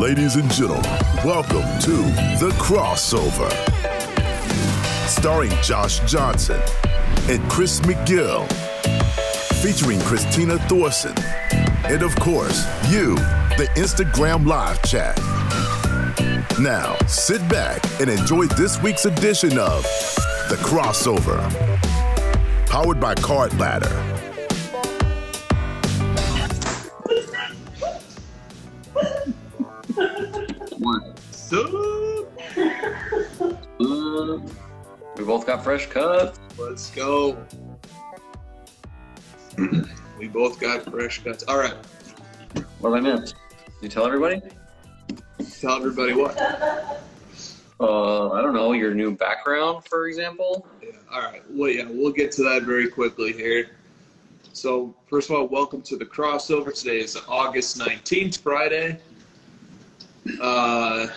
Ladies and gentlemen, welcome to The Crossover. Starring Josh Johnson and Chris McGill. Featuring Kristina Thorson. And of course, you, the Instagram live chat. Now, sit back and enjoy this week's edition of The Crossover. Powered by Card Ladder. Uh, we both got fresh cuts. let's go. we both got fresh cuts. All right. What did I miss? You tell everybody? Tell everybody what. Uh, I don't know, your new background, for example? Yeah. All right. Well, yeah, we'll get to that very quickly here. So, first of all, welcome to the crossover. Today is August 19th, Friday. Uh,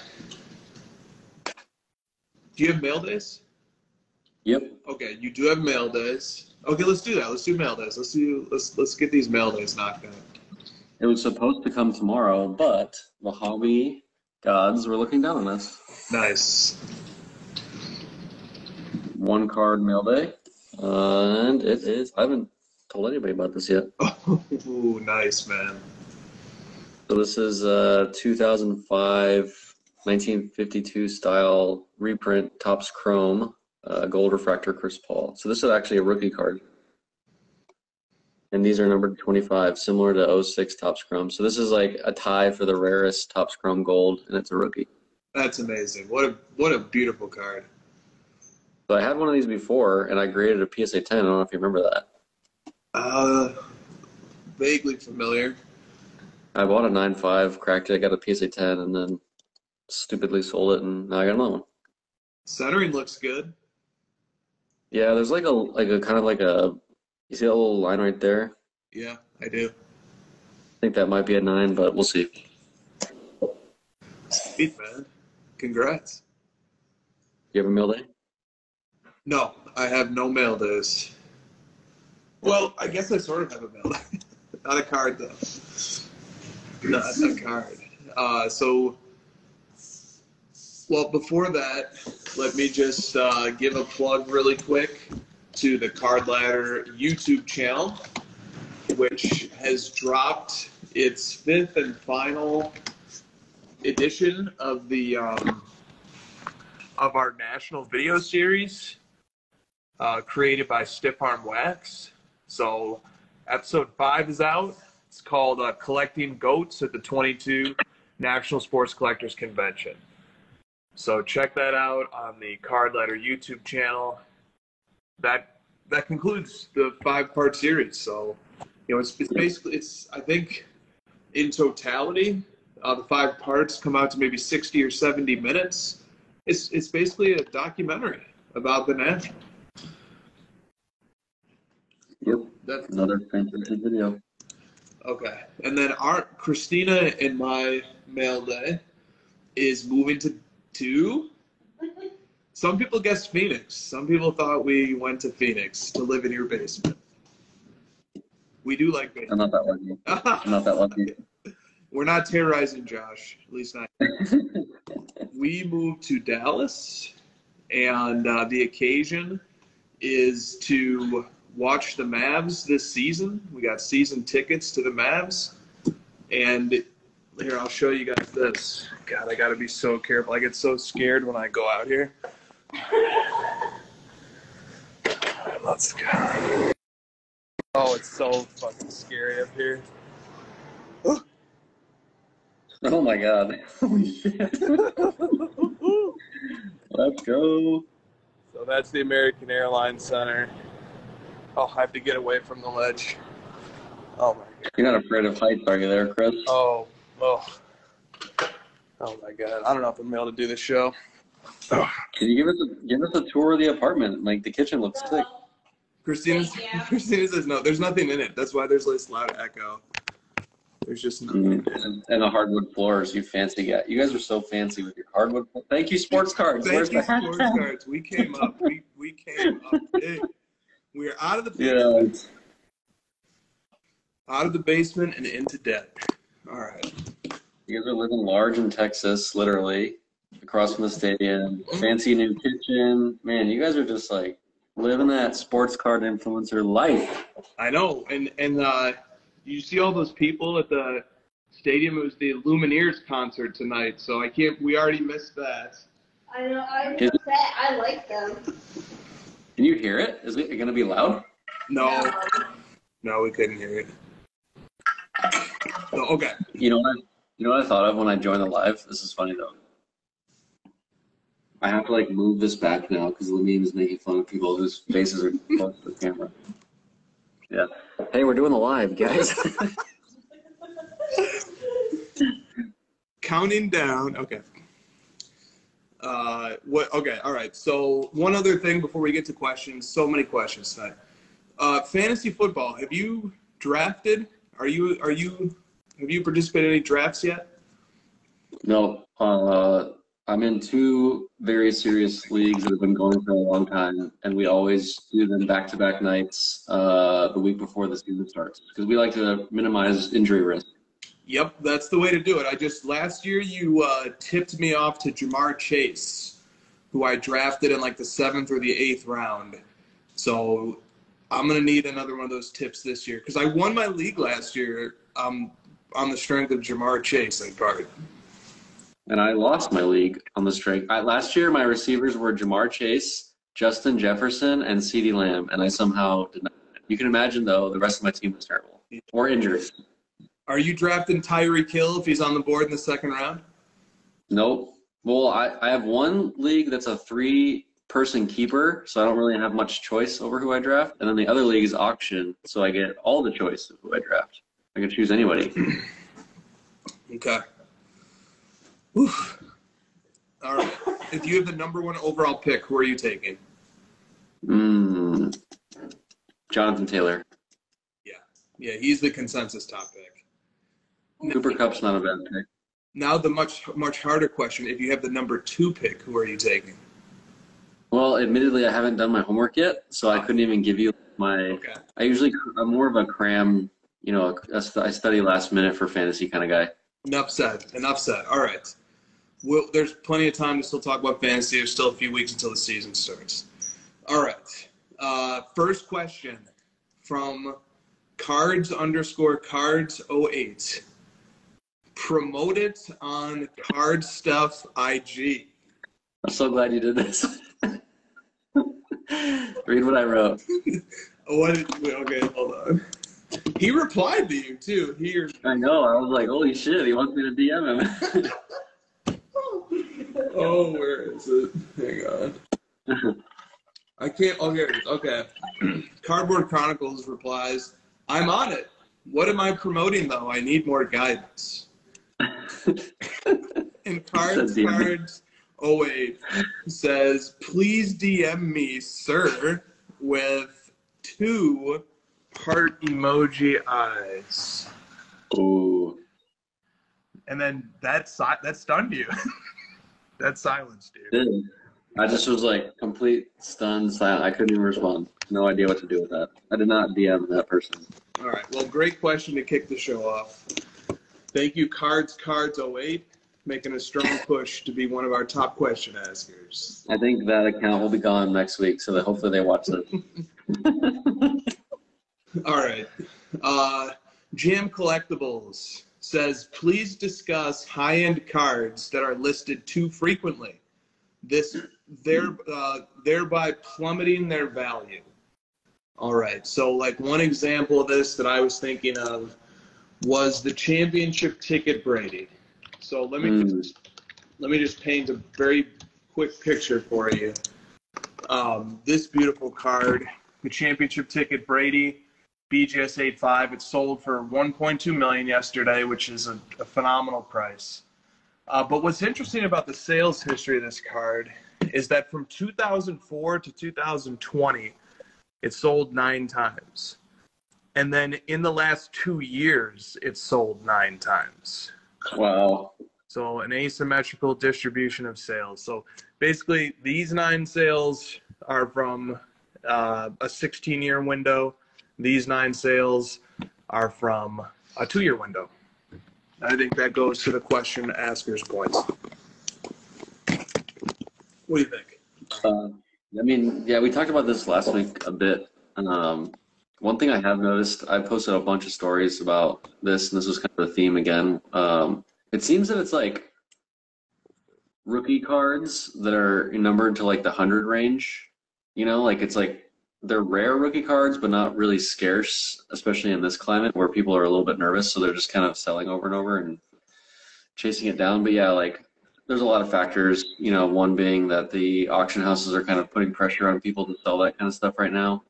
do you have mail days? Yep. Okay, you do have mail days. Okay, let's do that. Let's do mail days. Let's do let's let's get these mail days knocked out. It was supposed to come tomorrow, but the hobby gods were looking down on us. Nice. One card mail day, and it is. I haven't told anybody about this yet. Oh, nice, man. So this is uh 2005, 1952 style reprint, Topps Chrome, uh, gold refractor Chris Paul. So this is actually a rookie card. And these are numbered 25, similar to 06 Topps Chrome. So this is like a tie for the rarest Topps Chrome gold, and it's a rookie. That's amazing. What a what a beautiful card. So I had one of these before, and I graded a PSA 10. I don't know if you remember that. Uh, vaguely familiar. I bought a 9.5, cracked it, I got a PSA 10, and then stupidly sold it, and now I got another one. Centering looks good. Yeah, there's like a like a kind of like a you see that little line right there? Yeah, I do. I think that might be a nine, but we'll see. Sweet man. Congrats. You have a mail day? No, I have no mail days. Well, I guess I sort of have a mail day. Not a card though. Not a card. Uh, so, well, before that, let me just uh, give a plug really quick to the Card Ladder YouTube channel, which has dropped its fifth and final edition of the um, of our national video series uh, created by Stiff Arm Wax. So, episode five is out. It's called uh, Collecting Goats at the 22 National Sports Collectors Convention. So, check that out on the Card Ladder YouTube channel. That that concludes the five part series. So, you know, it's, it's basically it's I think in totality, uh, the five parts come out to maybe 60 or 70 minutes. It's it's basically a documentary about the national. Yep. That's Another fantastic video. okay. And then our Kristina and my mail day is moving to to. Some people guessed Phoenix. Some people thought we went to Phoenix to live in your basement. We do like basement. I'm not that lucky. I'm not that lucky. We're not terrorizing Josh, at least not. we moved to Dallas, and uh, the occasion is to watch the Mavs this season. We got season tickets to the Mavs, and here I'll show you guys this. God, I got to be so careful. I get so scared when I go out here. Let's go. Oh, it's so fucking scary up here. Oh my god. Holy shit. Let's go. So that's the American Airlines Center. Oh, I have to get away from the ledge. Oh my god. You're not afraid of heights, are you there, Chris? Oh, oh. Oh my god. I don't know if I'm able to do this show. Can you give us a give us a tour of the apartment? Like the kitchen looks sick. Kristina, Kristina says no. There's nothing in it. That's why there's this loud echo. There's just nothing. Mm, And, and the hardwood floors, you fancy guy. You guys are so fancy with your hardwood. flo- Thank you, sports cards. Thank Where's you, the sports cards. We came up. We, we came up big. We're out of the Yeah. it's- out of the basement and into debt. All right. You guys are living large in Texas, literally, across from the stadium. Fancy new kitchen. Man, you guys are just like living that sports card influencer life. I know, and and uh, you see all those people at the stadium. It was the Lumineers concert tonight, so I can't. We already missed that. I know. I'm Is- upset. I like them. Can you hear it? Is it going to be loud? No, Um, no, we couldn't hear it. No, okay. You know what? You know what I thought of when I joined the live. This is funny though. I have to like move this back now because Lamine is making fun of people whose faces are close to the camera. Yeah. Hey, we're doing the live, guys. Counting down. Okay. Uh, what? Okay. All right. So one other thing before we get to questions. So many questions tonight. Uh, fantasy football. Have you drafted? Are you? Are you? Have you participated in any drafts yet? no, uh, I'm in two very serious leagues that have been going for a long time, and we always do them back-to-back nights uh, the week before the season starts because we like to minimize injury risk. Yep, that's the way to do it. I just last year you uh, tipped me off to Ja'Marr Chase, who I drafted in like the seventh or the eighth round. So I'm gonna need another one of those tips this year because I won my league last year um, on the strength of Ja'Marr Chase in part. and I lost my league on the strength. I, last year, my receivers were Ja'Marr Chase, Justin Jefferson, and CeeDee Lamb, and I somehow did not. You can imagine, though, the rest of my team was terrible or injured. Are you drafting Tyreek Hill if he's on the board in the second round? Nope. Well, I, I have one league that's a three person keeper, so I don't really have much choice over who I draft. And then the other league is auction, so I get all the choice of who I draft. I can choose anybody. Okay. Oof. All right. If you have the number one overall pick, who are you taking? Mm. Jonathan Taylor. Yeah. Yeah, he's the consensus top pick. Cooper Kupp's not a bad pick. Now the much much harder question: If you have the number two pick, who are you taking? Well, admittedly, I haven't done my homework yet, so I couldn't even give you my. Okay. I usually I'm more of a cram, you know, a, a, I study last minute for fantasy kind of guy. Enough said. Enough said. All right. Well, there's plenty of time to still talk about fantasy. There's still a few weeks until the season starts. All right. Uh, first question from cards underscore cards 08. Promote it on Card Stuff IG. I'm so glad you did this. Read what I wrote. What? Did, okay, hold on. He replied to you too. He I know. I was like, holy shit, he wants me to DM him. Oh, where is it? Hang on. I can't. Oh, here it is. Okay. Cardboard Chronicles replies, I'm on it. What am I promoting, though? I need more guidance. And Cards, Says DM me. Cards 08 says, please DM me, sir, with two heart emoji eyes. Ooh. And then that, si- that stunned you. that silenced you. Dude, I just was like complete stunned, silent. I couldn't even respond. No idea what to do with that. I did not DM that person. All right. Well, great question to kick the show off. Thank you, Cards Cards 08, making a strong push to be one of our top question askers. I think that account will be gone next week, so that hopefully they watch this. All right. Uh, Jam Collectibles says, please discuss high-end cards that are listed too frequently. This there, uh, thereby plummeting their value. All right. So, like one example of this that I was thinking of was the championship ticket Brady. So let me Mm. just, let me just paint a very quick picture for you. Um, this beautiful card, the championship ticket Brady, BGS 85. It sold for 1.2 million yesterday, which is a, a phenomenal price. Uh, but what's interesting about the sales history of this card is that from 2004 to 2020, it sold nine times. And then in the last two years, it sold nine times. Wow. So an asymmetrical distribution of sales. So basically, these nine sales are from uh, a 16-year window. These nine sales are from a two-year window. I think that goes to the question asker's points. What do you think? Uh, I mean, yeah, we talked about this last week a bit. Um, one thing I have noticed, I posted a bunch of stories about this, and this was kind of the theme again. Um, it seems that it's like rookie cards that are numbered to like the hundred range. You know, like it's like they're rare rookie cards, but not really scarce, especially in this climate where people are a little bit nervous, so they're just kind of selling over and over and chasing it down. But yeah, like there's a lot of factors. You know, one being that the auction houses are kind of putting pressure on people to sell that kind of stuff right now,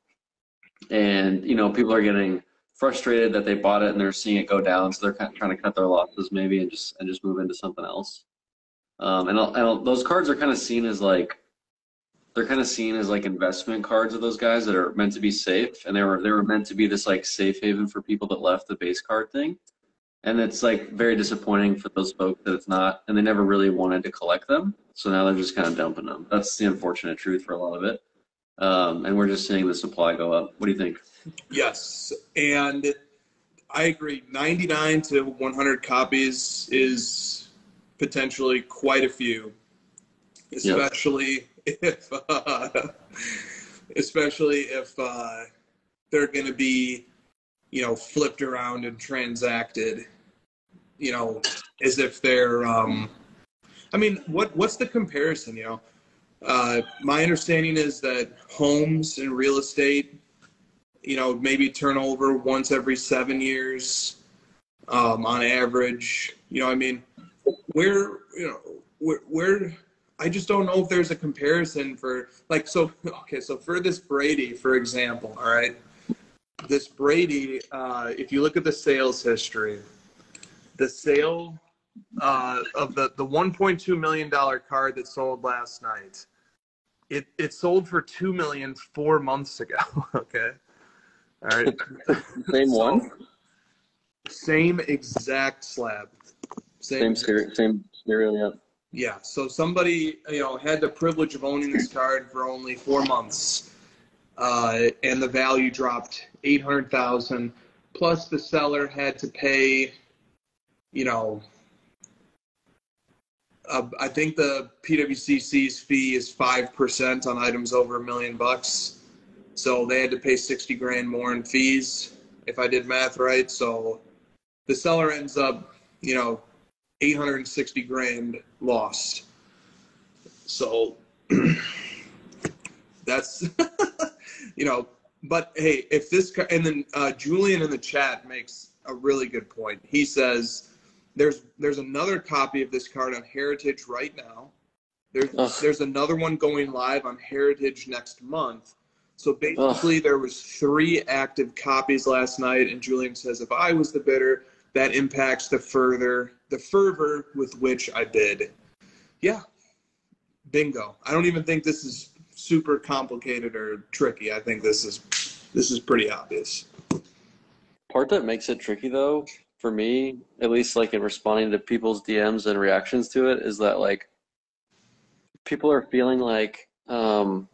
and you know, people are getting frustrated that they bought it and they're seeing it go down, so they're kind of trying to cut their losses maybe and just and just move into something else. Um, and, and those cards are kind of seen as like they're kind of seen as like investment cards of those guys that are meant to be safe, and they were they were meant to be this like safe haven for people that left the base card thing. And it's like very disappointing for those folks that it's not, and they never really wanted to collect them. So now they're just kind of dumping them. That's the unfortunate truth for a lot of it. Um, and we're just seeing the supply go up. What do you think? Yes, and I agree. 99 to 100 copies is potentially quite a few, especially if uh, especially if uh, they're going to be, you know, flipped around and transacted, you know, as if they're. Um, I mean, what what's the comparison? You know, uh, my understanding is that homes and real estate, you know, maybe turn over once every seven years, um, on average. You know, I mean, where you know where where I just don't know if there's a comparison for like so okay so for this Brady for example all right this Brady uh, if you look at the sales history the sale uh, of the the 1.2 million dollar card that sold last night it it sold for two million four months ago okay all right Same So, one, same exact slab same stereo, same stereo. Yeah. Yeah, so somebody you know had the privilege of owning this card for only four months, uh, and the value dropped eight hundred thousand. Plus, the seller had to pay, you know, uh, I think the PWCC's fee is five percent on items over a million bucks, so they had to pay sixty grand more in fees if I did math right. So the seller ends up, you know, 860 grand lost. So that's, you know, but hey, if this, and then uh, Julian in the chat makes a really good point. He says there's there's another copy of this card on Heritage right now. There's Ugh. there's another one going live on Heritage next month. So basically, there was three active copies last night, and Julian says if I was the bidder, that impacts the further the fervor with which I bid. Yeah, bingo. I don't even think this is super complicated or tricky. I think this is this is pretty obvious. Part that makes it tricky though, for me, at least like in responding to people's DMs and reactions to it, is that like people are feeling like, um,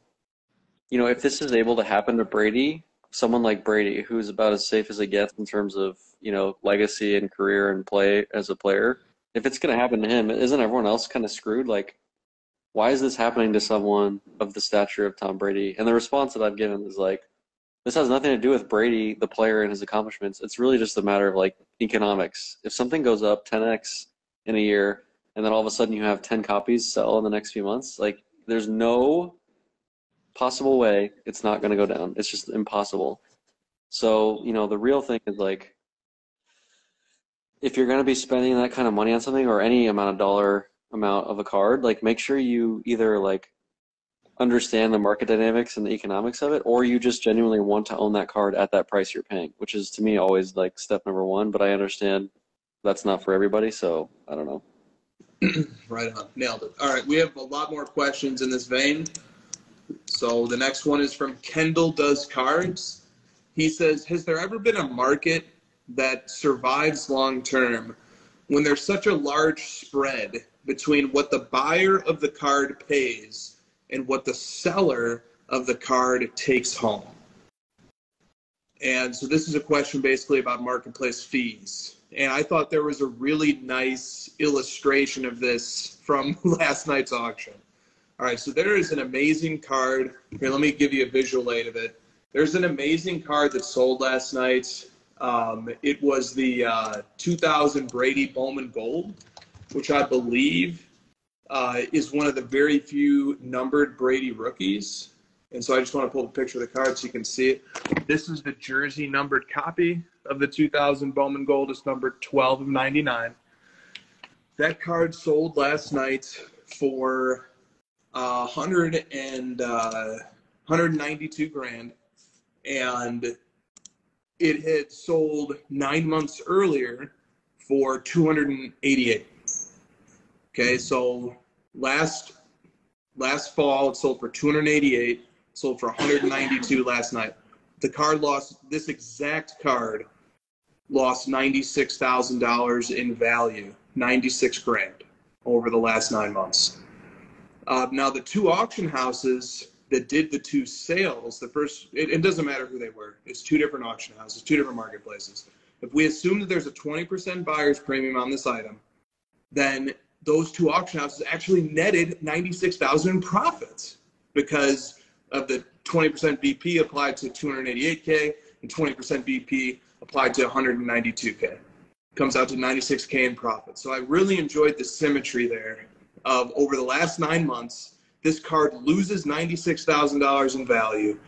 you know, if this is able to happen to Brady, someone like Brady, who's about as safe as it gets in terms of, you know, legacy and career and play as a player, if it's going to happen to him, isn't everyone else kind of screwed? Like, why is this happening to someone of the stature of Tom Brady? And the response that I've given is like, this has nothing to do with Brady, the player, and his accomplishments. It's really just a matter of like economics. If something goes up 10x in a year, and then all of a sudden you have 10 copies sell in the next few months, like there's no possible way it's not going to go down. It's just impossible. So, you know, the real thing is like, if you're going to be spending that kind of money on something or any amount of dollar amount of a card, like make sure you either like understand the market dynamics and the economics of it, or you just genuinely want to own that card at that price you're paying, which is to me always like step number one. But I understand that's not for everybody, so I don't know. Right on. Nailed it. All right. We have a lot more questions in this vein. So the next one is from Kendall Does Cards. He says, Has there ever been a market that survives long term when there's such a large spread between what the buyer of the card pays and what the seller of the card takes home? And so this is a question basically about marketplace fees. And I thought there was a really nice illustration of this from last night's auction. All right, so there is an amazing card. Here, let me give you a visual aid of it. There's an amazing card that sold last night. Um, it was the uh, 2000 Brady Bowman Gold, which I believe uh, is one of the very few numbered Brady rookies. And so I just want to pull the picture of the card so you can see it. This is the jersey numbered copy of the 2000 Bowman Gold. It's number 12 of 99. That card sold last night for uh, 100 and uh, 192 grand, and it had sold nine months earlier for 288. Okay, so last last fall it sold for 288, sold for 192 last night. The card lost this exact card lost $96,000 in value, 96 grand over the last nine months. Uh, now, the two auction houses that did the two sales, the first, it, it, doesn't matter who they were. It's two different auction houses, two different marketplaces. If we assume that there's a 20% buyer's premium on this item, then those two auction houses actually netted 96,000 in profits because of the 20% BP applied to 288K and 20% BP applied to 192K. Comes out to 96K in profit. So I really enjoyed the symmetry there of over the last nine months, this card loses $96,000 in value,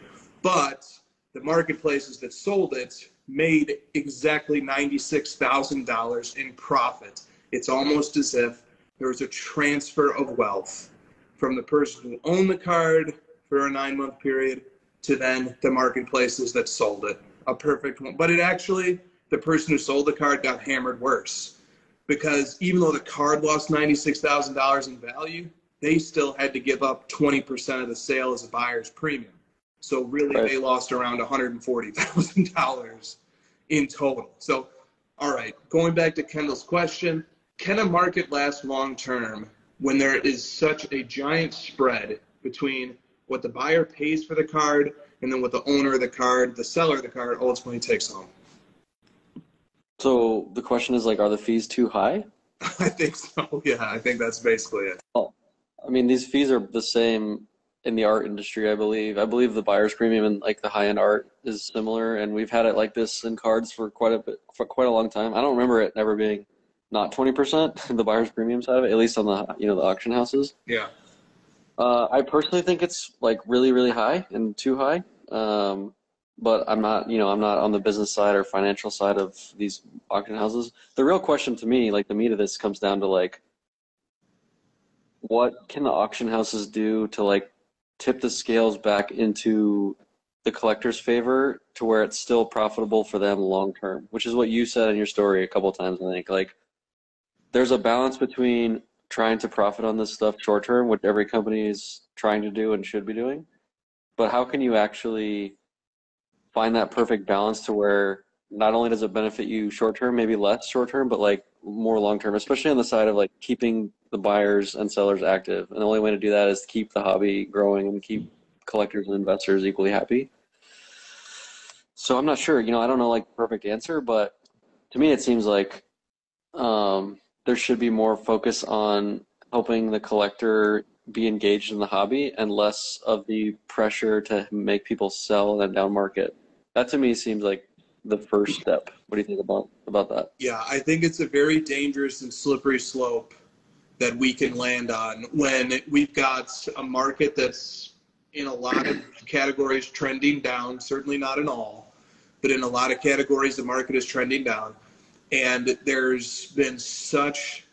but the marketplaces that sold it made exactly $96,000 in profit. It's almost as if there was a transfer of wealth from the person who owned the card for a nine month period to then the marketplaces that sold it. A perfect one. But it actually, the person who sold the card got hammered worse because even though the card lost $96,000 in value, they still had to give up 20% of the sale as a buyer's premium. So really, right. they lost around $140,000 in total. So, all right, going back to Kendall's question, can a market last long term when there is such a giant spread between what the buyer pays for the card and then what the owner of the card, the seller of the card ultimately takes home? So the question is like, are the fees too high? I think so. Yeah, I think that's basically it. Oh, I mean, these fees are the same in the art industry, I believe. I believe the buyer's premium and like the high end art is similar, and we've had it like this in cards for quite a bit, for quite a long time. I don't remember it never being not twenty percent the buyer's premium side of it, at least on the you know the auction houses. Yeah. Uh, I personally think it's like really really high and too high. Um, but I'm not, you know, I'm not on the business side or financial side of these auction houses. The real question to me, like the meat of this comes down to like, what can the auction houses do to like tip the scales back into the collector's favor to where it's still profitable for them long term, which is what you said in your story a couple times, I think. Like, there's a balance between trying to profit on this stuff short term, which every company is trying to do and should be doing. But how can you actually find that perfect balance to where not only does it benefit you short term, maybe less short term, but like more long term, especially on the side of like keeping the buyers and sellers active. And the only way to do that is to keep the hobby growing and keep collectors and investors equally happy. So I'm not sure, you know, I don't know like perfect answer, but to me it seems like um, there should be more focus on helping the collector be engaged in the hobby and less of the pressure to make people sell in a down market. That to me seems like the first step. What do you think about about that? Yeah, I think it's a very dangerous and slippery slope that we can land on when we've got a market that's in a lot of categories trending down, certainly not in all, but in a lot of categories the market is trending down. And there's been such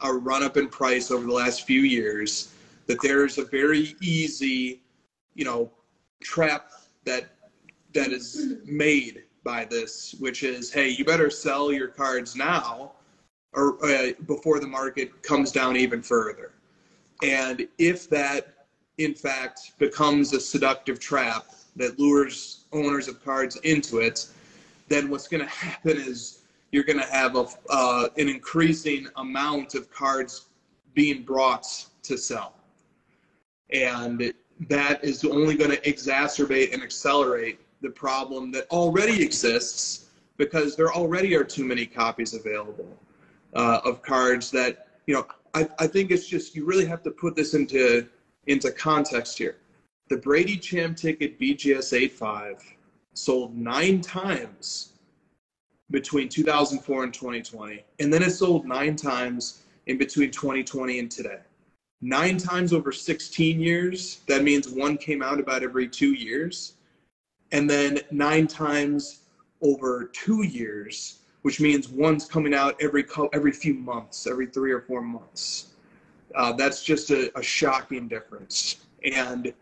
a run up in price over the last few years that there's a very easy, you know, trap that that is made by this, which is, hey, you better sell your cards now, or uh, before the market comes down even further. And if that, in fact, becomes a seductive trap that lures owners of cards into it, then what's going to happen is you're going to have a, uh, an increasing amount of cards being brought to sell. And that is only going to exacerbate and accelerate the problem that already exists because there already are too many copies available uh, of cards that you know. I, I think it's just you really have to put this into into context here. The Brady Champ ticket BGS 85 sold nine times between 2004 and 2020, and then it sold nine times in between 2020 and today. Nine times over 16 years, that means one came out about every two years. And then nine times over two years, which means one's coming out every every few months, every three or four months. Uh, that's just a, a shocking difference. And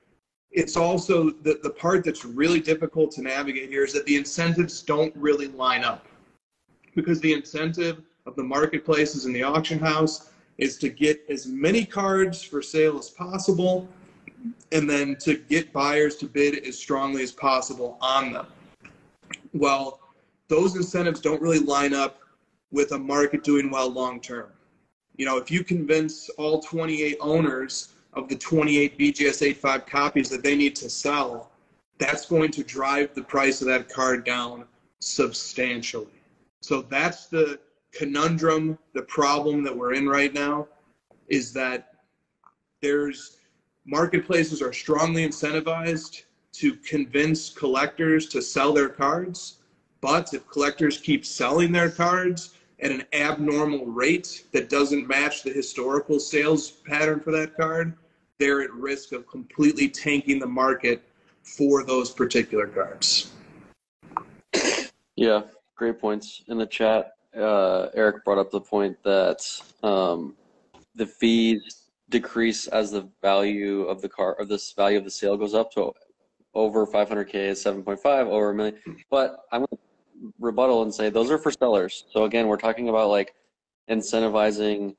it's also the, the part that's really difficult to navigate here is that the incentives don't really line up because the incentive of the marketplaces and the auction house is to get as many cards for sale as possible and then to get buyers to bid as strongly as possible on them. Well, those incentives don't really line up with a market doing well long term. You know, if you convince all 28 owners of the 28 BGS 85 copies that they need to sell, that's going to drive the price of that card down substantially. So that's the conundrum, the problem that we're in right now is that there's marketplaces are strongly incentivized to convince collectors to sell their cards. But if collectors keep selling their cards at an abnormal rate that doesn't match the historical sales pattern for that card, they're at risk of completely tanking the market for those particular cards. Yeah, great points in the chat uh, Eric brought up the point that um, the fees decrease as the value of the car of this value of the sale goes up to over 500k is 7.5 over a million. But i'm going to rebuttal and say those are for sellers. So again we're talking about like incentivizing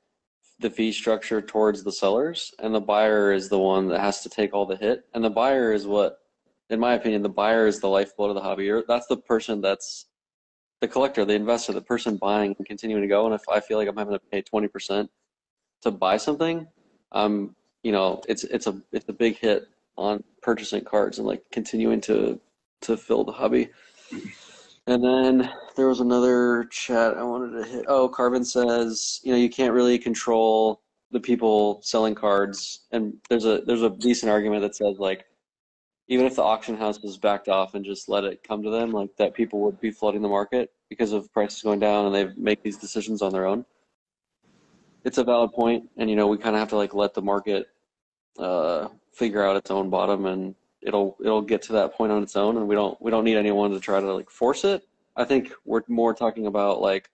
the fee structure towards the sellers and the buyer is the one that has to take all the hit. And the buyer is what in my opinion the buyer is the lifeblood of the hobby. That's the person that's the collector, the investor, the person buying and continuing to go. And if I feel like I'm having to pay 20% to buy something, um, you know, it's it's a it's a big hit on purchasing cards and like continuing to to fill the hobby. And then there was another chat I wanted to hit. Oh, Carvin says, you know, you can't really control the people selling cards, and there's a there's a decent argument that says like even if the auction house was backed off and just let it come to them, like that people would be flooding the market because of prices going down and they make these decisions on their own. It's a valid point, and you know we kind of have to like let the market uh, figure out its own bottom, and it'll it'll get to that point on its own, and we don't we don't need anyone to try to like force it. I think we're more talking about like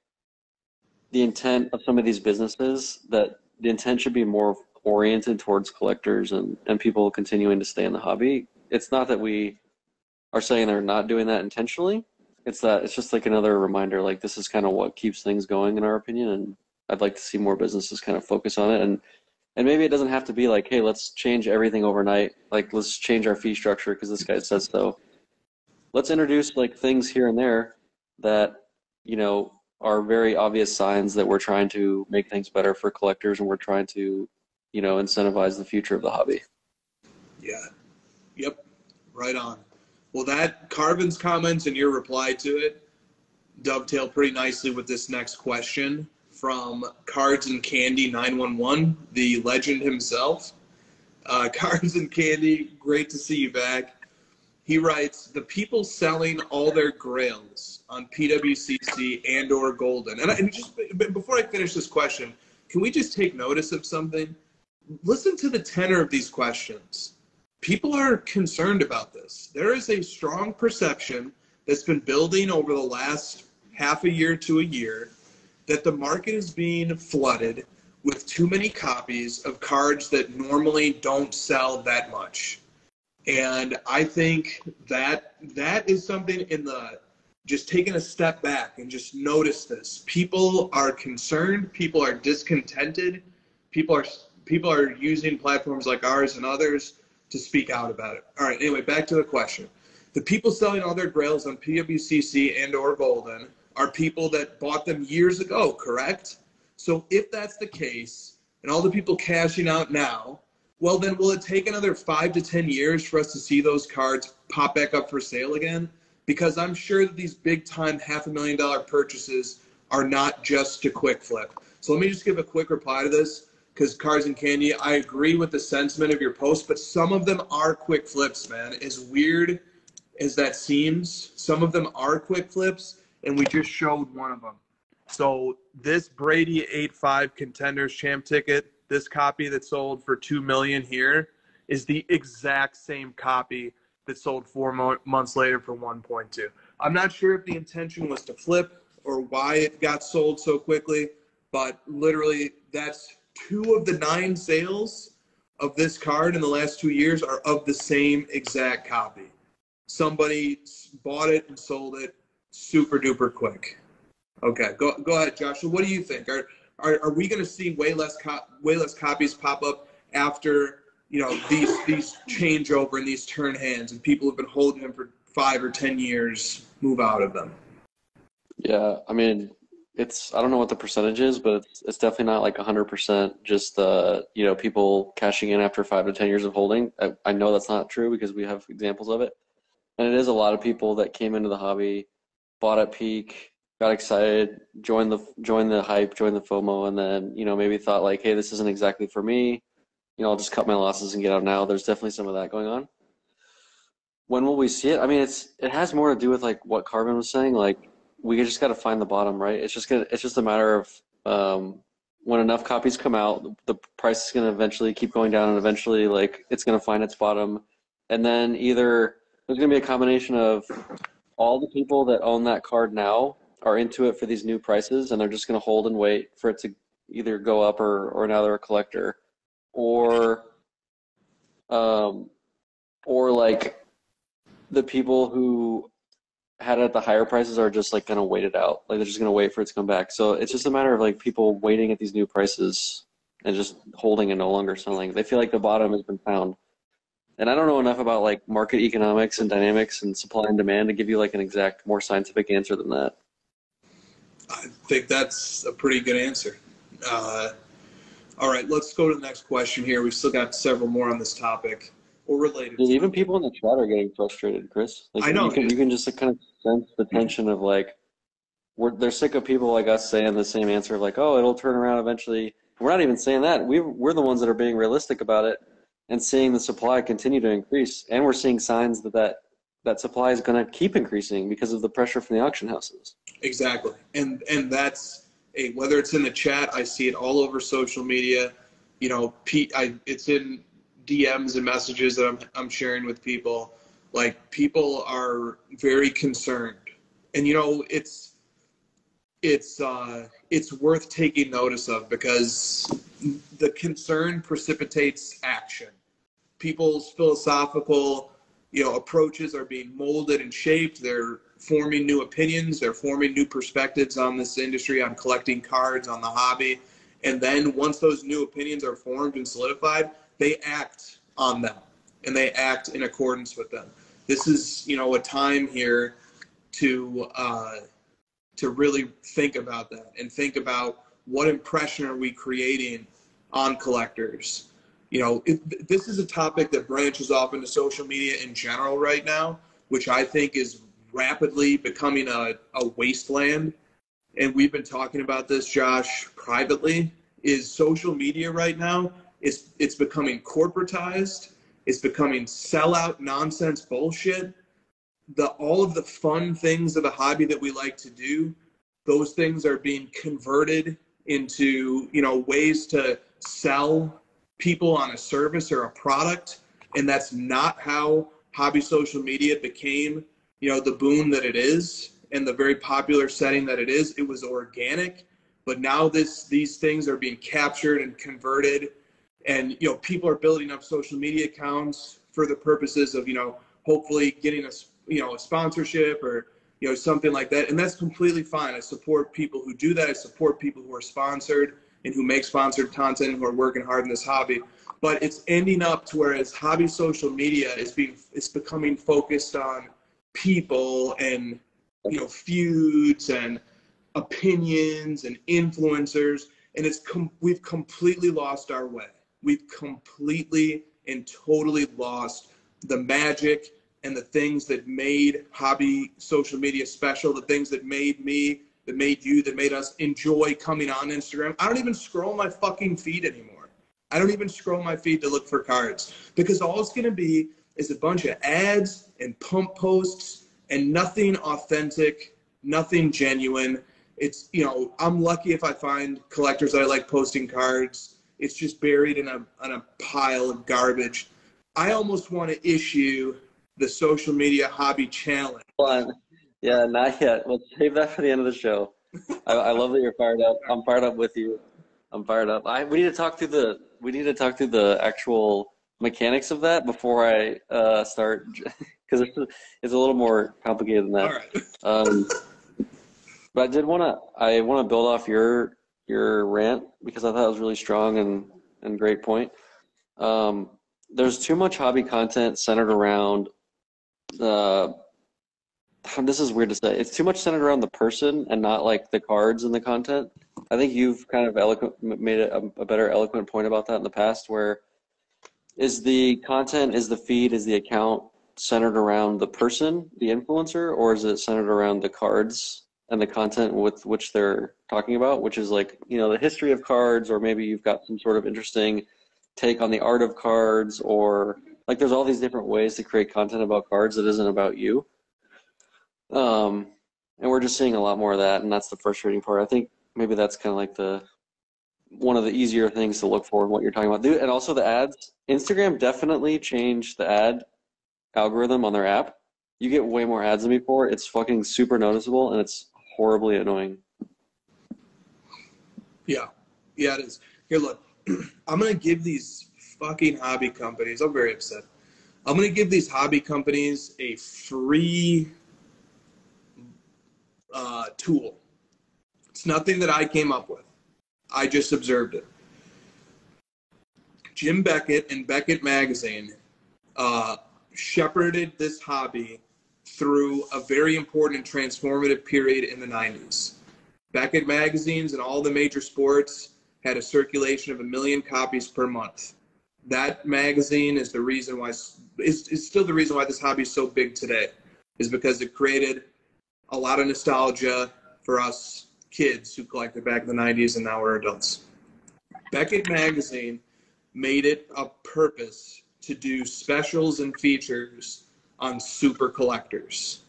the intent of some of these businesses that the intent should be more oriented towards collectors and, and people continuing to stay in the hobby it's not that we are saying they're not doing that intentionally. It's that it's just like another reminder. Like this is kind of what keeps things going, in our opinion, and I'd like to see more businesses kind of focus on it. And and maybe it doesn't have to be like, hey, let's change everything overnight. Like let's change our fee structure because this guy says so. Let's introduce like things here and there that you know are very obvious signs that we're trying to make things better for collectors and we're trying to you know incentivize the future of the hobby. Yeah, Yep, right on. Well, that Carvin's comments and your reply to it dovetail pretty nicely with this next question from Cards and Candy 911, the legend himself. Uh, Cards and Candy, great to see you back. He writes, the people selling all their grails on PWCC and or Goldin. And, I, and just before I finish this question, can we just take notice of something? Listen to the tenor of these questions people are concerned about this. There is a strong perception that's been building over the last half a year to a year that the market is being flooded with too many copies of cards that normally don't sell that much. And I think that that is something in the just taking a step back and just notice this. People are concerned, people are discontented, people are people are using platforms like ours and others to speak out about it. All right, anyway, back to the question. The people selling all their grails on PWCC and or Goldin are people that bought them years ago, correct? So if that's the case, and all the people cashing out now, well then will it take another five to ten years for us to see those cards pop back up for sale again? because I'm sure that these big time half a million dollar purchases are not just to quick flip. So let me just give a quick reply to this because Cars and Candy, I agree with the sentiment of your post, but some of them are quick flips, man. As weird as that seems, some of them are quick flips, and we just showed one of them. So this Brady 8-5 Contenders Champ ticket, this copy that sold for two million here, is the exact same copy that sold four mo- months later for 1.2. I'm not sure if the intention was to flip or why it got sold so quickly, but literally that's two of the nine sales of this card in the last two years are of the same exact copy. Somebody bought it and sold it super duper quick. Okay, go go ahead, Joshua. What do you think? Are are, are we going to see way less co- way less copies pop up after you know these these changeover and these turn hands and people have been holding them for five or ten years move out of them? Yeah, I mean, it's I don't know what the percentage is, but it's it's definitely not like 100% just uh, you know, people cashing in after 5 to 10 years of holding. I, I know that's not true because we have examples of it. And it is a lot of people that came into the hobby, bought at peak, got excited, joined the joined the hype, joined the FOMO and then, you know, maybe thought like, "Hey, this isn't exactly for me. You know, I'll just cut my losses and get out now." There's definitely some of that going on. When will we see it? I mean, it's it has more to do with like what Carmen was saying, like we just got to find the bottom, right? It's just gonna, it's just a matter of um, when enough copies come out, the price is gonna eventually keep going down, and eventually, like, it's gonna find its bottom, and then either there's gonna be a combination of all the people that own that card now are into it for these new prices, and they're just gonna hold and wait for it to either go up or or now they're a collector, or um, or like the people who had it at the higher prices are just like gonna wait it out. Like they're just gonna wait for it to come back. So it's just a matter of like people waiting at these new prices and just holding and no longer selling. They feel like the bottom has been found. And I don't know enough about like market economics and dynamics and supply and demand to give you like an exact, more scientific answer than that. I think that's a pretty good answer. Uh, all right, let's go to the next question here. We've still got several more on this topic or related. Dude, even people in the chat are getting frustrated, Chris. Like, I know. You can, you can just kind of sense the tension of like, we're, they're sick of people like us saying the same answer of like, oh, it'll turn around eventually. We're not even saying that. We, we're the ones that are being realistic about it and seeing the supply continue to increase. And we're seeing signs that that, that supply is going to keep increasing because of the pressure from the auction houses. Exactly, and and that's a whether it's in the chat, I see it all over social media. You know, Pete, I it's in DMs and messages that I'm I'm sharing with people. Like people are very concerned, and you know it's it's uh, it's worth taking notice of because the concern precipitates action. People's philosophical you know approaches are being molded and shaped. They're forming new opinions. They're forming new perspectives on this industry, on collecting cards, on the hobby. And then once those new opinions are formed and solidified, they act on them and they act in accordance with them. This is, you know, a time here to uh, to really think about that and think about what impression are we creating on collectors. You know, it, this is a topic that branches off into social media in general right now, which I think is rapidly becoming a, a wasteland. And we've been talking about this, Josh, privately. Is social media right now? It's it's becoming corporatized. It's becoming sellout nonsense bullshit. The all of the fun things of the hobby that we like to do, those things are being converted into you know ways to sell people on a service or a product, and that's not how hobby social media became you know the boon that it is and the very popular setting that it is. It was organic but now this these things are being captured and converted. And you know people are building up social media accounts for the purposes of you know hopefully getting a you know a sponsorship or you know something like that. And that's completely fine. I support people who do that. I support people who are sponsored and who make sponsored content who are working hard in this hobby. But it's ending up to whereas hobby social media is being it's becoming focused on people and you know feuds and opinions and influencers and it's com- we've completely lost our way. We've completely and totally lost the magic and the things that made hobby social media special, the things that made me, that made you, that made us enjoy coming on Instagram. I don't even scroll my fucking feed anymore. I don't even scroll my feed to look for cards because all it's going to be is a bunch of ads and pump posts and nothing authentic, nothing genuine. It's, you know, I'm lucky if I find collectors that I like posting cards. It's just buried in a, in a pile of garbage. I almost want to issue the social media hobby challenge. Fun. Yeah, not yet. We'll save that for the end of the show. I, I love that you're fired up. I'm fired up with you. I'm fired up. I we need to talk through the we need to talk through the actual mechanics of that before I uh, start because it's, it's a little more complicated than that. All right. Um, but I did want to I want to build off your your rant because I thought it was really strong and and great point. Um, there's too much hobby content centered around the. This is weird to say. It's too much centered around the person and not like the cards and the content. I think you've kind of eloquent made a, a better eloquent point about that in the past, where is the content, is the feed, is the account centered around the person, the influencer, or is it centered around the cards and the content with which they're talking about, which is like, you know, the history of cards, or maybe you've got some sort of interesting take on the art of cards, or like there's all these different ways to create content about cards that isn't about you. Um, and we're just seeing a lot more of that, and that's the frustrating part. I think maybe that's kind of like the one of the easier things to look for in what you're talking about. And also the ads. Instagram definitely changed the ad algorithm on their app. You get way more ads than before. It's fucking super noticeable and it's horribly annoying. Yeah, yeah, it is. Here, look, I'm gonna give these fucking hobby companies. I'm very upset. I'm gonna give these hobby companies a free uh, tool. It's nothing that I came up with. I just observed it. Jim Beckett and Beckett Magazine uh, shepherded this hobby through a very important and transformative period in the 90s. Beckett magazines and all the major sports had a circulation of a million copies per month. That magazine is the reason why is is still the reason why this hobby is so big today, is because it created a lot of nostalgia for us kids who collected back in the 90s and now we're adults. Beckett magazine made it a purpose to do specials and features on super collectors.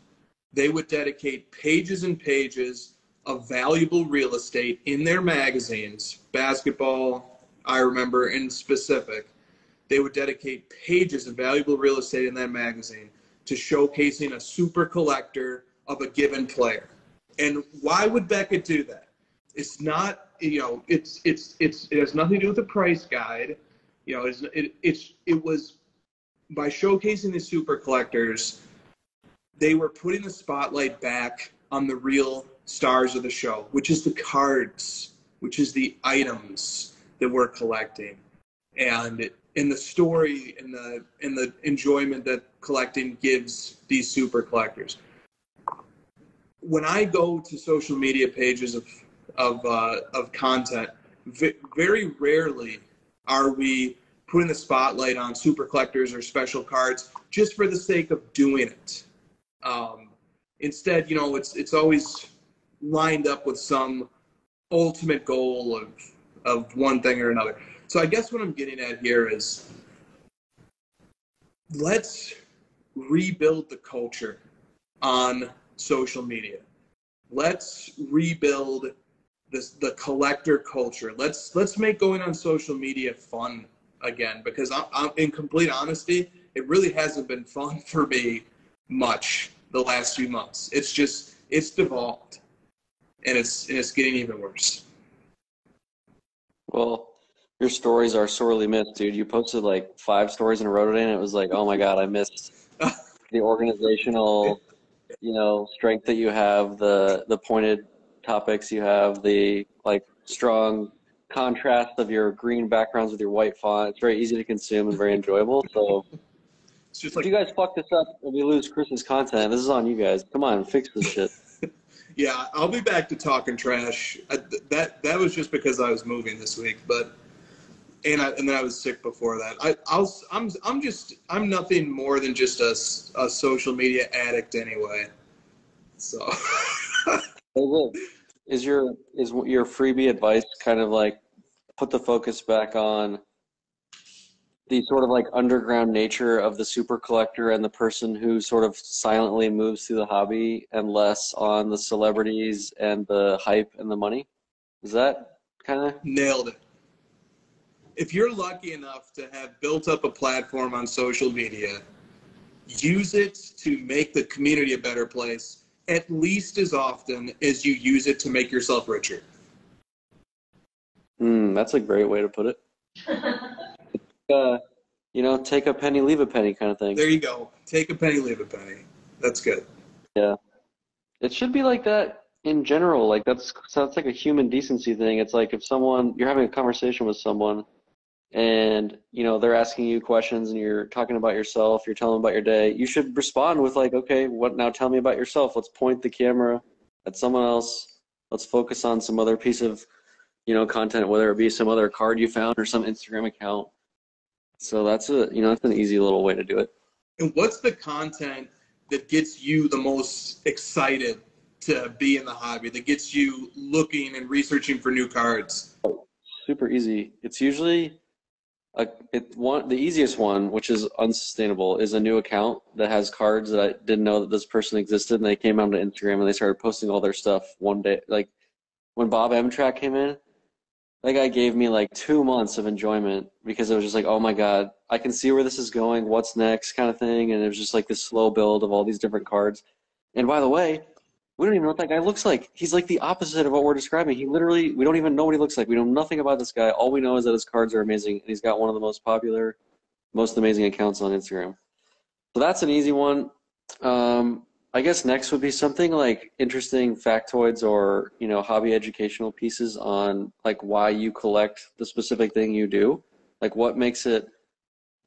They would dedicate pages and pages of valuable real estate in their magazines, basketball, I remember in specific. They would dedicate pages of valuable real estate in that magazine to showcasing a super collector of a given player. And why would Beckett do that? It's not, you know, it's it's it's it has nothing to do with the price guide. You know, it's it, it's it was by showcasing the super collectors, they were putting the spotlight back on the real stars of the show, which is the cards, which is the items that we're collecting, and in the story and the in the enjoyment that collecting gives these super collectors. When I go to social media pages of of uh, of content, very rarely are we putting the spotlight on super collectors or special cards just for the sake of doing it. Um, instead, you know, it's it's always lined up with some ultimate goal of of one thing or another. So I guess what I'm getting at here is let's rebuild the culture on social media. Let's rebuild this the collector culture. Let's let's make going on social media fun again because I'm, I'm in complete honesty, it really hasn't been fun for me much the last few months. It's just it's devolved, and it's and it's getting even worse. Well, your stories are sorely missed, dude. You posted like five stories in a row today, and it was like, oh my god, I missed the organizational, you know, strength that you have, the the pointed topics you have, the like strong contrast of your green backgrounds with your white font. It's very easy to consume and very enjoyable. So It's just if you guys fuck this up and we lose Chris's content, this is on you guys. Come on, fix this shit. yeah, I'll be back to talking trash. I, that that was just because I was moving this week, but and I, and then I was sick before that. I I was I'm I'm just I'm nothing more than just a social media addict anyway. So is your is your freebie advice kind of like put the focus back on the sort of like underground nature of the super collector and the person who sort of silently moves through the hobby and less on the celebrities and the hype and the money? Is that kind of nailed it. If you're lucky enough to have built up a platform on social media, use it to make the community a better place at least as often as you use it to make yourself richer. Hmm, that's a great way to put it. Uh, you know, take a penny, leave a penny kind of thing. There you go. Take a penny, leave a penny. That's good. Yeah. It should be like that in general. Like that's sounds like a human decency thing. It's like if someone you're having a conversation with someone and you know they're asking you questions and you're talking about yourself, you're telling them about your day, you should respond with like, okay, what now tell me about yourself. Let's point the camera at someone else. Let's focus on some other piece of, you know, content, whether it be some other card you found or some Instagram account. So that's a you know, that's an easy little way to do it. And what's the content that gets you the most excited to be in the hobby, that gets you looking and researching for new cards? super easy. It's usually a it one the easiest one, which is unsustainable, is a new account that has cards that I didn't know that this person existed, and they came onto Instagram and they started posting all their stuff one day. Like when Bob M came in, that guy gave me like two months of enjoyment because it was just like, oh my god, I can see where this is going, what's next, kind of thing, and it was just like this slow build of all these different cards. And by the way, we don't even know what that guy looks like. He's like the opposite of what we're describing. He literally, we don't even know what he looks like. We know nothing about this guy. All we know is that his cards are amazing, and he's got one of the most popular, most amazing accounts on Instagram. So that's an easy one. Um, I guess next would be something like interesting factoids or you know hobby educational pieces on like why you collect the specific thing you do, like what makes it.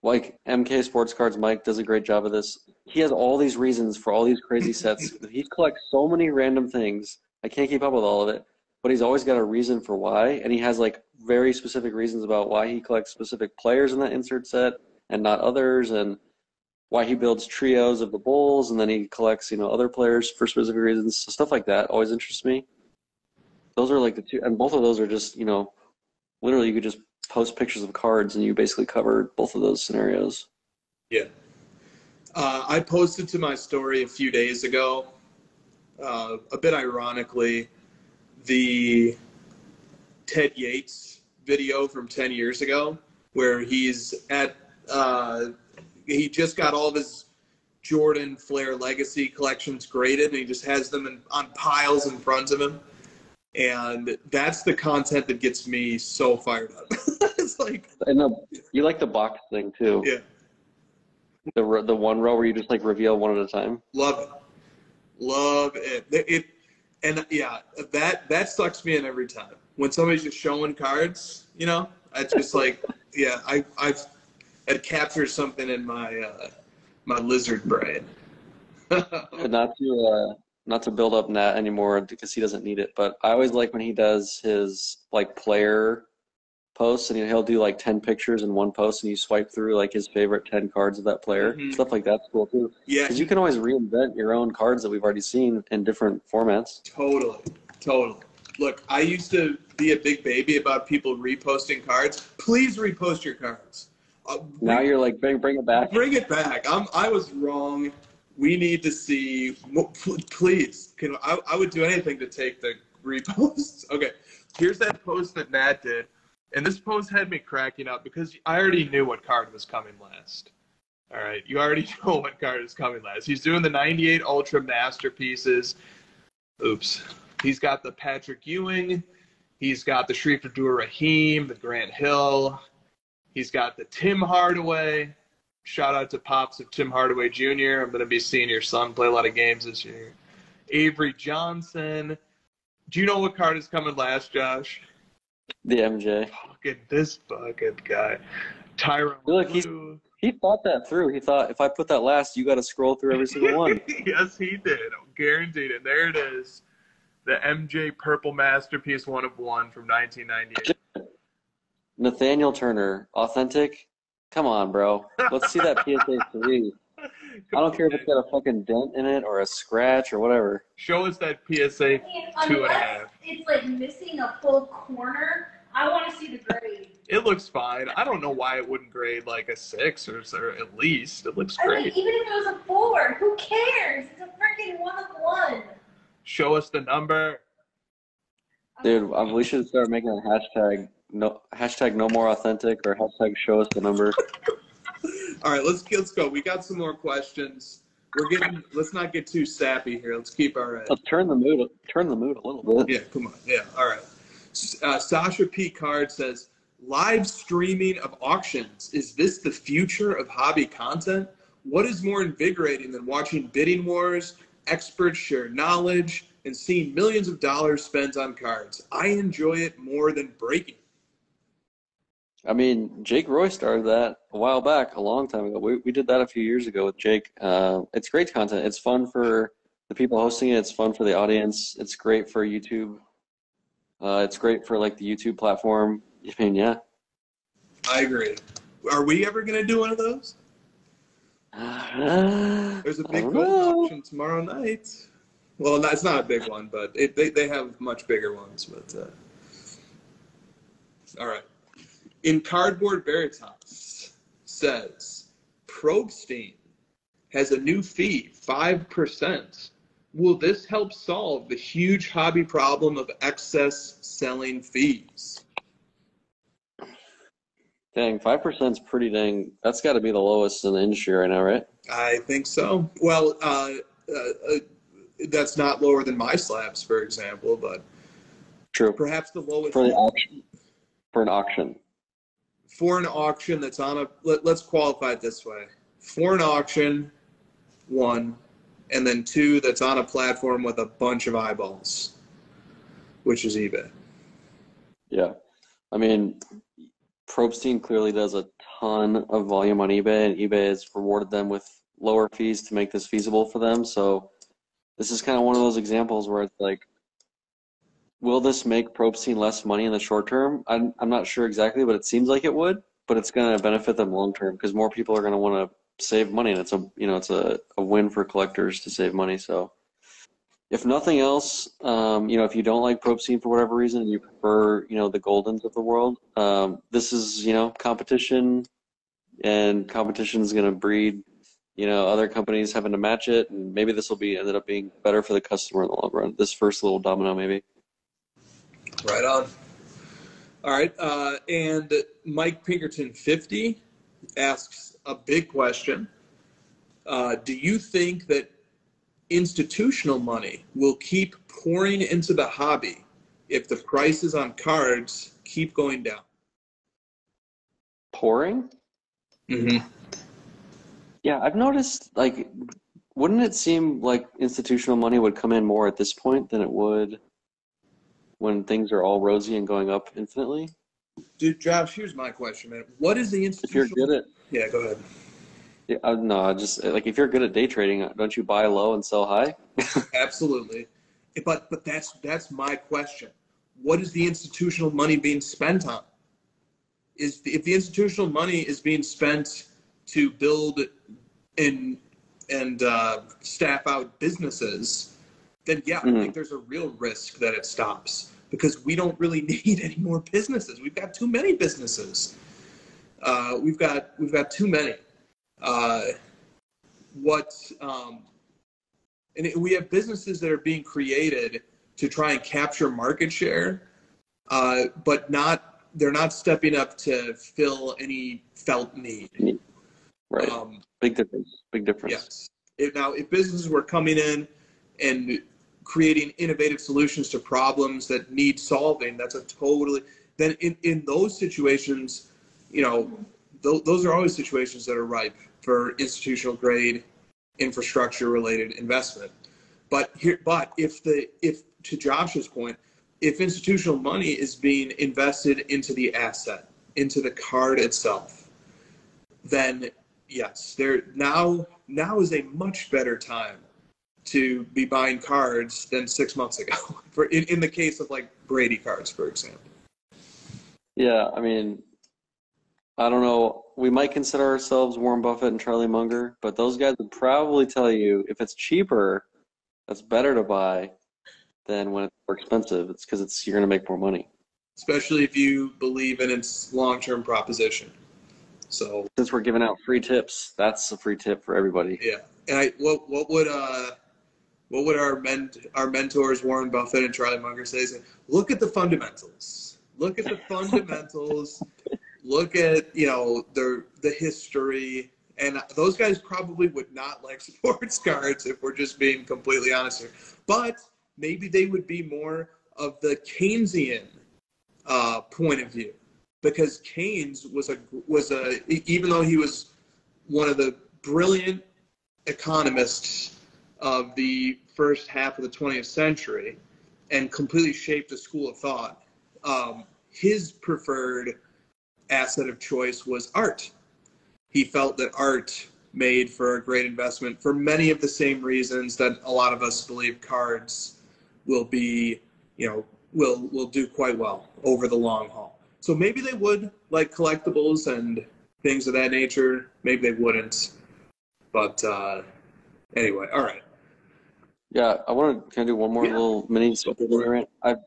Like MK Sports Cards, Mike does a great job of this he has all these reasons for all these crazy sets. he collects so many random things. I can't keep up with all of it, but he's always got a reason for why, and he has like very specific reasons about why he collects specific players in that insert set and not others, and why he builds trios of the bulls, and then he collects you know other players for specific reasons. So stuff like that always interests me. Those are like the two, and both of those are just you know, literally you could just post pictures of cards, and you basically covered both of those scenarios. Yeah. Uh, I posted to my story a few days ago, uh, a bit ironically, the Ted Yates video from 10 years ago, where he's at, uh, he just got all of his Jordan Flair Legacy collections graded, and he just has them in, on piles in front of him. And that's the content that gets me so fired up. it's like, And the, you like the box thing too. yeah. The the one row where you just like reveal one at a time. Love it. Love it. It, it- and yeah, that that sucks me in every time. When somebody's just showing cards, you know, I just like, yeah, I I've it captures something in my uh, my lizard brain. Not to uh, not to build up Nat anymore because he doesn't need it. But I always like when he does his like player posts and he'll do like ten pictures in one post and you swipe through like his favorite ten cards of that player. Mhm. Stuff like that's cool too. yeah, Because you can always reinvent your own cards that we've already seen in different formats. totally, totally. Look, I used to be a big baby about people reposting cards. Please repost your cards. Uh, Now you're like bring bring it back. Bring it back. I'm, I was wrong. We need to see. Please, can I, I would do anything to take the reposts. Okay, here's that post that Matt did, and this post had me cracking up because I already knew what card was coming last. All right, you already know what card is coming last. He's doing the 98 Ultra Masterpieces. Oops. He's got the Patrick Ewing. He's got the Shareef Rahim, the Grant Hill. He's got the Tim Hardaway. Shout out to Pops of Tim Hardaway Jr. I'm going to be seeing your son play a lot of games this year. Avery Johnson. Do you know what card is coming last, Josh? The MJ. Fucking this fucking guy. Tyron Look, he's- He thought that through. He thought if I put that last, you got to scroll through every single one. yes, he did. Guaranteed. And there it is. The MJ Purple Masterpiece one of one from 1998. Nathaniel Turner, authentic. Come on, bro. Let's see that PSA three. I don't care if it's got a fucking dent in it or a scratch or whatever. Show us that PSA I mean, two and a unless it's like missing a full corner, I want to see the grade. It looks fine. I don't know why it wouldn't grade like a six or, or at least. It looks I mean, great. even if it was a four, who cares? It's a freaking one of one. Show us the number. Dude, um, we should start making a hashtag no hashtag no more authentic or hashtag show us the number. All right, let's let's go. We got some more questions. We're getting. Let's not get too sappy here. Let's keep our. Uh, Let's turn the mood turn the mood a little bit. yeah, come on. Yeah, all right. Uh, Sasha P. Card says, "Live streaming of auctions is this the future of hobby content? What is more invigorating than watching bidding wars, experts share knowledge, and seeing millions of dollars spent on cards? I enjoy it more than breaking." I mean, Jake Roy started that a while back, a long time ago. We, we did that a few years ago with Jake. Uh, it's great content. It's fun for the people hosting it. It's fun for the audience. It's great for YouTube. Uh, it's great for like the YouTube platform. I mean, yeah. I agree. Are we ever gonna do one of those? There's a big know. auction tomorrow night. Well, no, it's not a big one, but it, they, they have much bigger ones. But uh, all right, in Cardboard Veritas says Probstein has a new fee, five percent. Will this help solve the huge hobby problem of excess selling fees? Dang, five percent is pretty dang. That's got to be the lowest in the industry right now, right? I think so. Well, uh, uh, uh, that's not lower than my slabs, for example, but True. perhaps the lowest For the auction. For an auction. For an auction that's on a. Let, let's qualify it this way: for an auction, one, and then two that's on a platform with a bunch of eyeballs, which is eBay. Yeah. I mean, Probstein clearly does a ton of volume on eBay, and eBay has rewarded them with lower fees to make this feasible for them. So this is kind of one of those examples where it's like, will this make Probstein less money in the short term? I'm, I'm not sure exactly, but it seems like it would. But it's going to benefit them long term because more people are going to want to save money, and it's a you know it's a, a win for collectors to save money. So if nothing else, um, you know, if you don't like Probstein for whatever reason and you prefer, you know, the Goldins of the world, um, this is, you know, competition, and competition is going to breed, you know, other companies having to match it, and maybe this will be ended up being better for the customer in the long run. This first little domino, maybe. Right on. All right, uh, and Mike Pinkerton fifty asks a big question. Uh, do you think that institutional money will keep pouring into the hobby if the prices on cards keep going down? Pouring? Mm-hmm. Yeah, I've noticed. Like, wouldn't it seem like institutional money would come in more at this point than it would when things are all rosy and going up infinitely? Dude, Josh, here's my question, man. What is the institutional? If you're good at yeah, go ahead. Yeah, uh, no, I just like if you're good at day trading, don't you buy low and sell high? Absolutely, but but that's that's my question. What is the institutional money being spent on? Is if the institutional money is being spent to build and and uh, staff out businesses, then yeah, I Mhm. think there's a real risk that it stops because we don't really need any more businesses. We've got too many businesses. Uh, we've got we've got too many. Uh, what um, and it- we have businesses that are being created to try and capture market share, uh, but not they're not stepping up to fill any felt need. Right. Um, Big difference. Big difference. Yes. If, now, if businesses were coming in and creating innovative solutions to problems that need solving, that's a totally. Then in, in those situations, you know, th- those are always situations that are ripe for institutional grade infrastructure related investment. But here, but if the if to Josh's point, if institutional money is being invested into the asset, into the card itself, then yes, there now now is a much better time to be buying cards than six months ago. For in, in the case of like Brady cards, for example. Yeah, I mean, I don't know. We might consider ourselves Warren Buffett and Charlie Munger, but those guys would probably tell you if it's cheaper, that's better to buy than when it's more expensive. It's because it's you're going to make more money. especially if you believe in its long-term proposition. So Since we're giving out free tips, that's a free tip for everybody. yeah, and I what what would uh what would our ment our mentors Warren Buffett and Charlie Munger say? Say, Look at the fundamentals. Look at the fundamentals. Look at you know the the history. And those guys probably would not like sports cards if we're just being completely honest here. But maybe they would be more of the Keynesian uh, point of view, because Keynes was a was a even though he was one of the brilliant economists of the first half of the 20th century and completely shaped the school of thought. Um, his preferred asset of choice was art. He felt that art made for a great investment for many of the same reasons that a lot of us believe cards will be, you know, will will do quite well over the long haul. So maybe they would like collectibles and things of that nature. Maybe they wouldn't. But uh, anyway, all right. Yeah, I want to. Can I do one more Yeah. little mini rant? I've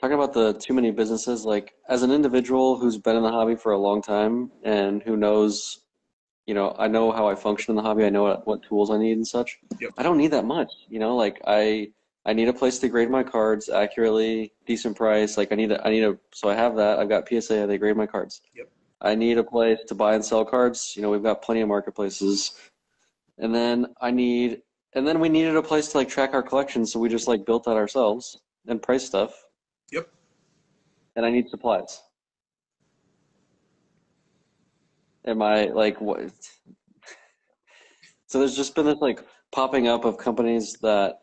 talking about the too many businesses. Like as an individual who's been in the hobby for a long time and who knows, you know, I know how I function in the hobby. I know what, what tools I need and such. Yep. I don't need that much. You know, like I I need a place to grade my cards accurately, decent price. Like I need a, I need a so I have that. I've got PSA. They grade my cards. Yep. I need a place to buy and sell cards. You know, we've got plenty of marketplaces. And then I need and then we needed a place to like track our collection, so we just like built that ourselves and price stuff. Yep. And I need supplies. Am I like what? So there's just been this like popping up of companies that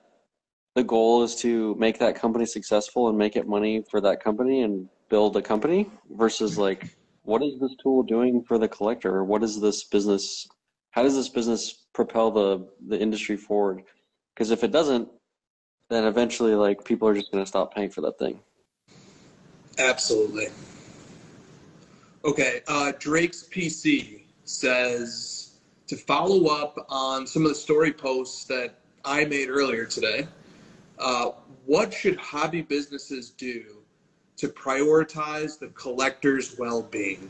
the goal is to make that company successful and make it money for that company and build a company versus like what is this tool doing for the collector? What is this business? How does this business propel the the industry forward? Because if it doesn't, then eventually like people are just going to stop paying for that thing. Absolutely. Okay, uh, Drake's PC says to follow up on some of the story posts that I made earlier today. Uh, what should hobby businesses do to prioritize the collector's well-being?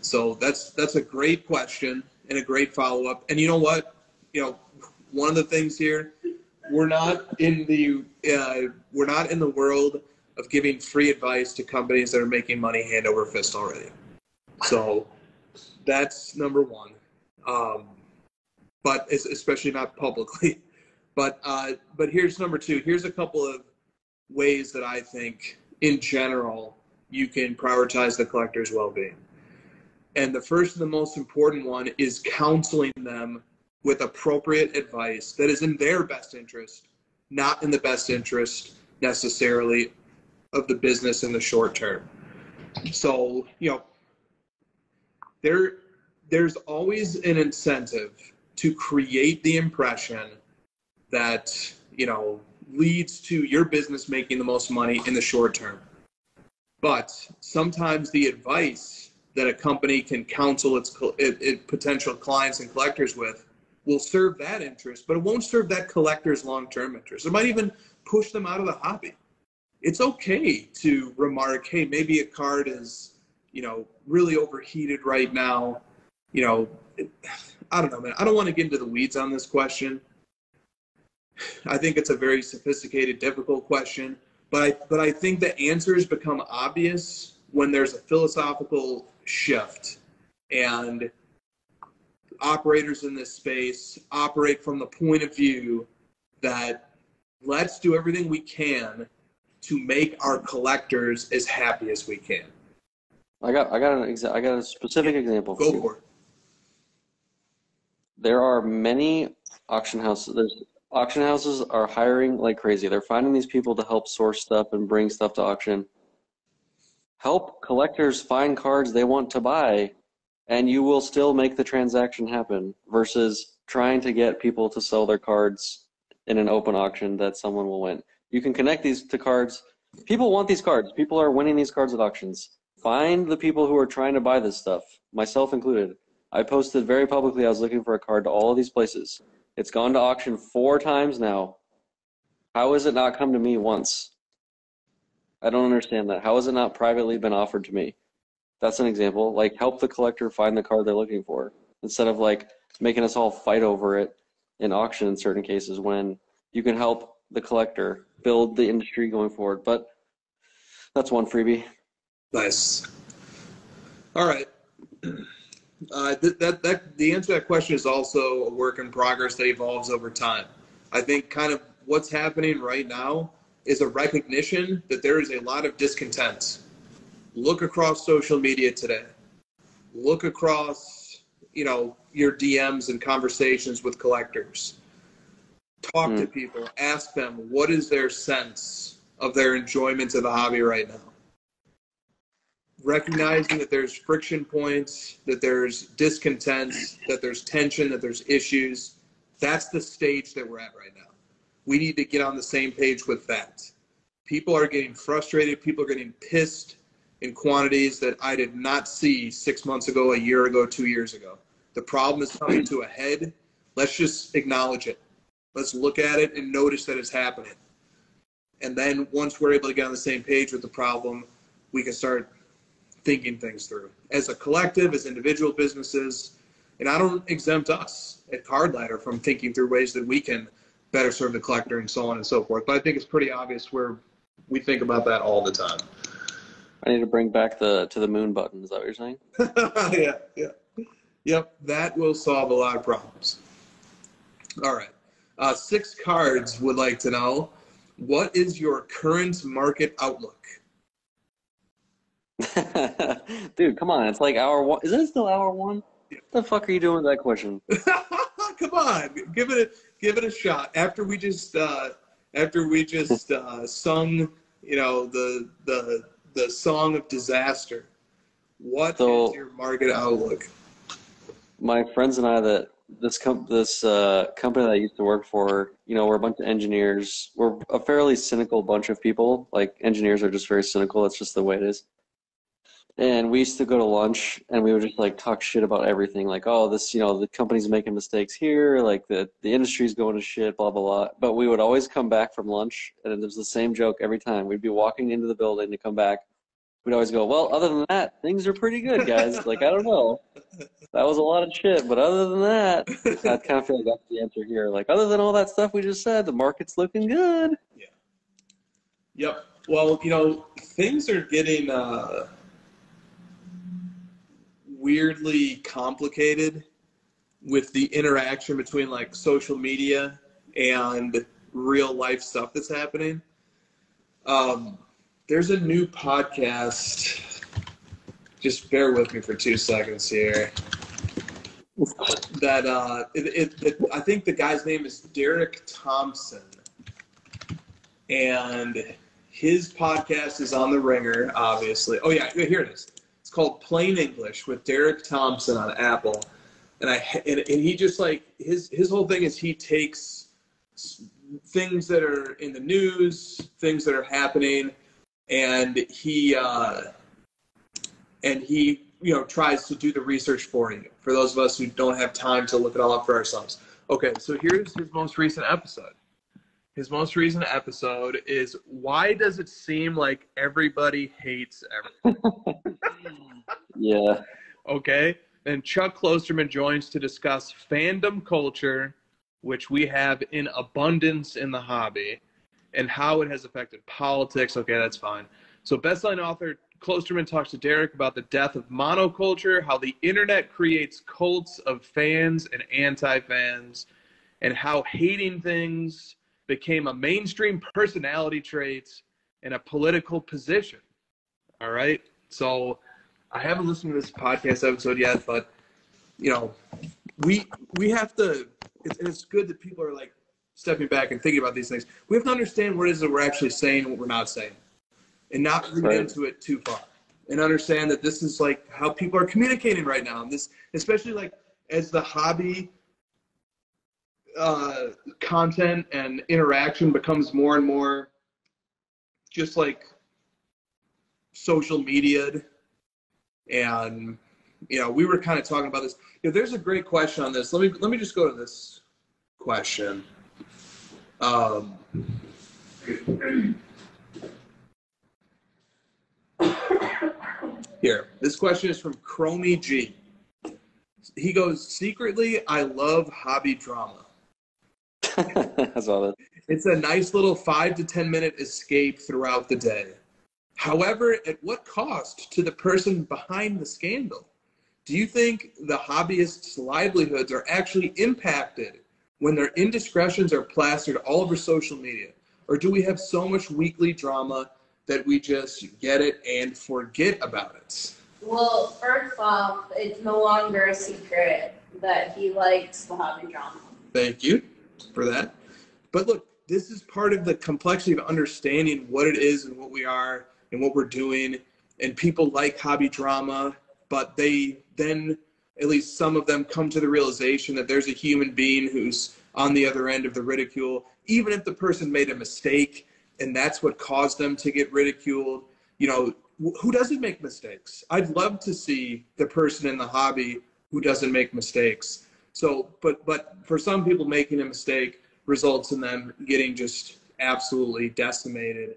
So that's that's a great question and a great follow-up. And you know what? You know, one of the things here, we're not in the uh, we're not in the world of giving free advice to companies that are making money hand over fist already. So that's number one. Um, but especially not publicly. But uh, but here's number two. Here's a couple of ways that I think, in general, you can prioritize the collector's well-being. And the first and the most important one is counseling them with appropriate advice that is in their best interest, not in the best interest necessarily of the business in the short term. So, you know, there there's always an incentive to create the impression that, you know, leads to your business making the most money in the short term. But sometimes the advice that a company can counsel its, its, its potential clients and collectors with will serve that interest, but it won't serve that collector's long-term interest. It might even push them out of the hobby it's okay to remark, hey, maybe a card is, you know, really overheated right now. You know, it, I don't know, man. I don't want to get into the weeds on this question. I think it's a very sophisticated, difficult question, but I, but I think the answers become obvious when there's a philosophical shift and operators in this space operate from the point of view that let's do everything we can to make our collectors as happy as we can. I got I got an exa- I got a specific example. For Go you. for it. There are many auction houses. There's auction houses are hiring like crazy. They're finding these people to help source stuff and bring stuff to auction. Help collectors find cards they want to buy, and you will still make the transaction happen. Versus trying to get people to sell their cards in an open auction that someone will win. You can connect these to cards. People want these cards. People are winning these cards at auctions. Find the people who are trying to buy this stuff, myself included. I posted very publicly I was looking for a card to all of these places. It's gone to auction four times now. How has it not come to me once? I don't understand that. How has it not privately been offered to me? That's an example. Like, help the collector find the card they're looking for instead of like making us all fight over it in auction in certain cases when you can help the collector build the industry going forward. But that's one freebie. Nice. All right. Uh, th- that that the answer to that question is also a work in progress that evolves over time. I think kind of what's happening right now is a recognition that there is a lot of discontent. Look across social media today. Look across, you know, your DMs and conversations with collectors. Talk to Mm. people. Ask them what is their sense of their enjoyment of the hobby right now recognizing that there's friction points, that there's discontent, that there's tension, that there's issues. That's the stage that we're at right now. We need to get on the same page with that. People are getting frustrated, people are getting pissed in quantities that I did not see six months ago, a year ago, two years ago. The problem is coming to a head. Let's just acknowledge it. Let's look at it and notice that it's happening. And then once we're able to get on the same page with the problem, we can start thinking things through as a collective, as individual businesses. And I don't exempt us at Card Ladder from thinking through ways that we can better serve the collector and so on and so forth. But I think it's pretty obvious where we think about that all the time. I need to bring back the to the moon button. Is that what you're saying? yeah, yeah. Yep, that will solve a lot of problems. All right. Uh, six cards would like to know what is your current market outlook? Dude, come on. It's like hour one. Isn't it still hour one? What the fuck are you doing with that question? Come on, give it a give it a shot. After we just uh, after we just uh, sung, you know, the the the song of disaster. What is So- your market outlook? My friends and I that this com- this uh, company that I used to work for, you know, we're a bunch of engineers. We're a fairly cynical bunch of people. Like engineers are just very cynical. That's just the way it is. And we used to go to lunch and we would just like talk shit about everything. Like, oh, this, you know, the company's making mistakes here. Like the the industry's going to shit. Blah blah blah. But we would always come back from lunch and it was the same joke every time. We'd be walking into the building to come back. We'd always go, well, other than that, things are pretty good, guys. like, I don't know. That was a lot of shit, but other than that, I kind of feel like that's the answer here. Like, other than all that stuff we just said, the market's looking good. Yeah. Yep. Well, you know, things are getting uh, weirdly complicated with the interaction between like social media and real life stuff that's happening. Um, there's a new podcast. Just bear with me for two seconds here. That uh, it, it, it, I think the guy's name is Derek Thompson, and his podcast is on the Ringer, obviously. Oh yeah, here it is. Called Plain English with Derek Thompson on Apple, and I and, and he just like his his whole thing is he takes things that are in the news, things that are happening, and he uh, and he you know tries to do the research for you. For those of us who don't have time to look it all up for ourselves. Okay, so here's his most recent episode. His most recent episode is why does it seem like everybody hates everything? Yeah. Okay. Then Chuck Klosterman joins to discuss fandom culture, which we have in abundance in the hobby, and how it has affected politics. Okay, that's fine. So, bestselling author Klosterman talks to Derek about the death of monoculture, how the internet creates cults of fans and anti fans, and how hating things became a mainstream personality trait and a political position. All right. So, I haven't listened to this podcast episode yet, but you know, we we have to. It's, it's good that people are like stepping back and thinking about these things. We have to understand what it is that we're actually saying, and what we're not saying, and not read Right. into it too far. And understand that this is like how people are communicating right now. And this, especially like as the hobby uh, content and interaction becomes more and more just like social media and you know we were kind of talking about this. You know, there's a great question on this. Let me let me just go to this question. Um, here, this question is from Chromie G. He goes, secretly, I love hobby drama. I saw that. It's a nice little five to 10 minute escape throughout the day. However, at what cost to the person behind the scandal? Do you think the hobbyists' livelihoods are actually impacted when their indiscretions are plastered all over social media? Or do we have so much weekly drama that we just get it and forget about it? Well, first off, it's no longer a secret that he likes the hobby drama. Thank you for that. But look, this is part of the complexity of understanding what it is and what we are and what we're doing. And people like hobby drama, but they then, at least some of them, come to the realization that there's a human being who's on the other end of the ridicule, even if the person made a mistake and that's what caused them to get ridiculed. You know, who doesn't make mistakes? I'd love to see the person in the hobby who doesn't make mistakes. So, but but for some people, making a mistake results in them getting just absolutely decimated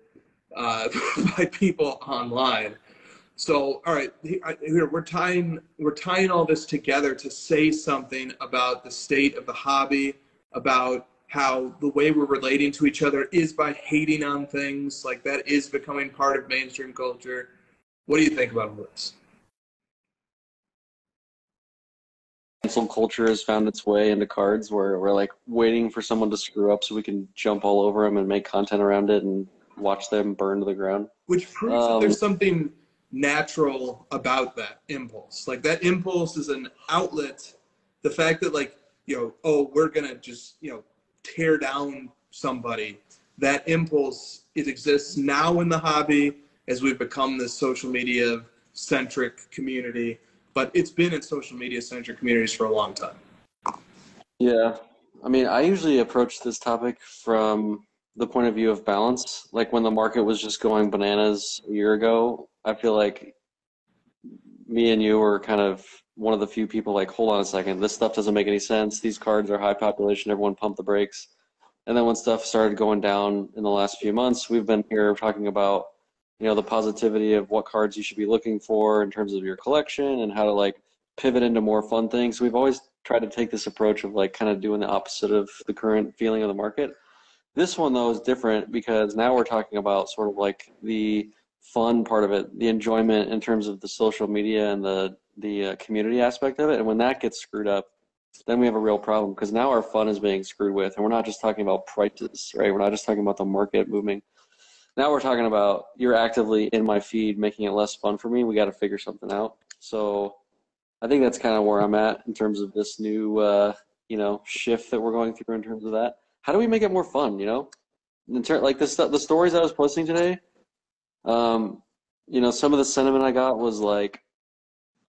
uh, by people online. So, all right, here we're tying we're tying all this together to say something about the state of the hobby, about how the way we're relating to each other is by hating on things. Like that is becoming part of mainstream culture. What do you think about all this? Cancel culture has found its way into cards where we're like waiting for someone to screw up so we can jump all over them and make content around it and watch them burn to the ground. Which proves um, that there's something natural about that impulse. Like that impulse is an outlet. The fact that like, you know, oh, we're gonna just, you know, tear down somebody. That impulse it exists now in the hobby as we've become this social media centric community, but it's been in social media centric communities for a long time. Yeah. I mean, I usually approach this topic from the point of view of balance. Like when the market was just going bananas a year ago, I feel like me and you were kind of one of the few people like, hold on a second, this stuff doesn't make any sense. These cards are high population, everyone pump the brakes. And then when stuff started going down in the last few months, we've been here talking about, you know, the positivity of what cards you should be looking for in terms of your collection and how to like pivot into more fun things. We've always tried to take this approach of like kind of doing the opposite of the current feeling of the market. This one though is different because now we're talking about sort of like the fun part of it, the enjoyment in terms of the social media and the the uh, community aspect of it. And when that gets screwed up, then we have a real problem because now our fun is being screwed with, and we're not just talking about prices, right? We're not just talking about the market moving. Now we're talking about you're actively in my feed, making it less fun for me. We got to figure something out. So I think that's kind of where I'm at in terms of this new, uh, you know, shift that we're going through in terms of that. How do we make it more fun? You know, in ter- like the the stories I was posting today. Um, you know, some of the sentiment I got was like,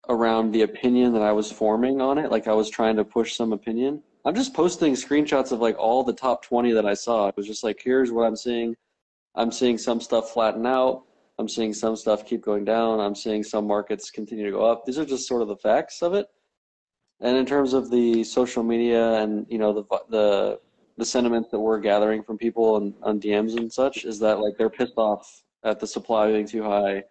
around the opinion that I was forming on it. Like I was trying to push some opinion. I'm just posting screenshots of like all the top 20 that I saw. It was just like, here's what I'm seeing. I'm seeing some stuff flatten out. I'm seeing some stuff keep going down. I'm seeing some markets continue to go up. These are just sort of the facts of it. And in terms of the social media and you know the the the sentiments that we're gathering from people and on DMs and such is that like they're pissed off at the supply being too high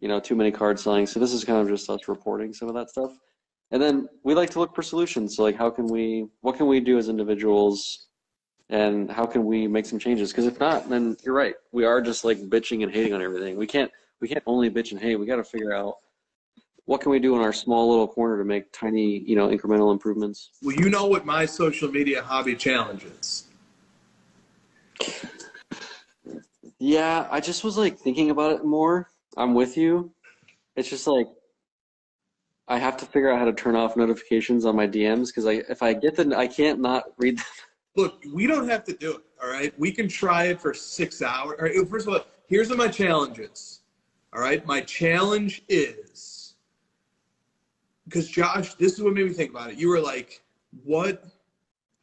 you know, too many cards selling. So this is kind of just us reporting some of that stuff. And then we like to look for solutions. So like, how can we, what can we do as individuals, and how can we make some changes? Because if not, then you're right. We are just like bitching and hating on everything. We can't, we can't only bitch and hate. We got to figure out what can we do in our small little corner to make tiny, you know, incremental improvements. Well, you know what my social media hobby challenge is. Yeah, I just was like thinking about it more I'm with you. It's just like I have to figure out how to turn off notifications on my DMs because I if I get the I can't not read them. Look, we don't have to do it. All right, we can try it for six hours. All right, first of all, here's my challenge is. All right, my challenge is because Josh, this is what made me think about it. You were like, what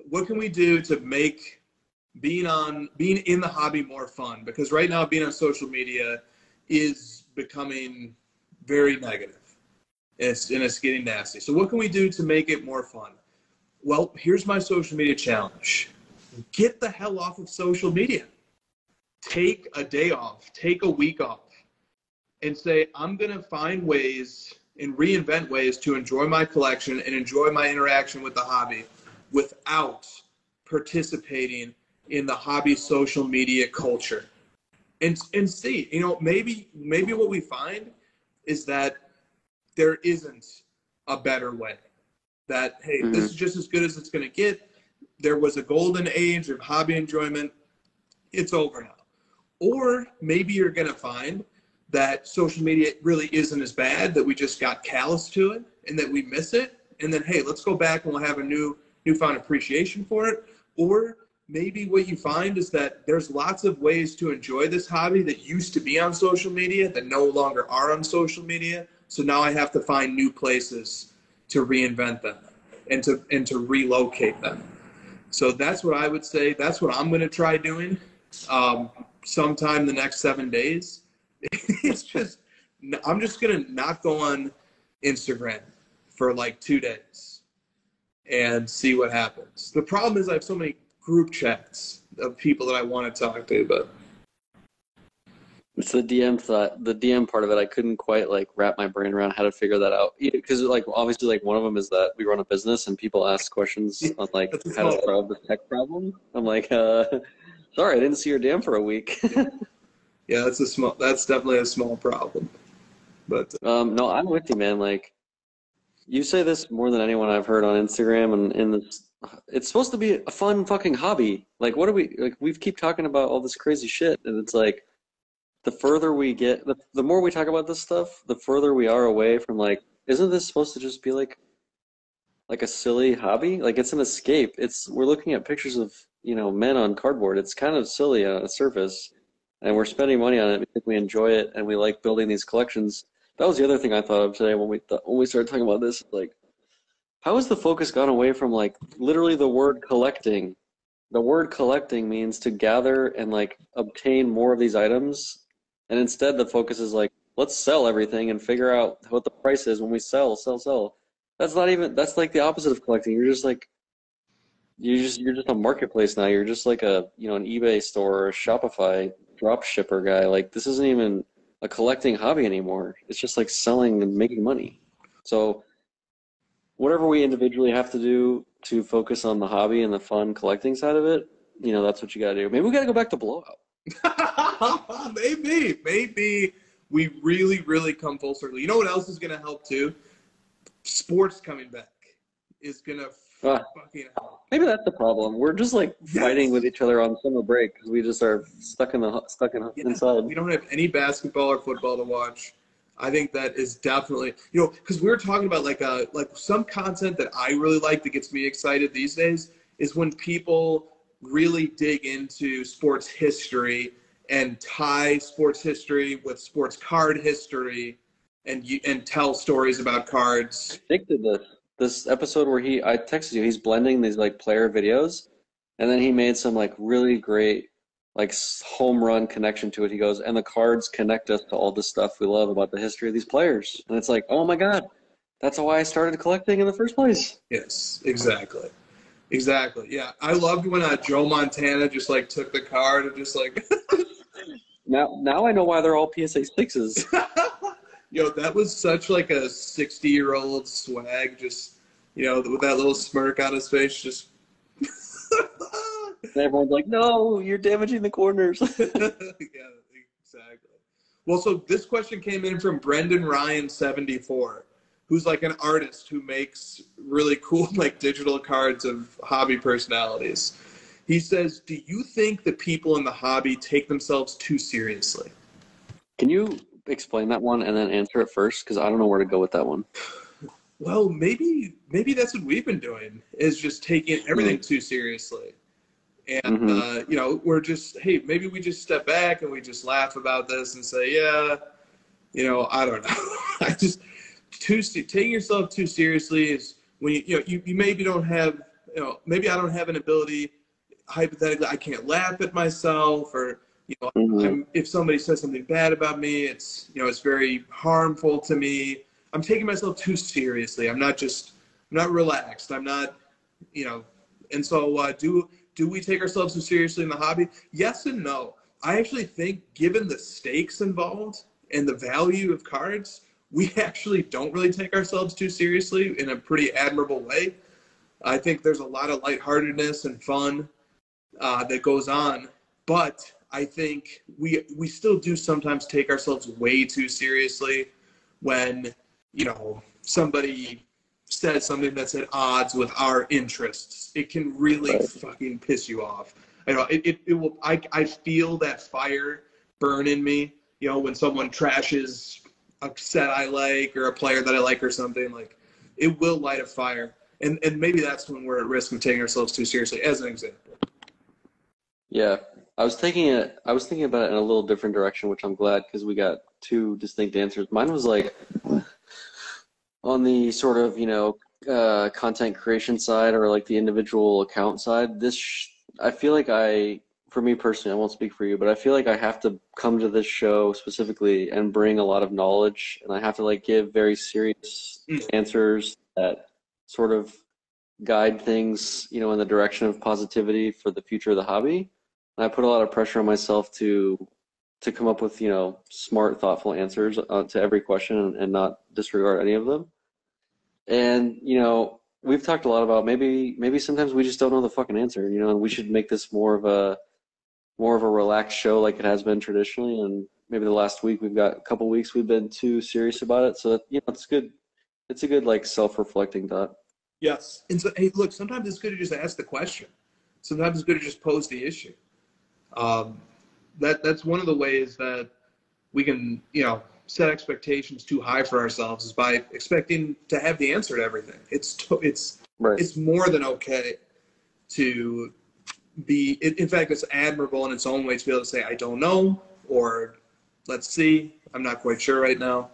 what can we do to make being on being in the hobby more fun? Because right now being on social media is becoming very negative. it's, and it's getting nasty. So what can we do to make it more fun? Well, here's my social media challenge. Get the hell off of social media. Take a day off, take a week off, and say, I'm going to find ways and reinvent ways to enjoy my collection and enjoy my interaction with the hobby without participating in the hobby social media culture. And, and see, you know, maybe maybe what we find is that there isn't a better way. That hey, mm-hmm. this is just as good as it's going to get. There was a golden age of hobby enjoyment. It's over now. Or maybe you're going to find that social media really isn't as bad that we just got callous to it and that we miss it and then hey let's go back and we'll have a new newfound appreciation for it or maybe what you find is that there's lots of ways to enjoy this hobby that used to be on social media that no longer are on social media so now i have to find new places to reinvent them and to and to relocate them so that's what i would say that's what i'm going to try doing um, sometime the next seven days it's just I'm just gonna not go on Instagram for like two days and see what happens. The problem is I have so many group chats of people that I want to talk to, but it's the DM thought the DM part of it. I couldn't quite like wrap my brain around how to figure that out because like obviously like one of them is that we run a business and people ask questions on like how to solve the tech problem. I'm like, uh, sorry, I didn't see your DM for a week. yeah, that's a small. That's definitely a small problem. But uh, um, no, I'm with you, man. Like you say this more than anyone I've heard on Instagram, and in this, it's supposed to be a fun fucking hobby. Like, what are we like? We keep talking about all this crazy shit, and it's like the further we get, the the more we talk about this stuff, the further we are away from like, isn't this supposed to just be like like a silly hobby? Like it's an escape. It's we're looking at pictures of you know men on cardboard. It's kind of silly on a surface and we're spending money on it because we enjoy it and we like building these collections. That was the other thing I thought of today when we th- when we started talking about this. Like, how has the focus gone away from like literally the word collecting? The word collecting means to gather and like obtain more of these items, and instead the focus is like let's sell everything and figure out what the price is when we sell, sell, sell. That's not even. That's like the opposite of collecting. You're just like you're just you're just a marketplace now. You're just like a you know an eBay store or a Shopify drop shipper guy. Like this isn't even a collecting hobby anymore. It's just like selling and making money. So whatever we individually have to do to focus on the hobby and the fun collecting side of it, you know, that's what you got to do. Maybe we got to go back to blowout. maybe, maybe we really, really come full circle. You know what else is going to help too? Sports coming back is going to uh, fucking help. Maybe that's the problem. We're just like yes. fighting with each other on summer break because we just are stuck in the stuck in yeah, inside. We don't have any basketball or football to watch. I think that is definitely you know because we were talking about like uh like some content that I really like that gets me excited these days is when people really dig into sports history and tie sports history with sports card history and you and tell stories about cards. Stick to this this episode where he I texted you, he's blending these like player videos, and then he made some like really great like home run connection to it. He goes, and the cards connect us to all the stuff we love about the history of these players, and it's like, oh my god, that's why I started collecting in the first place. Yes, exactly. Exactly. Yeah, I loved when uh, Joe Montana just like took the card and just like. now, now I know why they're all PSA sixes. Yo, that was such like a sixty-year-old swag. Just you know, with that little smirk on his face, just. and everyone's like, "No, you're damaging the corners." yeah, exactly. Well, so this question came in from Brendan Ryan seventy four, who's like an artist who makes really cool like digital cards of hobby personalities. He says, "Do you think the people in the hobby take themselves too seriously?" Can you explain that one and then answer it first? Because I don't know where to go with that one. Well, maybe maybe that's what we've been doing is just taking everything mm-hmm. too seriously, and mm-hmm. uh, you know we're just hey maybe we just step back and we just laugh about this and say yeah, you know I don't know I just too taking yourself too seriously is when you you know you, you maybe don't have you know maybe I don't have an ability hypothetically I can't laugh at myself or you know, mm-hmm. if somebody says something bad about me, it's you know it's very harmful to me. I'm taking myself too seriously. I'm not just I'm not relaxed. I'm not, you know. And so uh, do do we take ourselves too seriously in the hobby? Yes and no. I actually think, given the stakes involved and the value of cards, we actually don't really take ourselves too seriously in a pretty admirable way. I think there's a lot of lightheartedness and fun uh, that goes on, but I think we we still do sometimes take ourselves way too seriously when you know somebody says something that's at odds with our interests. It can really fucking piss you off. I know it, it, it will I, I feel that fire burn in me, you know, when someone trashes a set I like or a player that I like or something, like it will light a fire. And and maybe that's when we're at risk of taking ourselves too seriously, as an example. Yeah, I was thinking it. I was thinking about it in a little different direction, which I'm glad because we got two distinct answers. Mine was like on the sort of you know uh, content creation side or like the individual account side. This sh- I feel like I, for me personally, I won't speak for you, but I feel like I have to come to this show specifically and bring a lot of knowledge, and I have to like give very serious Mm. answers that sort of guide things, you know, in the direction of positivity for the future of the hobby. I put a lot of pressure on myself to to come up with, you know, smart, thoughtful answers uh, to every question and, and not disregard any of them. And you know, we've talked a lot about maybe maybe sometimes we just don't know the fucking answer, you know, and we should make this more of a more of a relaxed show like it has been traditionally. And maybe the last week we've got a couple weeks we've been too serious about it. So that, you know, it's good. It's a good like self-reflecting thought. Yes. And so, hey, look, sometimes it's good to just ask the question. Sometimes it's good to just pose the issue. Um, that that's one of the ways that we can, you know, set expectations too high for ourselves is by expecting to have the answer to everything. It's to, it's Right. it's more than okay to be. In in fact, it's admirable in its own way to be able to say, "I don't know," or "Let's see." I'm not quite sure right now.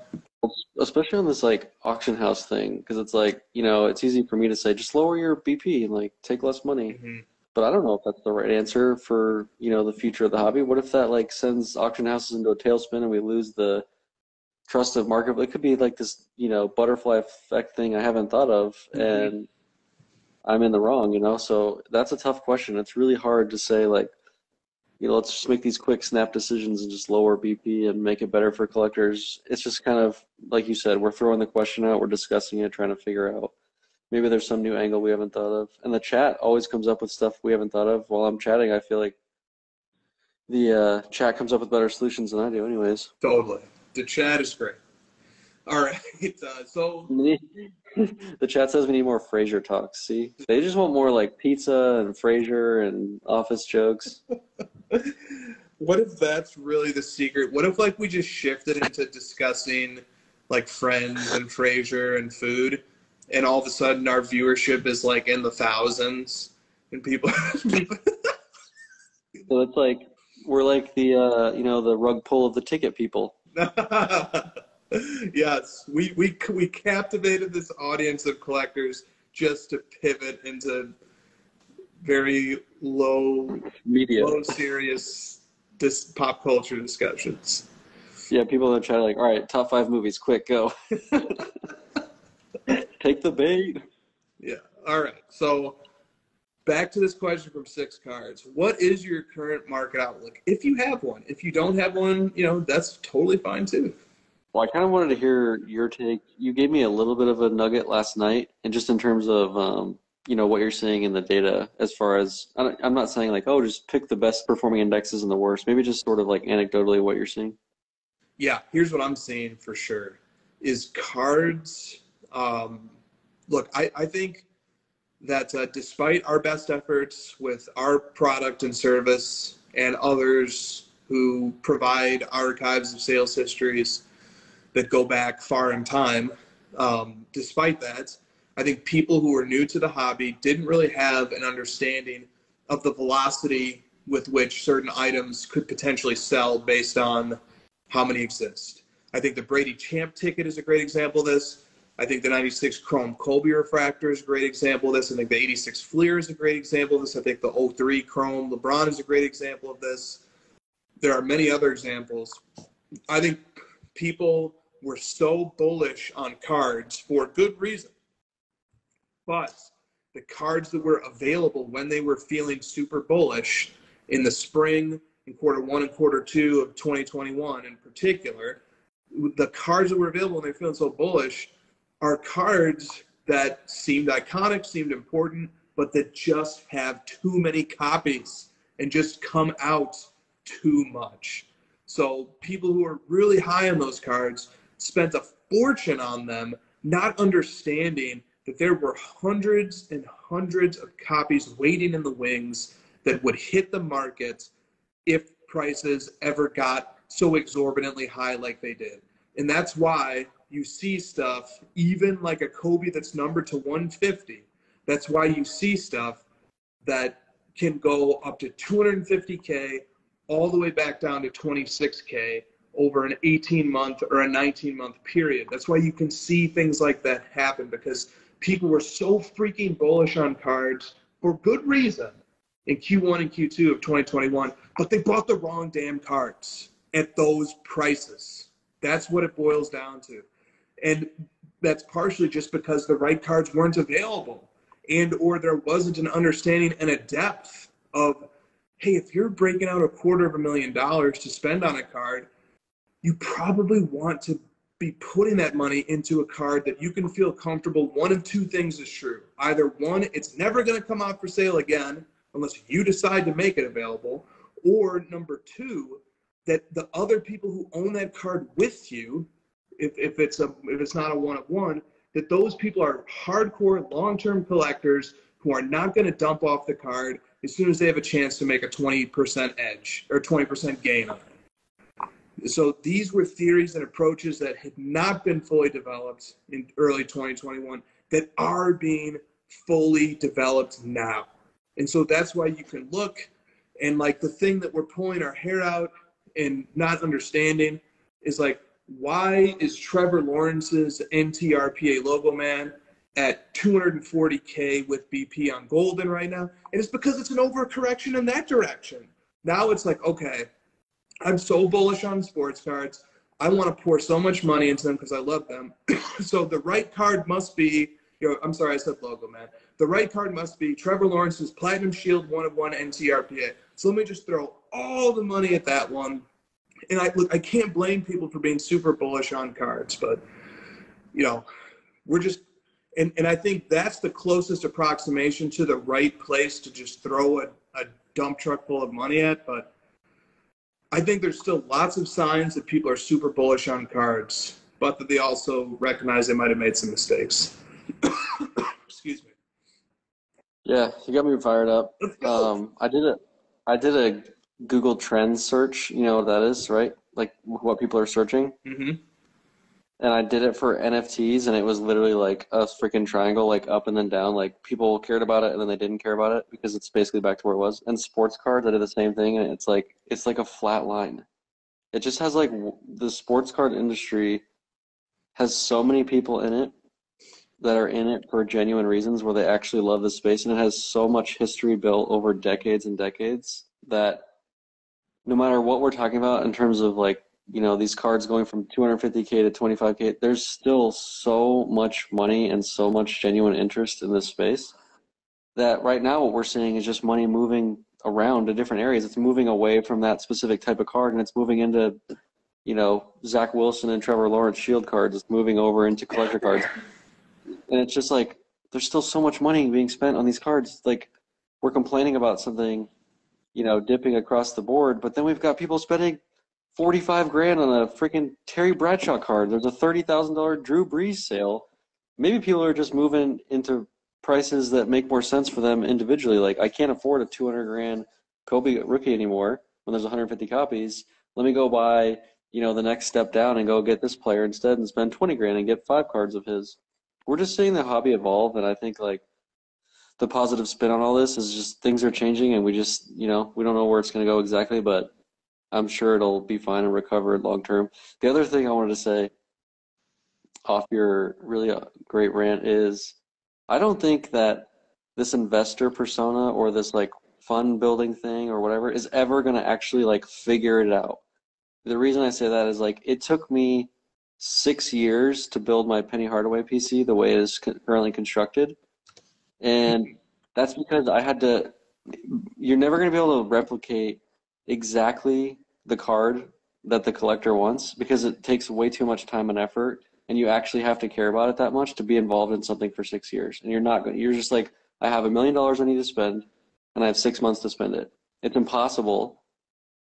especially on this like auction house thing because it's like you know it's easy for me to say just lower your bp and like take less money Mhm. But i don't know if that's the right answer for you know the future of the hobby what if that like sends auction houses into a tailspin and we lose the trust of market it could be like this you know butterfly effect thing i haven't thought of Mhm. and i'm in the wrong you know so that's a tough question it's really hard to say like you know, let's just make these quick snap decisions and just lower BP and make it better for collectors. It's just kind of like you said, we're throwing the question out, we're discussing it, trying to figure out maybe there's some new angle we haven't thought of. And the chat always comes up with stuff we haven't thought of. While I'm chatting, I feel like the uh, chat comes up with better solutions than I do, anyways. Totally. The chat is great. All right. Uh, so the chat says we need more Frasier talks. See, they just want more like pizza and Frasier and office jokes. what if that's really the secret? What if like we just shifted into discussing like Friends and Frasier and food, and all of a sudden our viewership is like in the thousands, and people. people So it's like we're like the uh, you know the rug pull of the ticket people. yes, we, we we captivated this audience of collectors just to pivot into very low, Media. low serious this pop culture discussions. Yeah, people are trying to like, all right, top five movies, quick, go. Take the bait. Yeah. All right. So back to this question from six cards. What is your current market outlook? If you have one. If you don't have one, you know, that's totally fine too. Well, I kind of wanted to hear your take. You gave me a little bit of a nugget last night, and just in terms of, um, you know, what you're seeing in the data, as far as I'm not saying like, oh, just pick the best performing indexes and the worst. Maybe just sort of like anecdotally what you're seeing. Yeah, here's what I'm seeing for sure is cards. Um, look, I, I think that uh, despite our best efforts with our product and service and others who provide archives of sales histories that go back far in time, um, despite that, I think people who are new to the hobby didn't really have an understanding of the velocity with which certain items could potentially sell based on how many exist. I think the Brady Champ ticket is a great example of this. I think the 96 Chrome Kobe Refractor is a great example of this. I think the 86 Fleer is a great example of this. I think the 03 Chrome LeBron is a great example of this. There are many other examples. I think people were so bullish on cards for good reason. But the cards that were available when they were feeling super bullish in the spring, in quarter one and quarter two of 2021 in particular, the cards that were available when they're feeling so bullish are cards that seemed iconic, seemed important, but that just have too many copies and just come out too much. So people who are really high on those cards spent a fortune on them, not understanding that there were hundreds and hundreds of copies waiting in the wings that would hit the market if prices ever got so exorbitantly high like they did. And that's why you see stuff, even like a Kobe that's numbered to 150. That's why you see stuff that can go up to 250K all the way back down to 26K over an 18 month or a 19 month period. That's why you can see things like that happen because people were so freaking bullish on cards for good reason in Q1 and Q2 of 2021, but they bought the wrong damn cards at those prices. That's what it boils down to. And that's partially just because the right cards weren't available and or there wasn't an understanding and a depth of hey, if you're breaking out a quarter of a million dollars to spend on a card, you probably want to be putting that money into a card that you can feel comfortable. One of two things is true. Either one, it's never going to come out for sale again unless you decide to make it available, or number two, that the other people who own that card with you, if, if it's a if it's not a one of one, that those people are hardcore long-term collectors who are not going to dump off the card as soon as they have a chance to make a 20% edge or 20% gain on it. So these were theories and approaches that had not been fully developed in early 2021 that are being fully developed now. And so that's why you can look and like the thing that we're pulling our hair out and not understanding is like why is Trevor Lawrence's NTRPA logo man at 240K with BP on Goldin right now. And it's because it's an overcorrection in that direction. Now it's like, okay, I'm so bullish on sports cards. I want to pour so much money into them because I love them. so the right card must be, you know, I'm sorry, I said logo, man. The right card must be Trevor Lawrence's Platinum Shield one of one NTRPA. So let me just throw all the money at that one. And I look, I can't blame people for being super bullish on cards, but you know, we're just and, and I think that's the closest approximation to the right place to just throw a, a dump truck full of money at. But I think there's still lots of signs that people are super bullish on cards, but that they also recognize they might have made some mistakes. Excuse me. Yeah, you got me fired up. Um, I did a, I did a Google Trends search. You know what that is, right? Like what people are searching. Mm-hmm and I did it for NFTs, and it was literally like a freaking triangle, like up and then down. Like people cared about it, and then they didn't care about it because it's basically back to where it was. And sports cards, I did the same thing, and it's like it's like a flat line. It just has like the sports card industry has so many people in it that are in it for genuine reasons, where they actually love the space, and it has so much history built over decades and decades that no matter what we're talking about in terms of like you know these cards going from 250k to 25k there's still so much money and so much genuine interest in this space that right now what we're seeing is just money moving around to different areas. It's moving away from that specific type of card and it's moving into you know zach wilson and trevor lawrence shield cards. It's moving over into collector cards. And it's just like there's still so much money being spent on these cards. Like we're complaining about something you know dipping across the board but then we've got people spending 45 grand on a freaking Terry Bradshaw card. There's a $30,000 Drew Brees sale. Maybe people are just moving into prices that make more sense for them individually. Like, I can't afford a 200 grand Kobe rookie anymore when there's 150 copies. Let me go buy, you know, the next step down and go get this player instead and spend 20 grand and get five cards of his. We're just seeing the hobby evolve, and I think, like, the positive spin on all this is just things are changing and we just, you know, we don't know where it's going to go exactly, but I'm sure it'll be fine and recover long term. The other thing I wanted to say off your really uh, great rant is I don't think that this investor persona or this like fund building thing or whatever is ever going to actually like figure it out. The reason I say that is like it took me six years to build my Penny Hardaway PC the way it is currently constructed, and that's because I had to. You're never going to be able to replicate exactly the card that the collector wants because it takes way too much time and effort and you actually have to care about it that much to be involved in something for six years. And you're not going you're just like i have a million dollars i need to spend and i have six months to spend it. It's impossible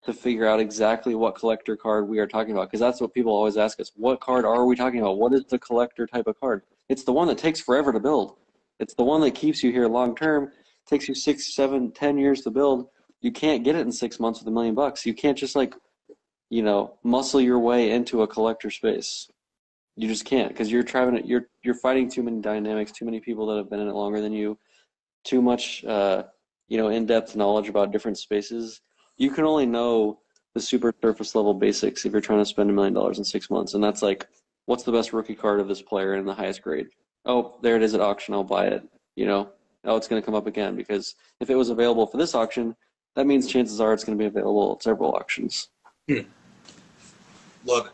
to figure out exactly what collector card we are talking about because that's what people always ask us. What card are we talking about? What is the collector type of card? It's the one that takes forever to build it's the one that keeps you here long term takes you six seven ten years to build. You can't get it in six months with a million bucks. You can't just like you know muscle your way into a collector space. You just can't because you're trying to you're you're fighting too many dynamics too many people that have been in it longer than you too much uh, you know in-depth knowledge about different spaces. You can only know the super surface level basics if you're trying to spend a million dollars in six months and that's like what's the best rookie card of this player in the highest grade oh there it is at auction i'll buy it you know oh it's going to come up again because if it was available for this auction that means chances are it's going to be available at several auctions hmm. love it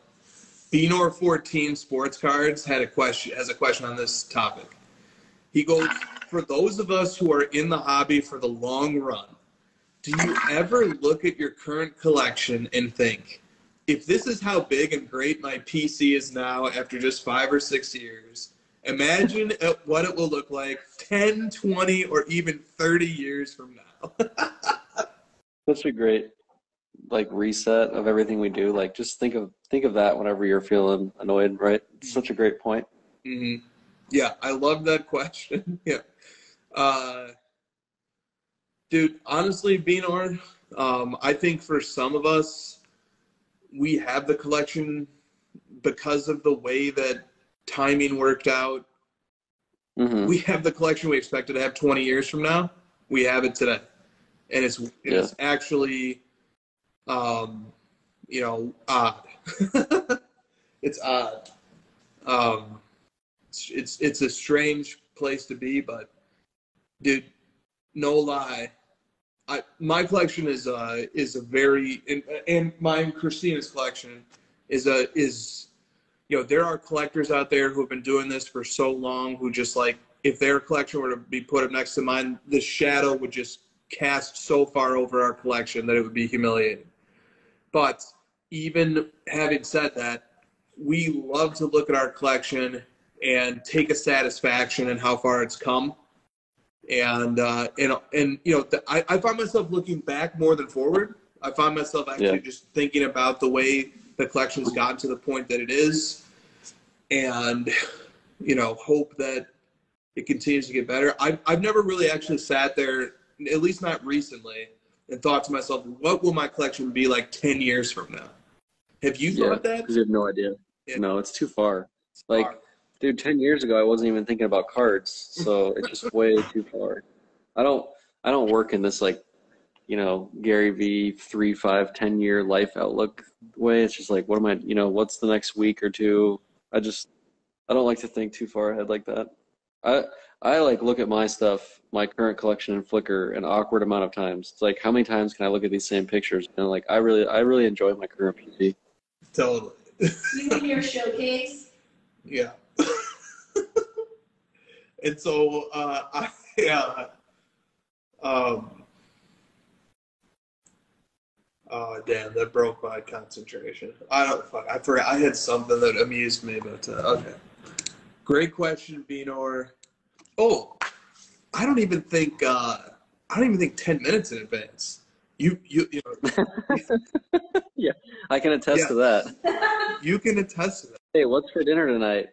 Benor 14 Sports Cards had a question has a question on this topic. He goes, for those of us who are in the hobby for the long run, do you ever look at your current collection and think, if this is how big and great my PC is now after just five or six years, imagine what it will look like 10, 20, or even 30 years from now. Such a great like reset of everything we do. Like just think of think of that whenever you're feeling annoyed, right? It's such a great point. Mm-hmm. Yeah, I love that question. yeah, uh, dude. Honestly, Benor, um, I think for some of us, we have the collection because of the way that timing worked out. Mm-hmm. We have the collection we expected to have 20 years from now. We have it today, and it's it's yeah. actually um, you know, odd. it's odd. Um, it's, it's it's a strange place to be, but dude, no lie, I my collection is uh is a very and, and my Kristina's collection is a is you know there are collectors out there who have been doing this for so long who just like if their collection were to be put up next to mine, the shadow would just cast so far over our collection that it would be humiliating. But even having said that, we love to look at our collection and take a satisfaction in how far it's come. And uh, and and you know, I, I find myself looking back more than forward. I find myself actually yeah. just thinking about the way the collection's gotten to the point that it is, and you know, hope that it continues to get better. I've I've never really actually sat there, at least not recently, and thought to myself, what will my collection be like 10 years from now? Have you thought yeah, that? You have no idea. Yeah. No, it's too far. It's like, far. dude, 10 years ago, I wasn't even thinking about cards. So it's just way too far. I don't, I don't work in this like, you know, Gary V three, five ten year life outlook way. It's just like, what am I, you know, what's the next week or two? I just, I don't like to think too far ahead like that. I, I like look at my stuff, my current collection in Flickr, an awkward amount of times. It's like how many times can I look at these same pictures? And like I really, I really enjoy my current PC. Totally. you mean your showcase? Yeah. and so uh, I, yeah, um, oh damn, that broke my concentration. I don't fuck. I forgot. I had something that amused me, but uh, okay. Great question, Benor. Oh, I don't even think uh, I don't even think ten minutes in advance. You you, you know. yeah, I can attest yeah. to that. You can attest to that. Hey, what's for dinner tonight?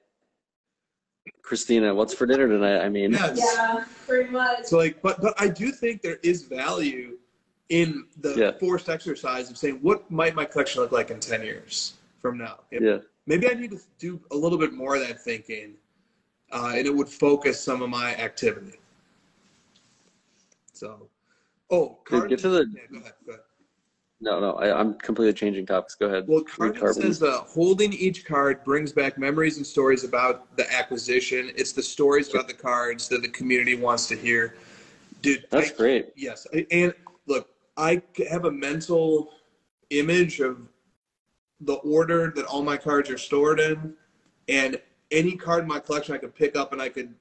Kristina, what's for dinner tonight? I mean, yes. yeah, pretty much. So like, but but I do think there is value in the yeah. forced exercise of saying what might my collection look like in ten years from now. Yeah. Maybe I need to do a little bit more of that thinking uh, and it would focus some of my activity. So, oh, card, get to the. Yeah, go ahead, go ahead. No, no, I, am completely changing topics. Go ahead. Well, Carbon says uh, holding each card brings back memories and stories about the acquisition. It's the stories about the cards that the community wants to hear. Dude, that's I, great. Yes, and look, I have a mental image of the order that all my cards are stored in and any card in my collection I could pick up and I could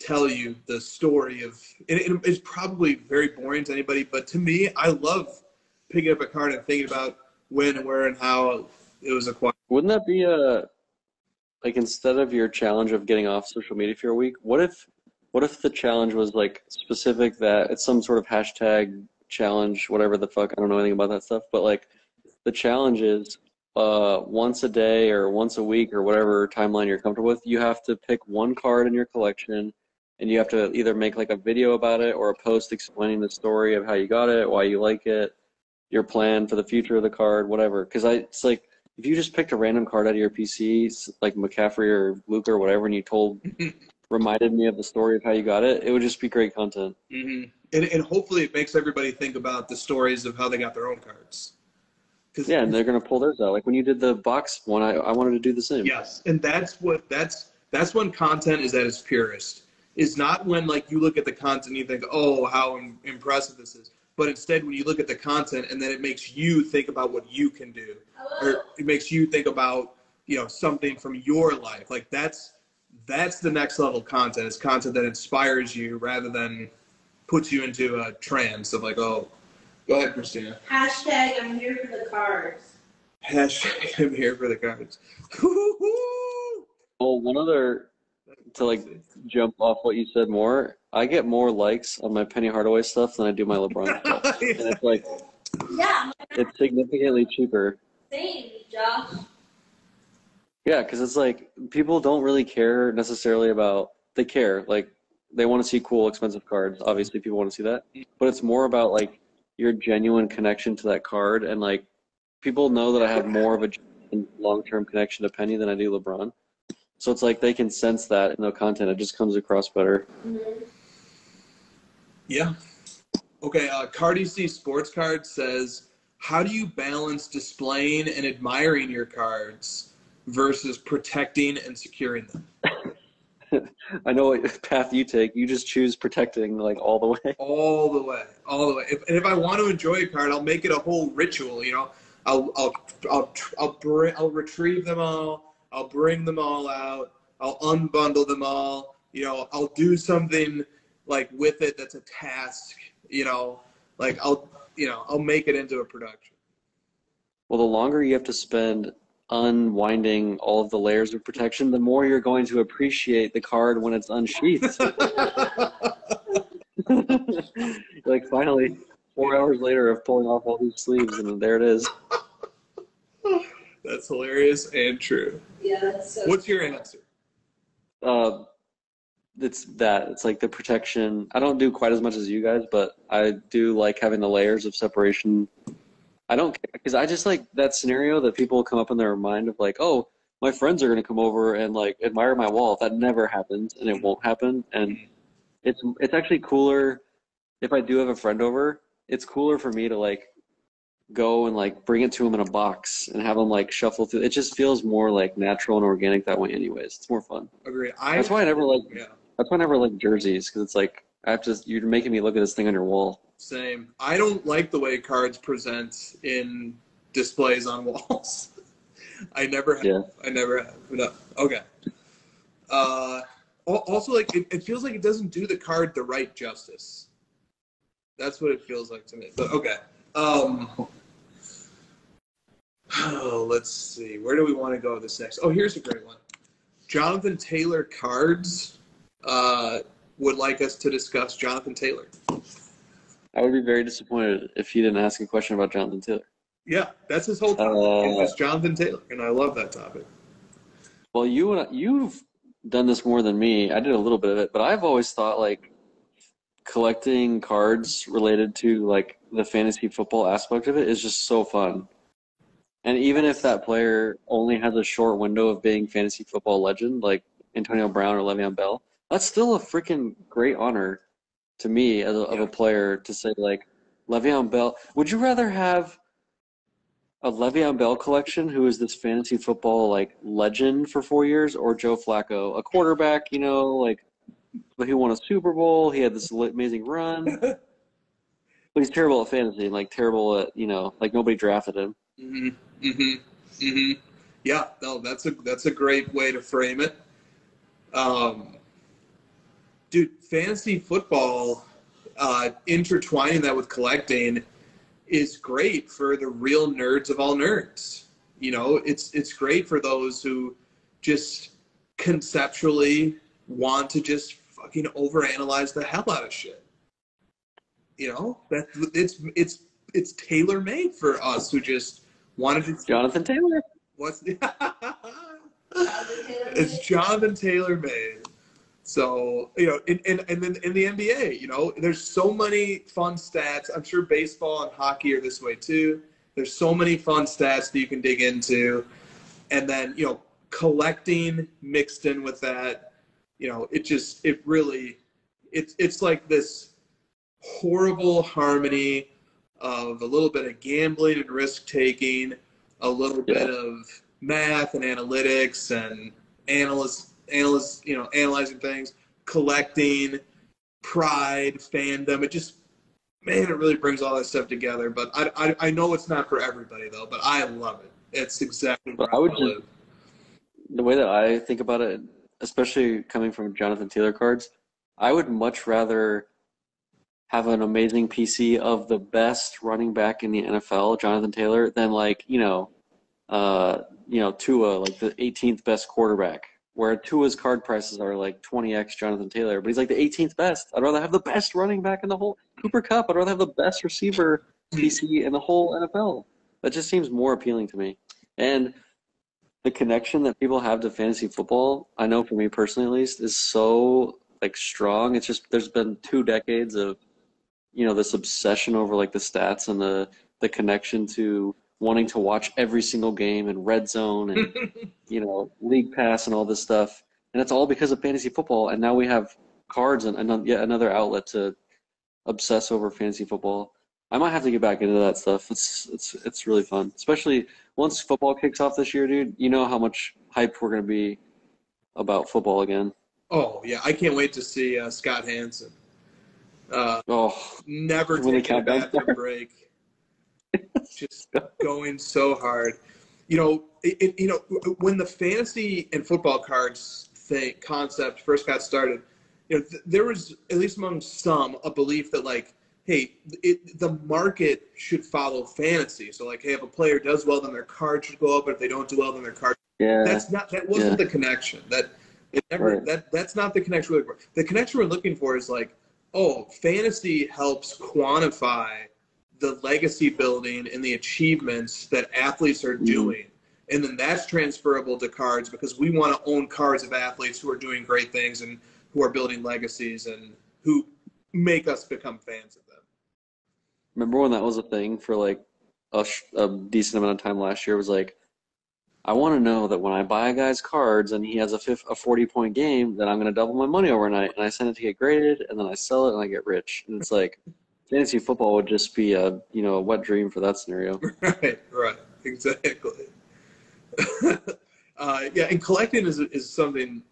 tell you the story of. It, it's probably very boring to anybody, but to me, I love picking up a card and thinking about when and where and how it was acquired. Wouldn't that be a like instead of your challenge of getting off social media for a week? What if what if the challenge was like specific that it's some sort of hashtag challenge, whatever the fuck? I don't know anything about that stuff, but like the challenge is uh, once a day or once a week or whatever timeline you're comfortable with, you have to pick one card in your collection and you have to either make like a video about it or a post explaining the story of how you got it, why you like it, your plan for the future of the card, whatever. Because I, it's like if you just picked a random card out of your PC, like McCaffrey or Luke or whatever, and you told, reminded me of the story of how you got it, it would just be great content. Mm-hmm. And, and hopefully it makes everybody think about the stories of how they got their own cards. Yeah, and they're gonna pull theirs out. Like when you did the box one, I, I wanted to do the same. Yes, and that's what that's that's when content is at its purest. Is not when like you look at the content and you think, oh, how impressive this is. But instead, when you look at the content and then it makes you think about what you can do, or it makes you think about you know something from your life. Like that's that's the next level content. It's content that inspires you rather than puts you into a trance of like, oh, Go ahead, Kristina. Hashtag I'm here for the cards. Hashtag I'm here for the cards. well, one other to like jump off what you said more. I get more likes on my Penny Hardaway stuff than I do my LeBron stuff, and it's like yeah, it's significantly cheaper. Same, Josh. Yeah, because it's like people don't really care necessarily about. They care like they want to see cool, expensive cards. Obviously, people want to see that, but it's more about like your genuine connection to that card. And like people know that I have more of a long term connection to Penny than I do LeBron. So it's like they can sense that in the content. It just comes across better. Mm-hmm. Yeah. Okay. Uh, Cardi C Sports Card says, "How do you balance displaying and admiring your cards versus protecting and securing them?" I know what path you take. You just choose protecting like all the way. All the way, all the way. If, and if I want to enjoy a card, I'll make it a whole ritual. You know, I'll I'll I'll I'll, bring, I'll retrieve them all. I'll bring them all out. I'll unbundle them all. You know, I'll do something like with it that's a task. You know, like I'll you know I'll make it into a production. Well, the longer you have to spend unwinding all of the layers of protection, the more you're going to appreciate the card when it's unsheathed. like finally, four hours later of pulling off all these sleeves, and there it is. That's hilarious and true. Yeah, that's so. What's your answer? Uh, it's that. It's like the protection. I don't do quite as much as you guys, but I do like having the layers of separation I don't care because I just like that scenario that people come up in their mind of like, oh, my friends are gonna come over and like admire my wall. That never happens, and it mm-hmm. won't happen. And mm-hmm. it's it's actually cooler if I do have a friend over. It's cooler for me to like go and like bring it to them in a box and have them like shuffle through. It just feels more like natural and organic that way. Anyways, it's more fun. Agree. I, that's why I never like. Yeah. That's why I never like jerseys because it's like I have to. You're making me look at this thing on your wall. Same. I don't like the way cards present in displays on walls. I never have. Yeah. I never have. No. Okay. Uh, also, like it, it feels like it doesn't do the card the right justice. That's what it feels like to me. But okay. Um, oh, let's see. Where do we want to go this next? Oh, here's a great one. Jonathan Taylor cards uh, would like us to discuss Jonathan Taylor. I would be very disappointed if he didn't ask a question about Jonathan Taylor. Yeah, that's his whole topic. Uh, it's Jonathan Taylor, and I love that topic. Well, you and you've done this more than me. I did a little bit of it, but I've always thought like collecting cards related to like the fantasy football aspect of it is just so fun. And even if that player only has a short window of being fantasy football legend, like Antonio Brown or Le'Veon Bell, that's still a freaking great honor to me as a, yeah. of a player to say like Le'Veon Bell. Would you rather have a Le'Veon Bell collection, who is this fantasy football like legend for four years, or Joe Flacco, a quarterback, you know, like but he won a Super Bowl. He had this amazing run, but he's terrible at fantasy like terrible at you know like nobody drafted him. Mhm. Mhm. Mhm. Yeah, no, that's a that's a great way to frame it. Um, dude, fantasy football, uh, intertwining that with collecting is great for the real nerds of all nerds. You know, it's it's great for those who just conceptually want to just fucking overanalyze the hell out of shit. You know, that it's it's it's tailor made for us who just wanted to Jonathan Taylor. What's the it's Jonathan Taylor made. So you know, and and and then in the NBA, you know, there's so many fun stats. I'm sure baseball and hockey are this way too. There's so many fun stats that you can dig into, and then you know, collecting mixed in with that, you know, it just it really, it's it's like this horrible harmony of a little bit of gambling and risk taking, a little Yeah. bit of math and analytics and analysts analysts you know analyzing things collecting pride fandom. It just man it really brings all that stuff together. But i i, I know it's not for everybody though but i love it. It's exactly where I would wanna just- live. the way that I think about it, especially coming from Jonathan Taylor cards, I would much rather have an amazing PC of the best running back in the NFL, Jonathan Taylor, than like, you know, uh, you know, Tua, like the 18th best quarterback, where Tua's card prices are like 20x Jonathan Taylor, but he's like the 18th best. I'd rather have the best running back in the whole Cooper Kupp. I'd rather have the best receiver PC in the whole NFL. That just seems more appealing to me. And the connection that people have to fantasy football, I know for me personally at least, is so like strong. It's just there's been two decades of you know this obsession over like the stats and the the connection to wanting to watch every single game and red zone and you know league pass and all this stuff. And it's all because of fantasy football. And now we have cards and, yet another outlet to obsess over fantasy football. I might have to get back into that stuff. It's it's it's really fun. Especially once football kicks off this year dude you know how much hype we're going to be about football again. Oh yeah. I can't wait to see uh, scott hanson. Uh, oh never taking a bathroom break. Just going so hard. You know, it, it- you know when the fantasy and football cards thing concept first got started. You know, th- there was at least among some a belief that like, hey, it, the market should follow fantasy. So like, hey, if a player does well, then their card should go up. But if they don't do well, then their card yeah that's not that wasn't Yeah. the connection that it never Right. that that's not the connection we're looking for the connection we're looking for is like oh fantasy helps quantify the legacy building and the achievements that athletes are Mhm. doing and then that's transferable to cards because we want to own cards of athletes who are doing great things and who are building legacies and who make us become fans of them Remember when that was a thing for like a, sh- a decent amount of time last year? Was like, I want to know that when I buy a guy's cards and he has a fif- a forty point game, that I'm going to double my money overnight, and I send it to get graded, and then I sell it and I get rich. And it's like, fantasy football would just be a you know a wet dream for that scenario. Right, right, exactly. uh, yeah, and collecting is is something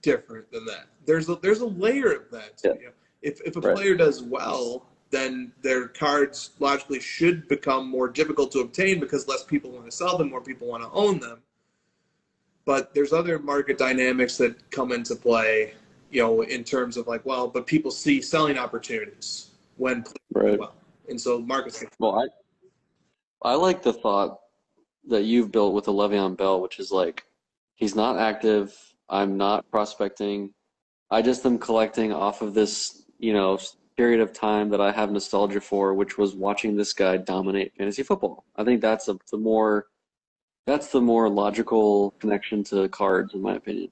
different than that. There's a, there's a layer of that. Too, Yeah. you know? If if a Right. player does well, then their cards logically should become more difficult to obtain because less people want to sell them, more people want to own them. But there's other market dynamics that come into play, you know, in terms of like, well, but people see selling opportunities when playing Right. well, and so get Well, I I like the thought that you've built with the Le'Veon Bell, which is like he's not active. I'm not prospecting. I just am collecting off of this, you know, period of time that I have nostalgia for, which was watching this guy dominate fantasy football. I think that's a, the more that's the more logical connection to cards, in my opinion.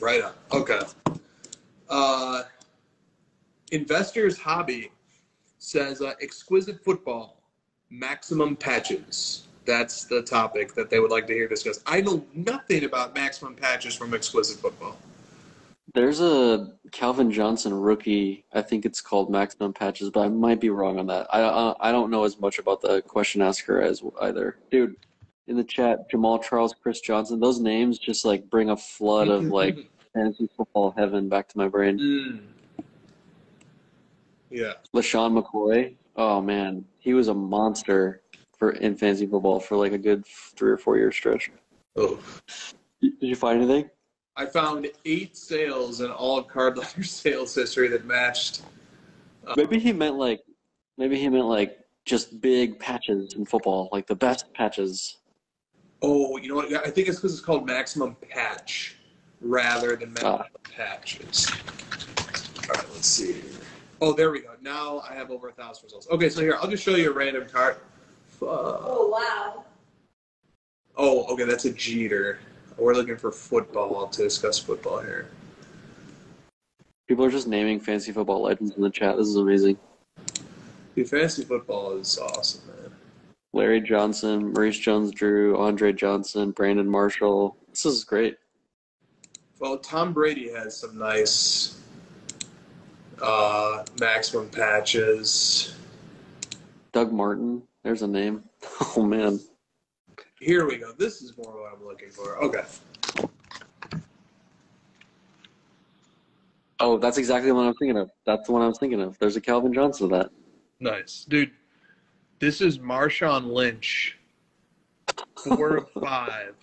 Right on. Okay. Uh, Investors Hobby says uh, exquisite football, maximum patches. That's the topic that they would like to hear discussed. I know nothing about maximum patches from exquisite football. There's a Calvin Johnson rookie. I think it's called Maximum Patches, but I might be wrong on that. I uh, I don't know as much about the question asker as either. Dude, in the chat, Jamaal Charles, Chris Johnson, those names just like bring a flood of like fantasy football heaven back to my brain. Mm. Yeah. LeSean McCoy. Oh man, he was a monster for in fantasy football for like a good three or four year stretch. Oh. Did you find anything? I found eight sales in all of Card Ladder sales history that matched. Maybe he meant like, maybe he meant like just big patches in football, like the best patches. Oh, you know what? I think it's because it's called maximum patch rather than maximum Ah. patches. All right, let's see. here. Oh, there we go. Now I have over a thousand results. Okay, so here I'll just show you a random card. Uh, Oh wow. oh, okay, that's a Jeter. We're looking for football to discuss football here. People are just naming fancy football legends in the chat. This is amazing. Dude, fantasy football is awesome, man. Larry Johnson, Maurice Jones-Drew, Andre Johnson, Brandon Marshall. This is great. Well, Tom Brady has some nice uh, maximum patches. Doug Martin. There's a name. Oh man. Here we go. This is more what I'm looking for. Okay. Oh, that's exactly the one I'm thinking of. That's the one I was thinking of. There's a Calvin Johnson of that. Nice. Dude, this is Marshawn Lynch. Four of five.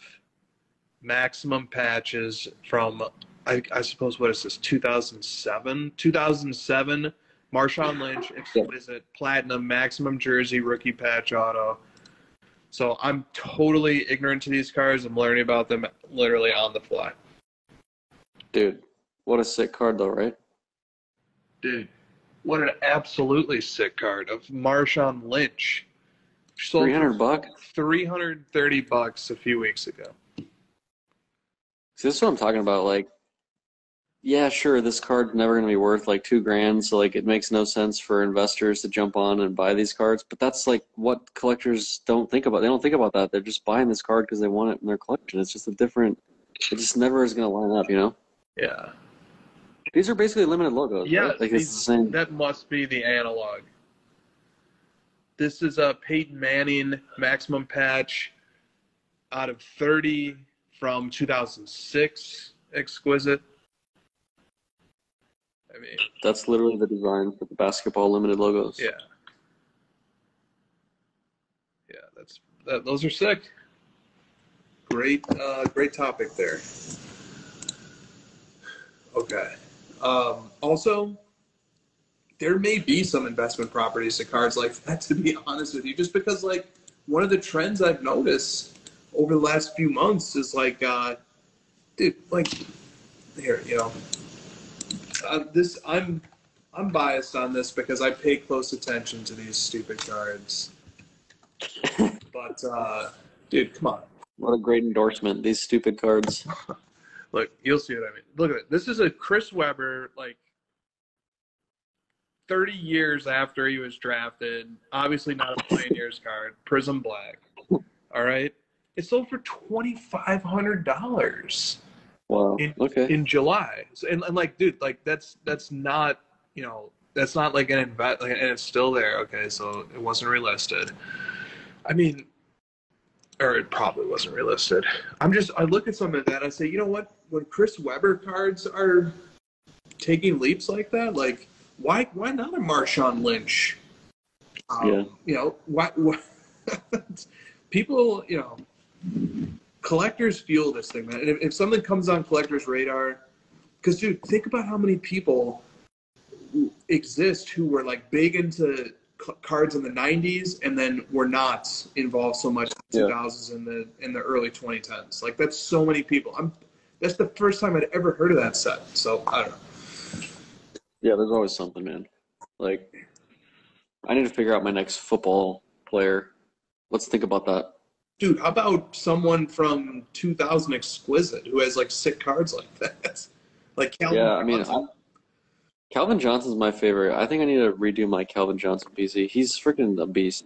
Maximum patches from, I, I suppose, what is this, 2007? 2007. Marshawn Lynch, exquisite, platinum, maximum jersey, rookie patch auto. So I'm totally ignorant to these cars. I'm learning about them literally on the fly. Dude, what a sick card though, right? Dude, what an absolutely sick card of Marshawn Lynch. Sold 300 buck. 330 bucks a few weeks ago. See, this is what I'm talking about. Like, yeah, sure, this card's never going to be worth like two grand, so like it makes no sense for investors to jump on and buy these cards. But that's like what collectors don't think about. They don't think about that. They're just buying this card because they want it in their collection. It's just a different. It just never is going to line up, you know. Yeah. These are basically limited logos. Yeah, right? like it's these- the same. that must be the analog. This is a Peyton Manning maximum patch out of 30 from 2006. Exquisite. I mean, That's literally the design for the basketball limited logos. yeah. Yeah, that's that, those are sick. Great, uh, great topic there. Okay. Um, also, there may be some investment properties to cards like that. To be honest with you, just because like one of the trends I've noticed over the last few months is like, uh, dude, like here, you know, uh, this I'm I'm biased on this because I pay close attention to these stupid cards. but uh, dude, come on. What a great endorsement. These stupid cards. Look, you'll see what I mean. Look at it. This is a Chris Webber, like 30 years after he was drafted. Obviously not a Pioneers card. Prism Black. All right. It sold for $2,500 Wow. In- okay. in July. So, and, and like, dude, like that's that's not you know that's not like an invest, like, and it's still there. Okay, so it wasn't relisted. I mean, or it probably wasn't relisted. I'm just I look at some of that. and I say, you know what? When Chris Webber cards are taking leaps like that, like why why not a Marshawn Lynch? Um, Yeah. You know why, why people you know collectors fuel this thing, man. And if, if something comes on collectors' radar, because dude, think about how many people exist who were like big into c- cards in the '90s and then were not involved so much in the Yeah. 2000s and the in the early 2010s. Like that's so many people. I'm that's the first time I'd ever heard of that set. So I don't know. Yeah, there's always something, man. Like, I need to figure out my next football player. Let's think about that. Dude, how about someone from 2000 Exquisite who has like sick cards like that? like Calvin yeah, I mean, Johnson. I, Calvin Johnson's my favorite. I think I need to redo my Calvin Johnson PC. He's freaking a beast.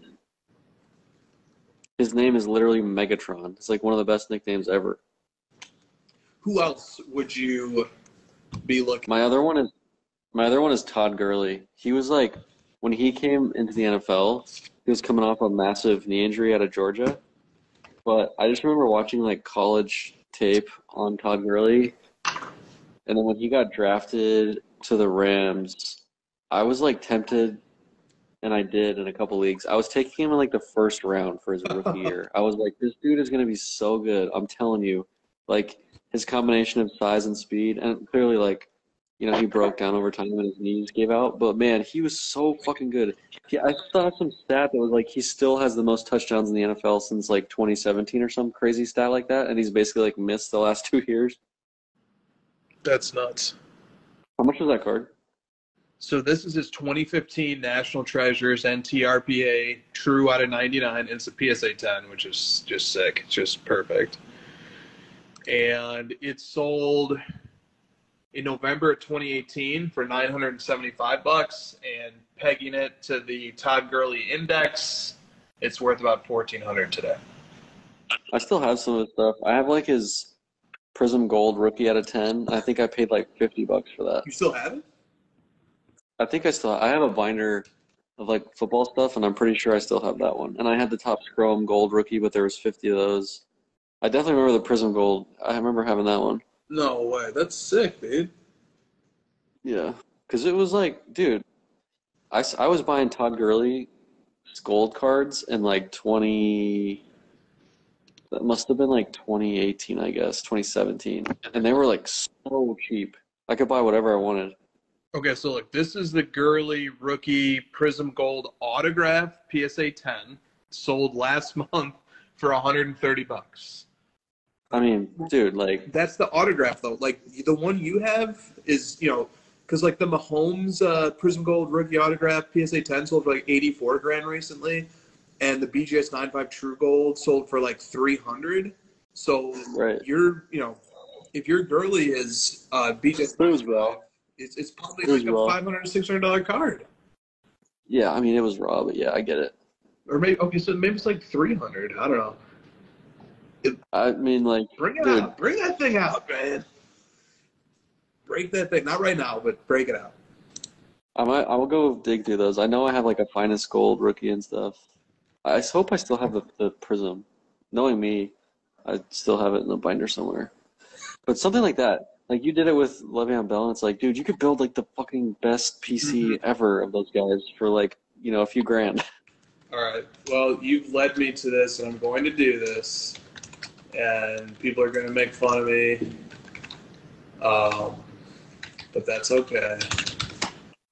His name is literally Megatron. It's like one of the best nicknames ever. who else would you be looking? My other one is my other one is Todd Gurley. He was like when he came into the NFL, he was coming off a massive knee injury out of Georgia. But I just remember watching like college tape on Todd Gurley. And then when he got drafted to the Rams, I was like tempted and I did in a couple leagues. I was taking him in like the first round for his rookie year. I was like, this dude is gonna be so good. I'm telling you, like his combination of size and speed, and clearly like, you know, he broke down over time and his knees gave out. But man, he was so fucking good. He, I saw some stat that was like he still has the most touchdowns in the NFL since like 2017 or some crazy stat like that, and he's basically like missed the last two years. That's nuts. How much was that card? So this is his 2015 National Treasures NTRPA True out of 99. It's a PSA 10, which is just sick. It's just perfect. And it sold in November of 2018 for 975 bucks, and pegging it to the Todd Gurley Index, it's worth about 1400 today. I still have some of his stuff. I have like his Prism Gold rookie out of 10. I think I paid like 50 bucks for that. You still have it? I think I still I have a binder of like football stuff, and I'm pretty sure I still have that one. And I had the Topps Chrome Gold rookie, but there was 50 of those. I definitely remember the Prism Gold. I remember having that one. No way. That's sick, dude. Yeah, because it was like, dude, I, I was buying Todd Gurley gold cards in like 20. That must have been like 2018, I guess, 2017, and they were like so cheap. I could buy whatever I wanted. Okay, so look, this is the Gurley rookie Prism Gold autograph PSA 10, sold last month for 130 bucks. I mean, dude, like, That's the autograph though. Like the one you have is, you know, because like the Mahomes uh, Prism Gold rookie autograph PSA 10 sold for like 84 grand recently, and the BGS 95 True Gold sold for like 300. So right. you're, you know, if your Gurley is uh, BGS, It raw. it's, it's probably It like a raw. 500 600 dollar card. Yeah, I mean, it was raw, but yeah, I get it. Or maybe okay, so maybe it's like three hundred. I don't know. I mean, like, Bring it Dude. out. Bring that thing out, man. Break that thing. Not right now, but break it out. I might, I will go dig through those. I know I have like a finest gold rookie and stuff. I hope I still have the, the prism. Knowing me, I still have it in the binder somewhere. But something like that, like you did it with Le'Veon Bell, and it's like, dude, you could build like the fucking best PC mm-hmm. ever of those guys for like, you know, a few grand. All right. Well, you've led me to this, and I'm going to do this. And people are going to make fun of me. Um, but that's okay.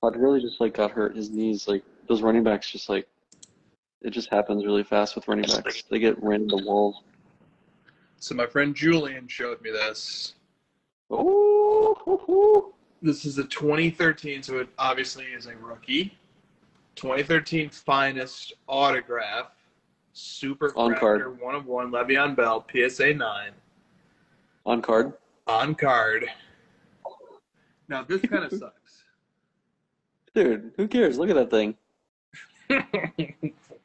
Todd really just like got hurt. His knees, like those running backs, just like it just happens really fast with running backs. They get ran into walls. So my friend Julian showed me this. Oh. This is a 2013, so it obviously is a rookie. 2013 finest autograph, super On card. Fractor, one of one, Le'Veon Bell, PSA 9, on card. on card. Now this kind of sucks. Dude, who cares? Look at that thing.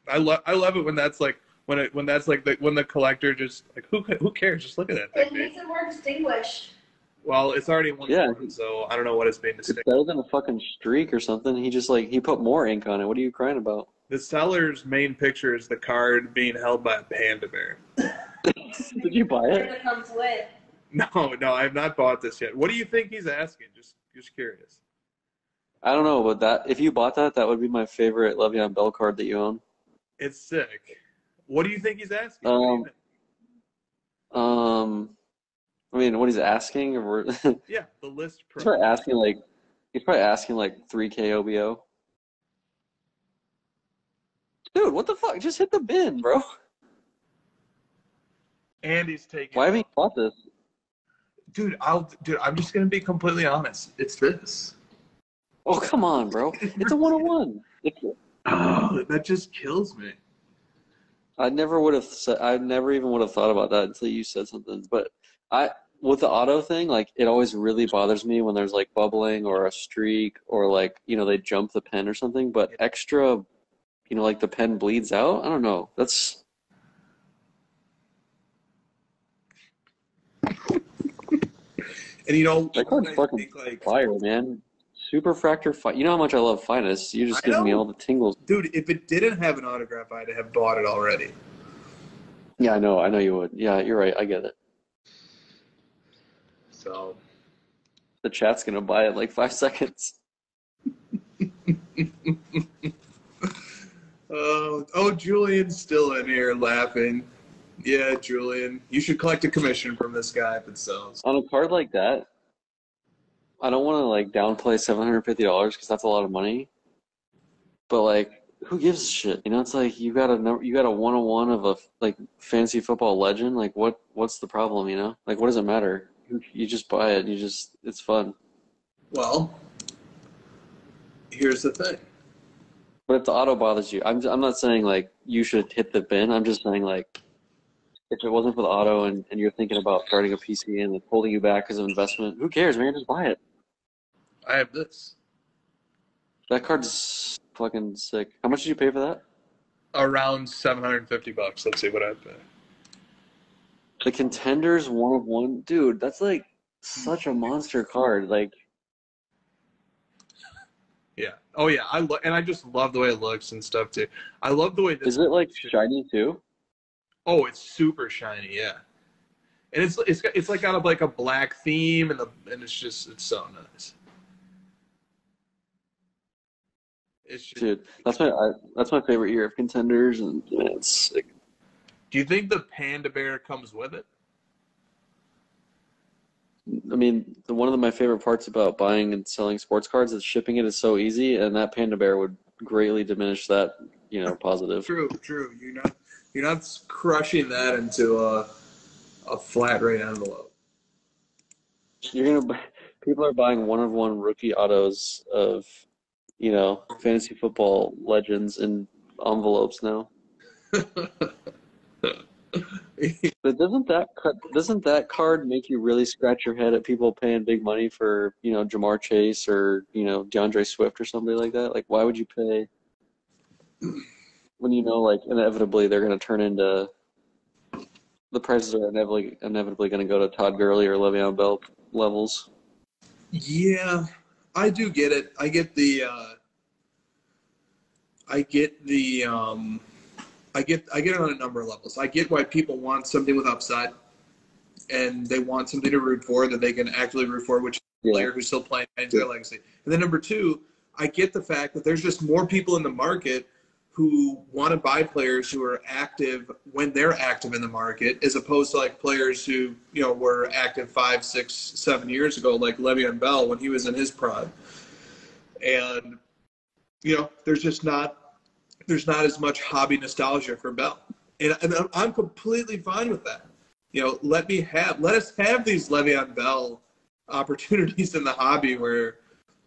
I love I love it when that's like when it when that's like the when the collector just like who who cares? Just look at that It thing, dude. makes it more distinguished. Well, it's already one Yeah. one, so I don't know what it's being It's distinct. better than a fucking streak or something. He just like he put more ink on it. What are you crying about? The seller's main picture is the card being held by a panda bear. Did you buy it? it comes with. No, no, I have not bought this yet. What do you think he's asking? Just just curious. I don't know, but that if you bought that, that would be my favorite Le'Veon Bell card that you own. It's sick. What do you think he's asking? What do you Um. Um, I mean, what he's asking, or Yeah, the list price. probably asking like he's probably asking like three K OBO. Dude, what the fuck? Just hit the bin, bro. Andy's taking. Why haven't you bought this? Dude, I'll. Dude, I'm just gonna be completely honest. It's this. Oh come on, bro. It's a one on one. Oh, that just kills me. I never would have said. I never even would have thought about that until you said something. But I, with the auto thing, like it always really bothers me when there's like bubbling or a streak or like you know they jump the pen or something. But extra, you know, like the pen bleeds out. I don't know. That's And you know, that card's I fucking think, like, fire, man. Super fractor fight. You know how much I love finest. You're just giving me all the tingles. dude, if it didn't have an autograph, I'd have bought it already. Yeah, I know. I know you would. Yeah, you're right. I get it. So The chat's gonna buy it in like five seconds. Oh, oh, Julian's still in here laughing. Yeah, Julian, you should collect a commission from this guy if it sells. On a card like that, I don't want to like downplay seven hundred fifty dollars because that's a lot of money. But like, who gives a shit? You know, it's like you got a number, you got a one on one of a like fancy football legend. Like, what what's the problem? You know, like what does it matter? You, you just buy it. You just it's fun. Well, here's the thing. But if the auto bothers you, I'm I'm not saying like you should hit the bin. I'm just saying like if it wasn't for the auto and, and you're thinking about starting a PC and it's holding you back as an investment, who cares, man? Just buy it. I have this That card's fucking sick. How much did you pay for that? around 750 bucks. Let's see what I pay. The contenders one of one, dude. That's like such a monster card. Like, Yeah. Oh yeah. I lo- and I just love the way it looks and stuff too. I love the way this. is it like shiny too? Oh, it's super shiny. Yeah. And it's it's got- it's like got a, like a black theme and the and it's just it's so nice. It's just, Dude, that's my I, that's my favorite year of contenders, and it's sick. do you think the panda bear comes with it? I mean, the, one of my favorite parts about buying and selling sports cards is shipping it is so easy, and that panda bear would greatly diminish that, you know, positive. True, true. You're not you're not crushing that into a a flat rate envelope. You're gonna people are buying one of one rookie autos of, you know, fantasy football legends in envelopes now. But doesn't that doesn't that card make you really scratch your head at people paying big money for you know Ja'Marr Chase or you know DeAndre Swift or somebody like that? Like, why would you pay when you know like inevitably they're going to turn into the prices are inevitably inevitably going to go to Todd Gurley or Le'Veon Bell levels? Yeah, I do get it. I get the uh I get the um I get I get it on a number of levels. I get why people want something with upside and they want something to root for that they can actually root for, which Yeah. player who's still playing into their legacy. And then number two, I get the fact that there's just more people in the market who want to buy players who are active when they're active in the market, as opposed to like players who you know were active five, six, seven years ago, like Le'Veon Bell when he was in his prime. And you know, there's just not there's not as much hobby nostalgia for Bell, and, and I'm- completely fine with that. You know, let me have let us have these Le'Veon Bell opportunities in the hobby where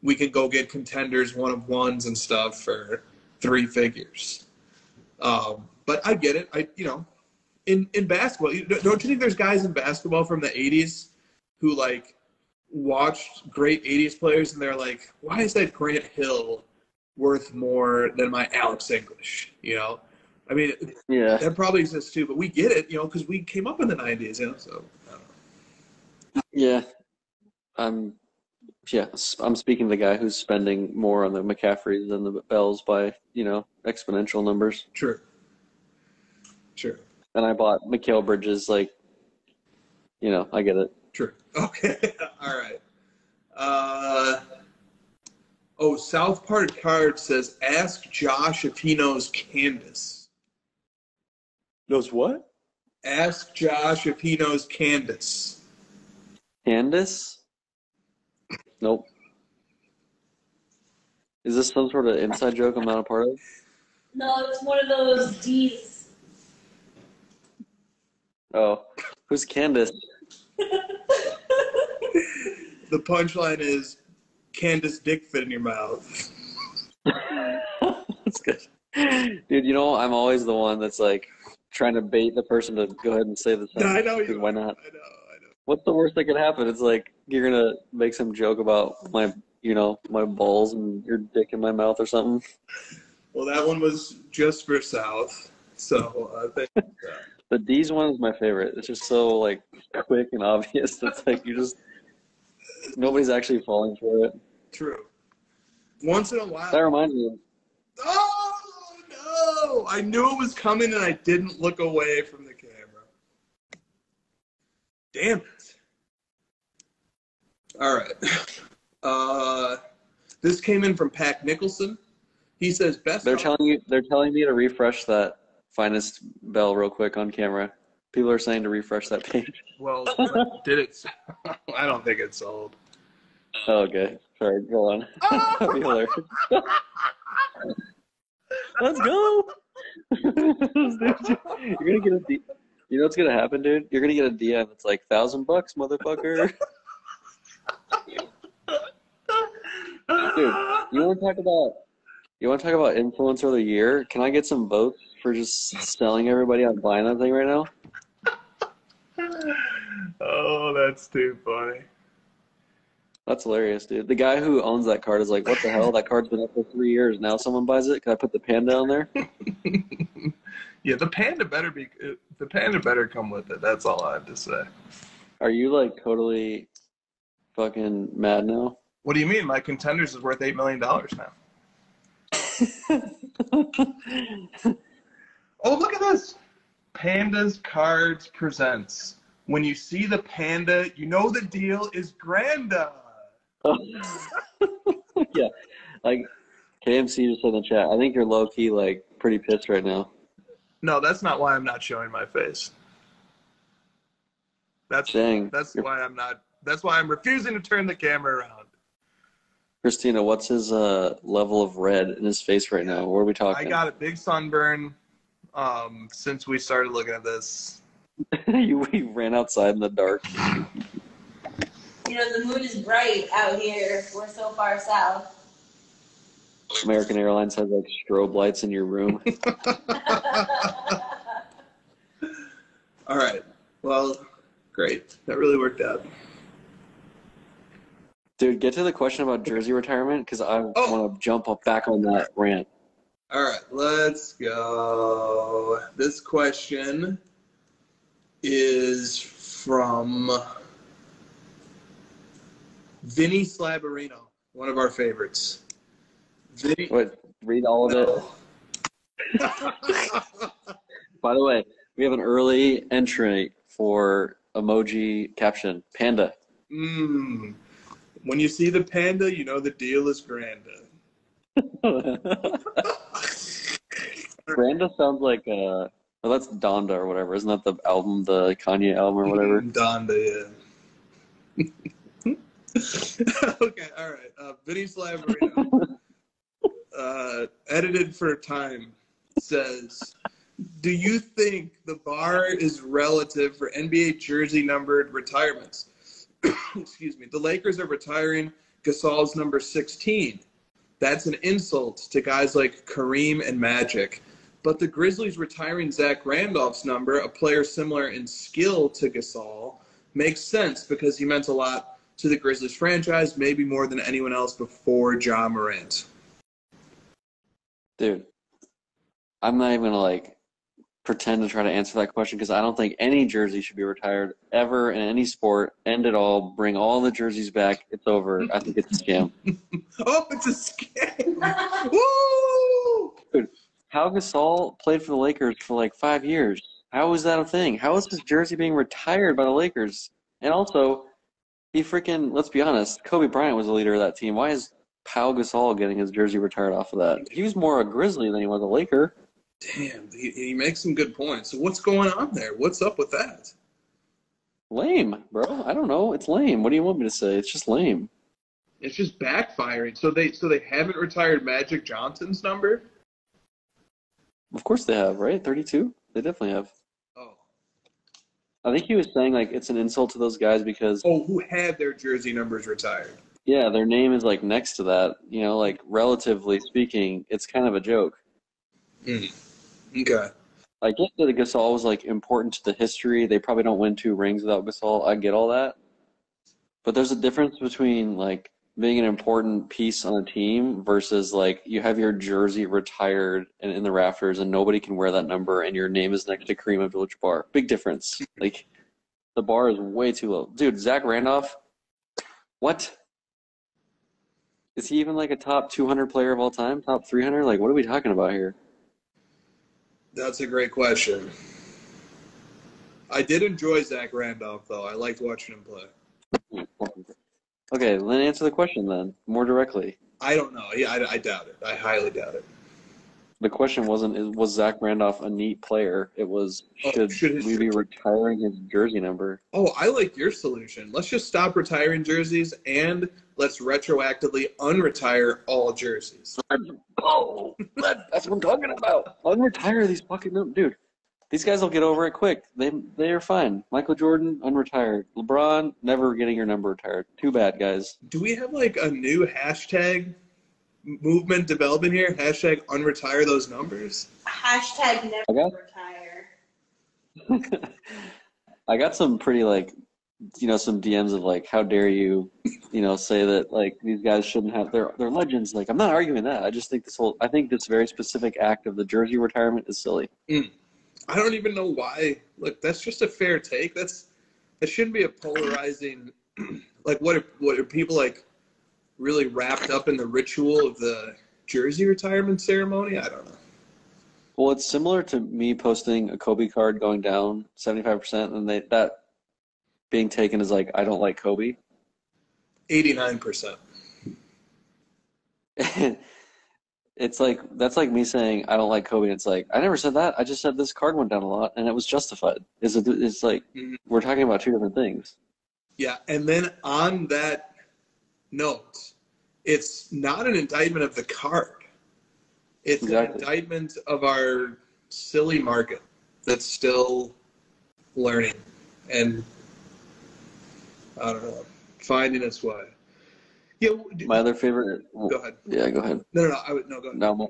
we can go get contenders one of ones and stuff for three figures. Um, but I get it. I you know, in in basketball, don't you think there's guys in basketball from the '80s who like watched great '80s players and they're like, why is that Grant Hill worth more than my Alex English? You know, I mean, Yeah, that probably exists too. But we get it, you know, because we came up in the '90s, you know. So I don't know. yeah. I'm yeah. I'm speaking to the guy who's spending more on the McCaffrey than the Bells by you know exponential numbers. true, true, And I bought Mikal Bridges like, you know, I get it. true. Okay, all right. Uh, oh, South Park Card says, ask Josh if he knows Candace. Knows what? Ask Josh if he knows Candace. Candace? Nope. Is this some sort of inside joke I'm not a part of? No, it's one of those D's. Oh, who's Candace? The punchline is Candace dick fit in your mouth. that's good. Dude, you know, I'm always the one that's like trying to bait the person to go ahead and say the I know you. Why not? I know. I know. What's the worst that could happen? It's like you're gonna make some joke about my, you know, my balls and your dick in my mouth or something. Well, that one was just for South. So uh, I think. The D's one is my favorite. It's just so like quick and obvious. It's like you just nobody's actually falling for it. True. Once in a while. That reminds me. Oh no! I knew it was coming and I didn't look away from the camera. Damn it. All right. Uh, this came in from Pack Nicholson. He says best. They're telling you. They're telling me to refresh that finest bell real quick on camera. People are saying to refresh that page. Well, did it? I don't think it sold. Oh, okay. Sorry. Go on. Oh. Hilarious. Let's go. You're gonna get a. D- you know what's gonna happen, dude? You're gonna get a DM. It's like thousand bucks, motherfucker. Dude, you want to talk about? You want to talk about influencer of the year? Can I get some votes for just selling everybody on buying that thing right now? Oh, that's too funny. That's hilarious, dude. The guy who owns that card is like, "What the hell? That card's been up for three years. Now someone buys it. Can I put the panda on there?" yeah, the panda better be. The panda better come with it. That's all I have to say. Are you like totally fucking mad now? What do you mean? My contenders is worth eight million dollars now. oh, look at this! Pandas Cards presents. When you see the panda, you know the deal is granda. yeah, like KMC just said in the chat. I think you're low key like pretty pissed right now. No, that's not why I'm not showing my face. That's Dang. that's why I'm not. That's why I'm refusing to turn the camera around. Kristina, what's his uh, level of red in his face right now? What are we talking? I got a big sunburn um, since we started looking at this. you we ran outside in the dark. You know, the moon is bright out here. We're so far south. American Airlines has like strobe lights in your room. All right. Well, great. That really worked out. Dude, get to the question about jersey retirement because I Oh. want to jump up back on that rant. All right, let's go. This question is from Vinny Slabarino, one of our favorites. Vinny. What? Read all of it. By the way, we have an early entry for emoji caption panda. Mm. When you see the panda, you know the deal is granda. Branda sounds like uh, well, that's Donda or whatever. Isn't that the album, the Kanye album or whatever? Donda, yeah. okay, all right. Uh, Vinny Slaverino, uh, edited for time, says, "Do you think the bar is relative for NBA jersey numbered retirements? Excuse me. The Lakers are retiring Gasol's number 16. That's an insult to guys like Kareem and Magic." But the Grizzlies retiring Zach Randolph's number, a player similar in skill to Gasol, makes sense because he meant a lot to the Grizzlies franchise, maybe more than anyone else before Ja Morant. Dude, I'm not even gonna like pretend to try to answer that question because I don't think any jersey should be retired ever in any sport. End it all. Bring all the jerseys back. It's over. I think it's a scam. Oh, it's a scam! Woo! How Gasol played for the Lakers for like five years. How is that a thing? How is his jersey being retired by the Lakers? And also, he freaking let's be honest, Kobe Bryant was the leader of that team. Why is Pau Gasol getting his jersey retired off of that? He was more a Grizzly than he was a Laker. Damn, he, he makes some good points. So what's going on there? What's up with that? Lame, bro. I don't know. It's lame. What do you want me to say? It's just lame. It's just backfiring. So they so they haven't retired Magic Johnson's number. Of course they have, right? 32? They definitely have. I think he was saying like it's an insult to those guys because oh, who had their jersey numbers retired? yeah, their name is like next to that. You know, like relatively speaking, it's kind of a joke. Mm. Okay. I get that Gasol was like important to the history. They probably don't win two rings without Gasol. I get all that. But there's a difference between like being an important piece on a team versus like you have your jersey retired and in the rafters and nobody can wear that number and your name is next to Kareem Abdul-Jabbar. Big difference. Like the bar is way too low. Dude, Zach Randolph, what? Is he even like a top 200 player of all time? Top 300? Like what are we talking about here? That's a great question. I did enjoy Zach Randolph though. I liked watching him play. Hmm. Okay, then answer the question then more directly. I don't know. Yeah, I, I doubt it. I highly doubt it. The question wasn't was Zach Randolph a neat player? It was Oh, should, should we be retiring his jersey number? Oh, I like your solution. Let's just stop retiring jerseys and let's retroactively unretire all jerseys. Oh, that- that's what I'm talking about. Unretire these fucking num- dude. These guys will get over it quick. They they are fine. Michael Jordan unretired. LeBron never getting your number retired. Too bad, guys. Do we have like a new hashtag movement developing here? Hashtag unretire those numbers. Hashtag never Okay. retire. I got some pretty like, you know, some DMs of like, how dare you, you know, say that like these guys shouldn't have they're they're legends. Like I'm not arguing that. I just think this whole I think this very specific act of the jersey retirement is silly. Hmm. I don't even know why. Look, that's just a fair take. That's that shouldn't be a polarizing. Like, what are, what are people like really wrapped up in the ritual of the jersey retirement ceremony? I don't know. Well, it's similar to me posting a Kobe card going down 75% and they that being taken as like I don't like Kobe. Eighty nine percent. it's like that's like me saying I don't like Kobe. It's like I never said that. I just said this card went down a lot and it was justified. Is it? It's like Mhm. we're talking about two different things. Yeah, and then on that note, it's not an indictment of the card. It's Exactly. an indictment of our silly market that's still learning and I don't know, finding its way. Yeah, w- My other favorite. go ahead. Yeah, go ahead. No, no, no. I would no go. Ahead. No, my,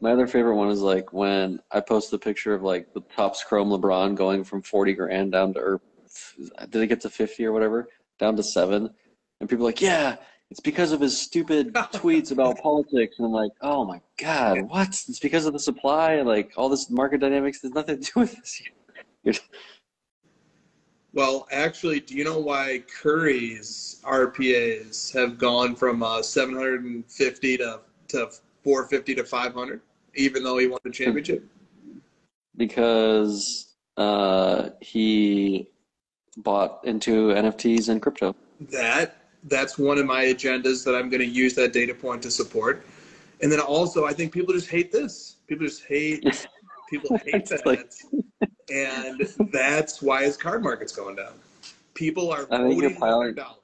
my other favorite one is like when I post the picture of like the Topps Chrome LeBron going from 40 grand down to, er, or did it get to 50 or whatever, down to seven. And people are like, yeah, it's because of his stupid tweets about politics. And I'm like, oh my God, what? It's because of the supply, and like all this market dynamics. There's nothing to do with this. Well, actually, do you know why Curry's RPAs have gone from uh, 750 to to 450 to 500, even though he won the championship? because uh, he bought into NFTs and crypto. that that's one of my agendas that I'm going to use that data point to support. And then also, I think people just hate this. People just hate. People hate that, like- and that's why his card market's going down. People are I think you're piling- dollars.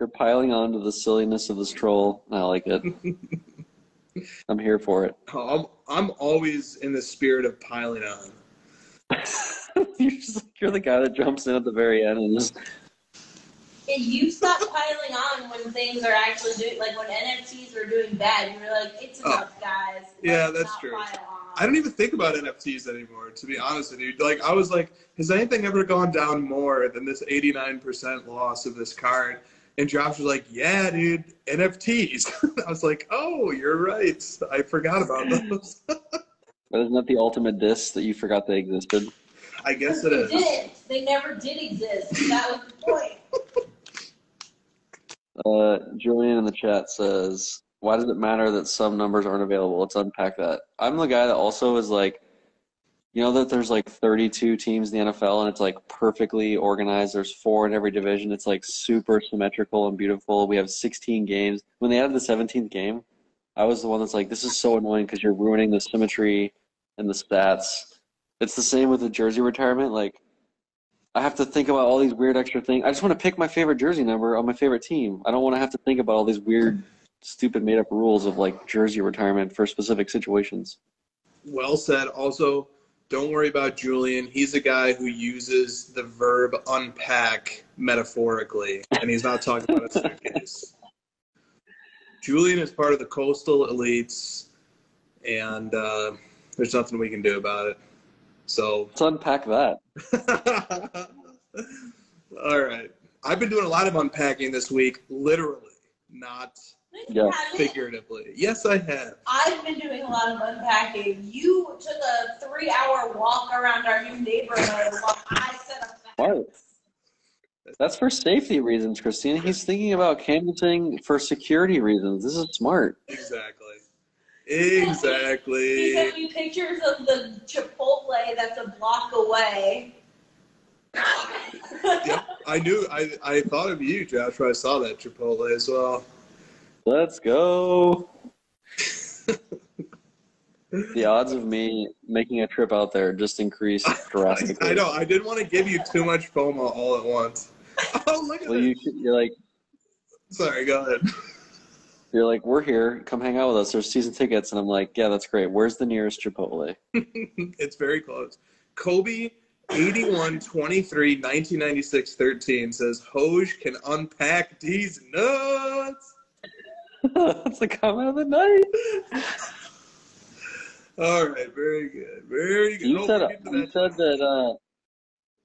You're piling on to the silliness of this troll. I like it. I'm here for it. I'm, I'm always in the spirit of piling on. you're just like, you're the guy that jumps in at the very end and just If you stop piling on when things are actually doing, like when NFTs are doing bad, you're like, it's Oh. enough, guys. Yeah, Let's that's true. pile on. I don't even think about NFTs anymore, to be honest with you. Like, I was like, has anything ever gone down more than this 89% loss of this card? And Josh was like, yeah, dude, NFTs. I was like, oh, you're right. I forgot about those. But isn't that the ultimate diss that you forgot they existed? I guess it is. They didn't. They never did exist. That was the point. Uh, Julian in the chat says, "Why does it matter that some numbers aren't available?" Let's unpack that. I'm the guy that also is like, you know, that there's like 32 teams in the NFL and it's like perfectly organized. There's four in every division. It's like super symmetrical and beautiful. We have 16 games. When they added the 17th game, I was the one that's like, this is so annoying because you're ruining the symmetry and the stats. It's the same with the jersey retirement. Like, I have to think about all these weird extra things. I just want to pick my favorite jersey number on my favorite team. I don't want to have to think about all these weird, stupid, made up rules of like jersey retirement for specific situations. Well said. Also, don't worry about Julian. He's a guy who uses the verb unpack metaphorically, and he's not talking about a suitcase. Julian is part of the coastal elites, and uh, there's nothing we can do about it. So, Let's unpack that. all right. I've been doing a lot of unpacking this week, literally, not Yeah. Figuratively. Yes, I have. I've been doing a lot of unpacking. You took a three-hour walk around our new neighborhood while I set up the house. That's for safety reasons, Kristina. He's thinking about canvassing for security reasons. This is smart. Exactly. He Exactly. sent me pictures of the Chipotle that's a block away. Yep, I knew. I, I thought of you, Josh, when I saw that Chipotle as well. Let's go. the odds of me making a trip out there just increased drastically. I, I know. I didn't want to give you too much FOMO all at once. Oh, look at Well, this. you should- you're like Sorry, go ahead. You're like we're here. Come hang out with us. There's season tickets, and I'm like, yeah, that's great. Where's the nearest Chipotle? it's very close. Kobe 81 23 1996 13 says Hoj can unpack these nuts. that's the comment of the night. All right, very good. Very good. You Oh, said we'll get to you said that uh,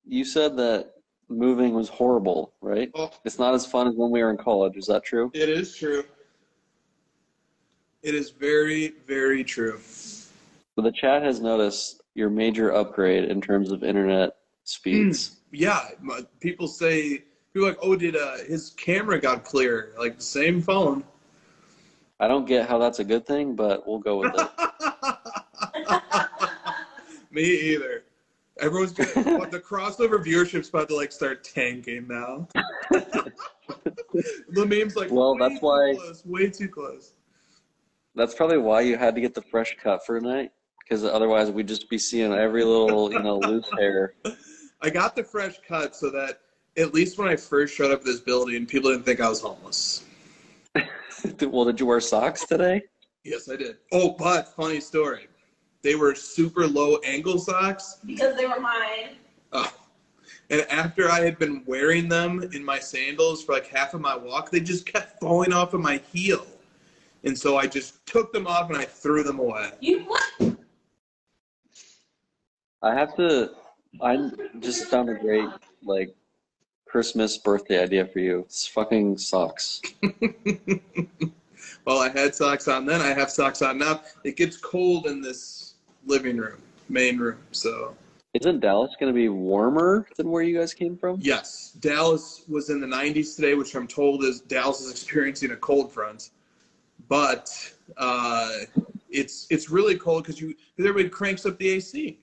you said that moving was horrible, right? Oh, It's not as fun as when we were in college. Is that true? it is true. It is very, very true. So the chat has noticed your major upgrade in terms of internet speeds. Yeah, my- people say people like, oh, did uh, his camera got clear? Like the same phone. I don't get how that's a good thing, but we'll go with it. Me either. Everyone's gonna, the crossover viewership's about to like start tanking now. the meme's like, Well, that's why- close, way too close. That's probably why you had to get the fresh cut for tonight, because otherwise we'd just be seeing every little, you know, loose hair. I got the fresh cut so that at least when I first showed up at this building, people didn't think I was homeless. well, did you wear socks today? Yes, I did. Oh, but funny story. They were super low angle socks. because they were mine. Oh. And after I had been wearing them in my sandals for like half of my walk, they just kept falling off of my heel. And so I just took them off and I threw them away. You what? I have to. I just found a great like Christmas birthday idea for you. It's fucking socks. Well, I had socks on then. I have socks on now. It gets cold in this living room, main room. So, Isn't Dallas going to be warmer than where you guys came from? yes, Dallas was in the 90s today, which I'm told is Dallas is experiencing a cold front. But uh, it's it's really cold because you because everybody cranks up the AC,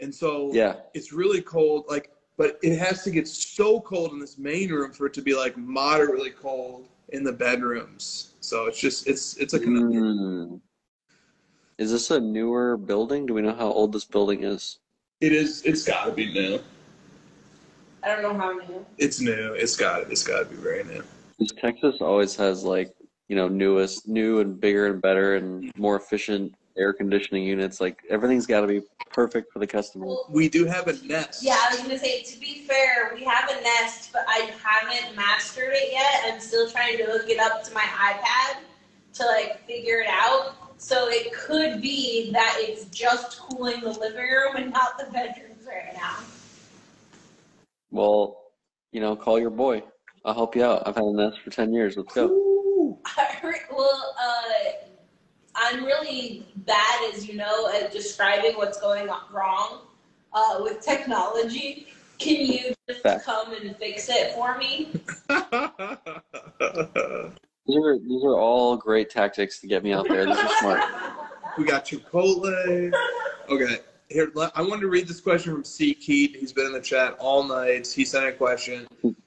and so Yeah. it's really cold. Like, but it has to get so cold in this main room for it to be like moderately cold in the bedrooms. So it's just it's it's a conundrum. Mm. Is this a newer building? Do we know how old this building is? It is. It's got to be new. I don't know how new. It's new. It's got It's got to be very new. Because Texas always has like you know newest, new and bigger and better and more efficient air conditioning units. Like everything's got to be perfect for the customer. We do have a nest. yeah, I was gonna say. To be fair, we have a Nest, but I haven't mastered it yet. I'm still trying to hook it up to my iPad to like figure it out. So it could be that it's just cooling the living room and not the bedrooms right now. Well, you know, call your boy. I'll help you out. I've had a Nest for ten years. Let's go. Ooh. well, uh, I'm really bad, as you know, at describing what's going wrong uh, with technology. Can you just come and fix it for me? These are these are all great tactics to get me out there. This is smart. we got Chipotle. Okay. Here, I wanted to read this question from C. Keat. He's been in the chat all night. He sent a question.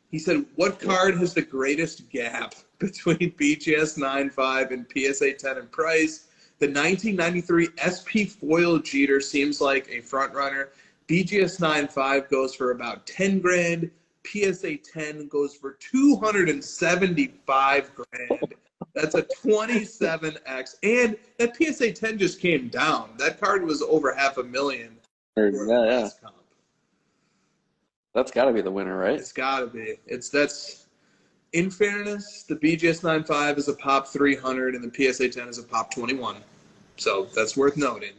He said, "What card has the greatest gap between BGS 9.5 and PSA 10 in price? The 1993 SP Foil Jeter seems like a front runner. BGS 9.5 goes for about 10 grand. PSA 10 goes for 275 grand. That's a 27x. And that PSA 10 just came down. That card was over half a million. Yeah, yeah. comp. That's got to be the winner, right? It's got to be. It's that's. In fairness, the BGS 95 is a pop 300 and the PSA 10 is a pop 21. So that's worth noting.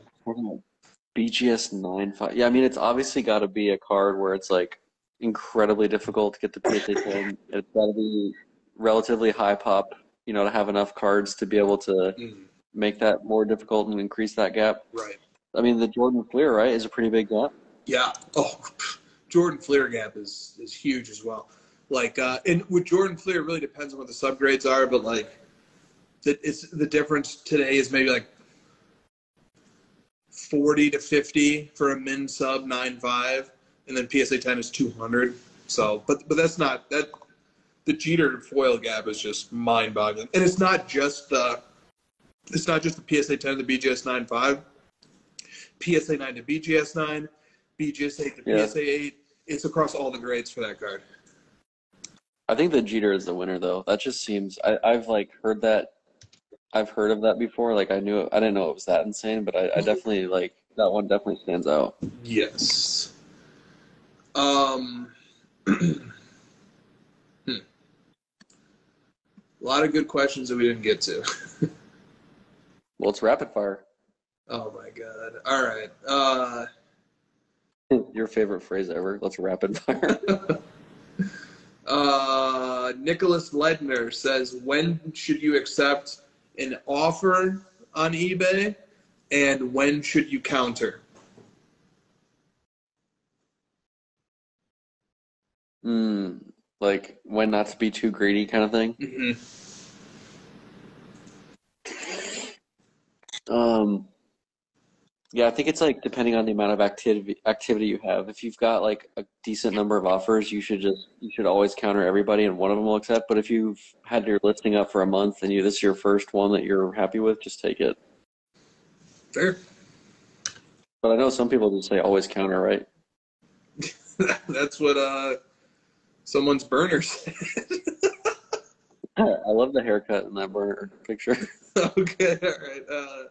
BGS 9.5. Yeah, I mean, it's obviously got to be a card where it's like incredibly difficult to get the PSA 10. It's got to be relatively high pop, you know, to have enough cards to be able to Mm, make that more difficult and increase that gap. right. I mean, the Jordan Fleer, right, is a pretty big gap. Yeah. Oh, Jordan Fleer gap is is huge as well. Like, uh, and with Jordan Fleer, it really depends on what the subgrades are, but like, the, it's the difference today is maybe like forty to fifty for a min sub nine five, and then PSA ten is two hundred. So, but but that's not that the Jeter foil gap is just mind-boggling, and it's not just the it's not just the PSA 10 to the BGS 9.5, PSA 9 to BGS 9, BGS 8 to Yeah. PSA 8. It's across all the grades for that card. I think the Jeter is the winner though. That just seems I, I've like heard that I've heard of that before. Like I knew I didn't know it was that insane, but I, I definitely like that one definitely stands out. Yes. Um. hmm. A lot of good questions that we didn't get to. Well it's rapid fire. Oh my god. All right. Uh. Your favorite phrase ever. Let's rapid fire. Uh, Nicholas Ledner says, when should you accept an offer on eBay and when should you counter? Hmm. like when not to be too greedy kind of thing. hmm Um, yeah, I think it's like depending on the amount of activity activity you have. If you've got like a decent number of offers, you should just you should always counter everybody, and one of them will accept. But if you've had your listing up for a month and you this is your first one that you're happy with, just take it. Fair. But I know some people just say always counter, right? That's what uh, someone's burner said. I love the haircut in that burner picture. okay, all right. Uh,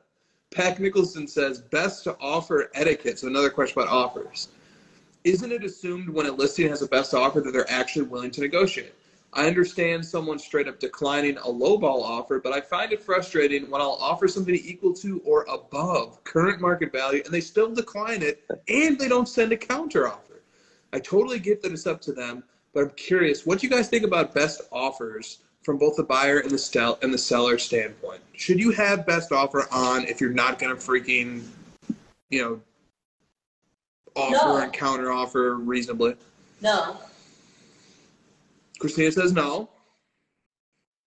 Pack Nicholson says, best to offer etiquette. So another question about offers. Isn't it assumed when a listing has a best offer that they're actually willing to negotiate? I understand someone straight up declining a lowball offer, but I find it frustrating when I'll offer something equal to or above current market value and they still decline it and they don't send a counter offer. I totally get that it's up to them, but I'm curious, what do you guys think about best offers from both the buyer and the sell and the seller standpoint? Should you have best offer on if you're not going to freaking, you know, offer No. and counter offer reasonably? No. Kristina says no.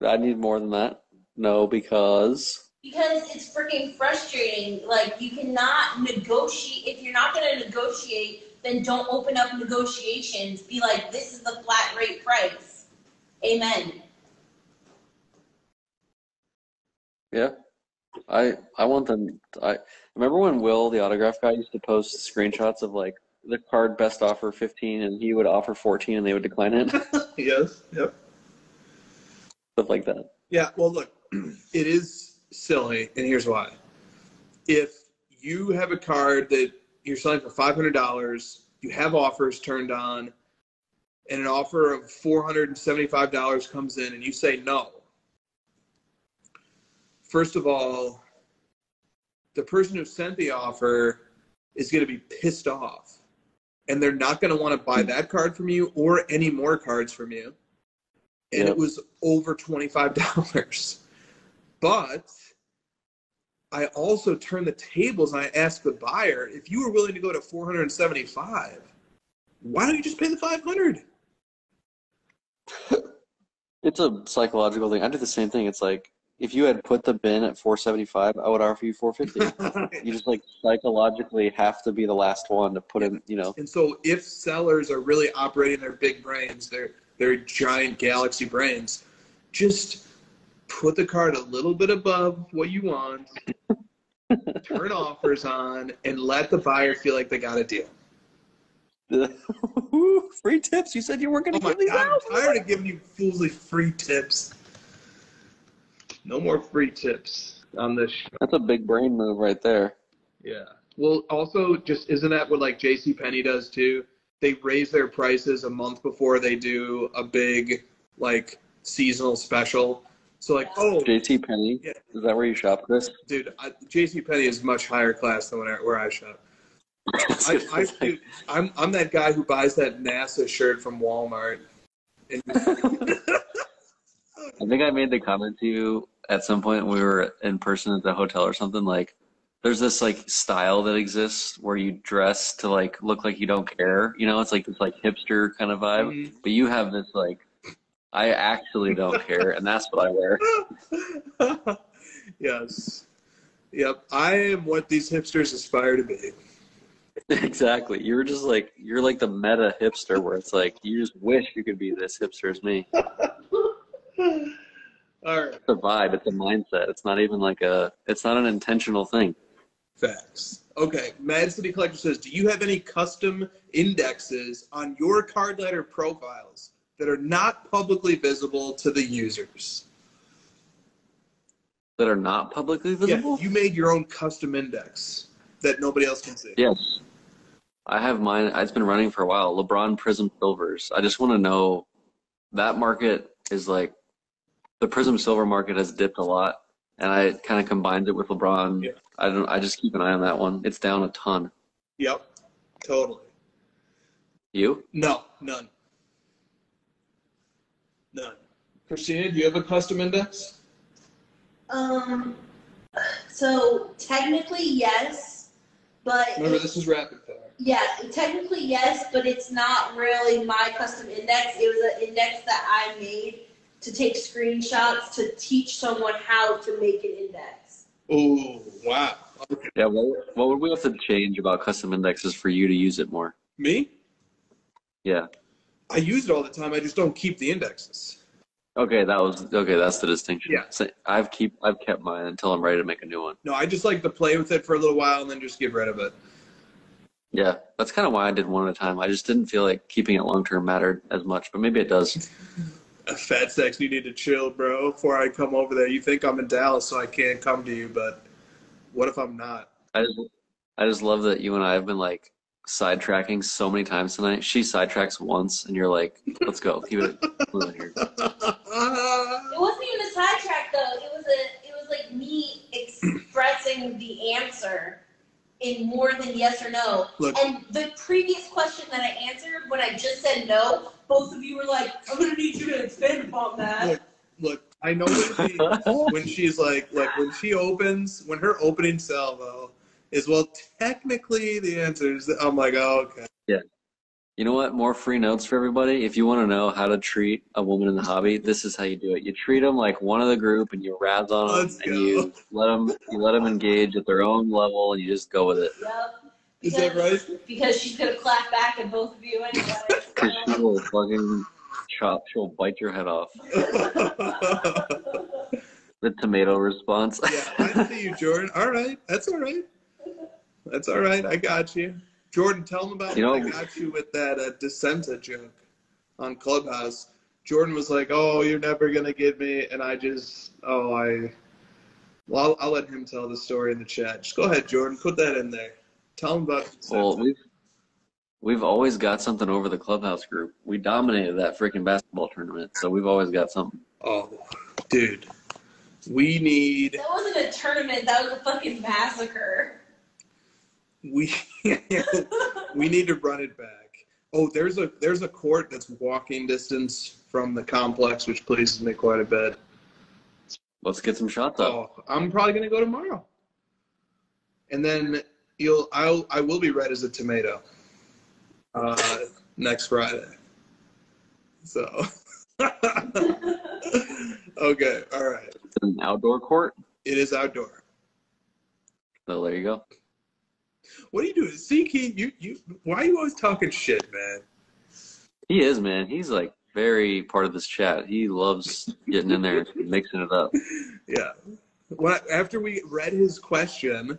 I need more than that. No, because Because it's freaking frustrating. Like you cannot negotiate if you're not gonna negotiate, then don't open up negotiations. Be like, this is the flat rate price. Amen. Yeah, I I want them. I remember when Will, the autograph guy, used to post screenshots of like the card best offer 15, and he would offer 14, and they would decline it, yes. Yep. stuff like that. Yeah. Well, look, it is silly, and here's why. If you have a card that you're selling for five hundred dollars, you have offers turned on, and an offer of four hundred and seventy-five dollars comes in, and you say no. First of all, the person who sent the offer is going to be pissed off, and they're not going to want to buy hmm. that card from you or any more cards from you. And Yep. it was over twenty-five dollars. But I also turned the tables and I asked the buyer if you were willing to go to 475, why don't you just pay the 500? It's a psychological thing. I do the same thing. It's like if you had put the bin at 475, I would offer you 450. you just like psychologically have to be the last one to put in. You know, and so if sellers are really operating their big brains, their their giant galaxy brains, just put the card a little bit above what you want, turn offers on, and let the buyer feel like they got a deal. free tips. You said you weren't going Oh to my give these god, out. I'm tired of giving you foolishly free tips. No more free tips on this show. That's a big brain move right there. Yeah. Well, also, just isn't that what like J.C. Penney does too? They raise their prices a month before they do a big like seasonal special. So like, oh, JC Penney. Yeah. Is that where you shop, Chris? dude, I, J.C. Penney is much higher class than where I, where I shop. I, I, dude, I'm I'm that guy who buys that NASA shirt from Walmart. And I think I made the comment to you at some point we were in person at the hotel or something like there's this like style that exists where you dress to like look like you don't care. You know, it's like this like hipster kind of vibe. Mhm. But you have this like I actually don't care and that's what I wear. yes. Yep. I am what these hipsters aspire to be. exactly. You're just like you're like the meta hipster where it's like you just wish you could be this hipster as me. All right. It's a vibe. It's a mindset. It's not even like a. It's not an intentional thing. Facts. Okay. Mad City Collector says, do you have any custom indexes on your Card Ladder profiles that are not publicly visible to the users? That are not publicly visible. Yeah, you made your own custom index that nobody else can see. Yes. I have mine. It's been running for a while. LeBron Prizm Silvers. I just want to know that market is like the Prizm Silver market has dipped a lot, and I kind of combined it with LeBron. Yeah. I don't. I just keep an eye on that one. It's down a ton. Yep. Totally. You? No, none. None. Kristina, do you have a custom index? Um, so technically yes, but Remember, this is rapid fire. yeah, technically yes, but it's not really my custom index. It was an index that I made to take screenshots to teach someone how to make an index. Oh, wow. Okay. Yeah. What, what would we have to change about custom indexes for you to use it more? Me? Yeah. I use it all the time. I just don't keep the indexes. Okay, that was okay. That's the distinction. Yeah. So I've keep I've kept mine until I'm ready to make a new one. No, I just like to play with it for a little while and then just get rid of it. Yeah, that's kind of why I did one at a time. I just didn't feel like keeping it long term mattered as much, but maybe it does. Fat sex, you need to chill, bro, before I come over there. You think I'm in Dallas, so I can't come to you, but what if I'm not? I just I just love that you and I have been like sidetracking so many times tonight. She sidetracks once, and you're like, "Let's go, keep it moving here." It wasn't even a sidetrack though. It was a it was like me expressing the answer in more than yes or no. Look. And the previous question that I answered when I just said no, both of you were like, I'm gonna need you to expand upon that. Look, look, I know when, she, when she's like, like when she opens, when her opening salvo is, well, technically the answer is, I'm like, oh, okay. You know what? More free notes for everybody. If you want to know how to treat a woman in the hobby, this is how you do it. You treat them like one of the group, and you razz on them, Let's and go. you let them you let them engage at their own level, and you just go with it. Yep. Is that Because- right? Because she's gonna clap back at both of you anyway. Cause she will fucking chop. She'll bite your head off. The tomato response. yeah, I see you, Jordan. All right, that's all right. That's all right. I got you, Jordan. Tell them about You when I got you with that uh, Decenta joke on Clubhouse. Jordan was like, "Oh, you're never gonna get me," and I just, oh, I. Well, I'll, I'll let him tell the story in the chat. Just go ahead, Jordan. Put that in there. Tell him about. Well, we've we've always got something over the clubhouse group. We dominated that freaking basketball tournament, so we've always got something. oh, dude, we need That wasn't a tournament, that was a fucking massacre. We we need to run it back. Oh, there's a there's a court that's walking distance from the complex, which pleases me quite a bit. Let's get some shots up. Oh, I'm probably gonna go tomorrow, and then you'll I'll I will be red as a tomato uh, next Friday. So okay, all right. It's an outdoor court. It is outdoor. So there you go. What are you doing? See, Keith, you you why are you always talking shit, man? He is, man. He's like very part of this chat. He loves getting in there and mixing it up. Yeah. Well, after we read his question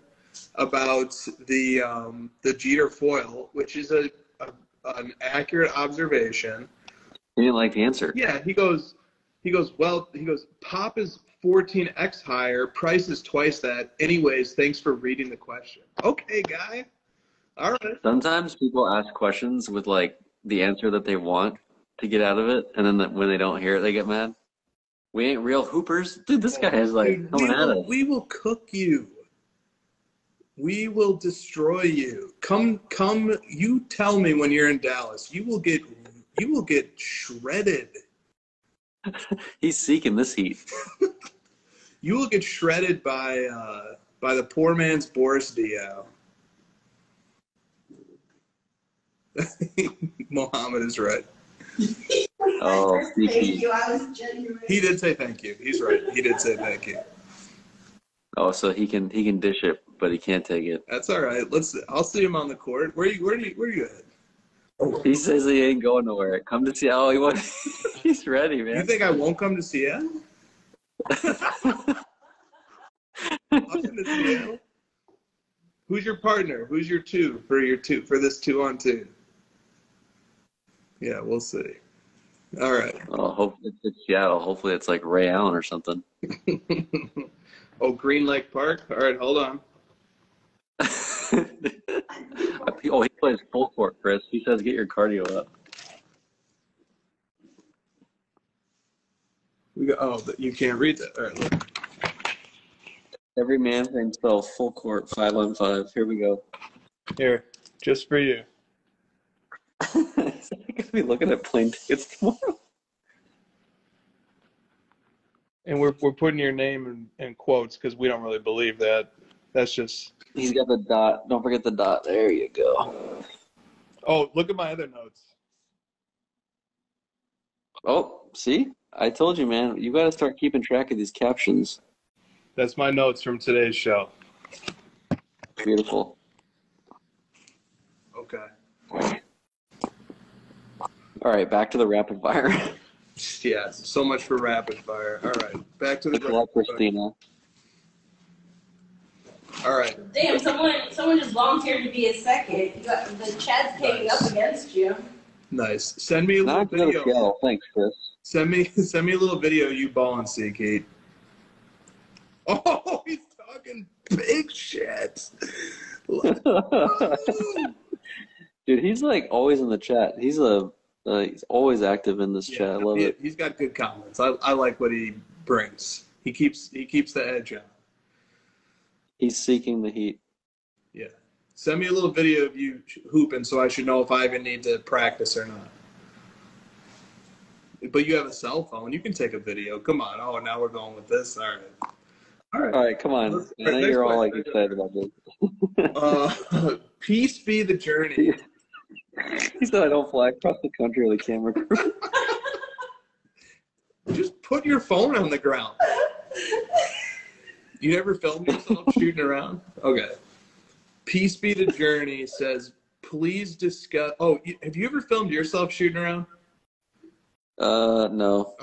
about the um, the Jeter foil, which is a, a an accurate observation. He didn't like the answer. Yeah, he goes, he goes. Well, he goes. Pop is 14x higher. Price is twice that. Anyways, thanks for reading the question. Okay, guy. All right. Sometimes people ask questions with like the answer that they want to get out of it, and then the, when they don't hear it, they get mad. We ain't real hoopers, dude. This guy is like Dude, we, coming at us. we will cook you. We will destroy you. Come, come. You tell me when you're in Dallas. You will get, you will get shredded. He's seeking this heat. You will get shredded by, uh, by the poor man's Boris Diaw. Mohammed is right. Oh, Thank you, I was genuine. He did say thank you. He's right. He did say thank you. Oh, so he can he can dish it, but he can't take it. That's all right. Let's. I'll see him on the court. Where you? Where do you? Where are you at? He says he ain't going nowhere. Come to Seattle. He wants, he's ready, man. You think I won't come to Seattle? To Seattle. Who's your partner? Who's your two for your two for this two on two? Yeah, we'll see. All right. Oh, hope it's, it's Seattle. Hopefully, it's like Ray Allen or something. oh, Green Lake Park. All right, hold on. oh, he plays full court, Chris. He says get your cardio up. We go. Oh, but you can't read that. All right, look. Every man for himself, full court, five on five. Here we go. Here, just for you. He's gonna be looking at plane tickets tomorrow. And we're we're putting your name in, in quotes because we don't really believe that. That's just. He's got the dot. Don't forget the dot. There you go. Oh, look at my other notes. Oh, see? I told you, man. You got to start keeping track of these captions. That's my notes from today's show. Beautiful. Okay. All right, back to the rapid fire. yeah, So much for rapid fire. All right. Back to the. Good luck, Kristina. All right. Damn, someone someone just volunteered to be a second. You got, the chat's taking up against you. Nice. Send me a little Not video. Seattle. Thanks, Chris. Send me send me a little video of you balling, see, Kate. Oh, he's talking big shit. Dude, he's like always in the chat. He's a uh, he's always active in this chat. I love he, it. He's got good comments. I, I like what he brings. He keeps he keeps the edge on. He's seeking the heat. Yeah. Send me a little video of you hooping so I should know if I even need to practice or not. But you have a cell phone. You can take a video. Come on. Oh, now we're going with this. All right. All right. All right, come on. Let's- I know you're all like excited about this. Uh, peace be the journey. He said I don't fly across the country with a camera crew. Just put your phone on the ground. You never filmed yourself shooting around? Okay. Peace be the journey says, please discuss. Oh, have you ever filmed yourself shooting around? Uh, no.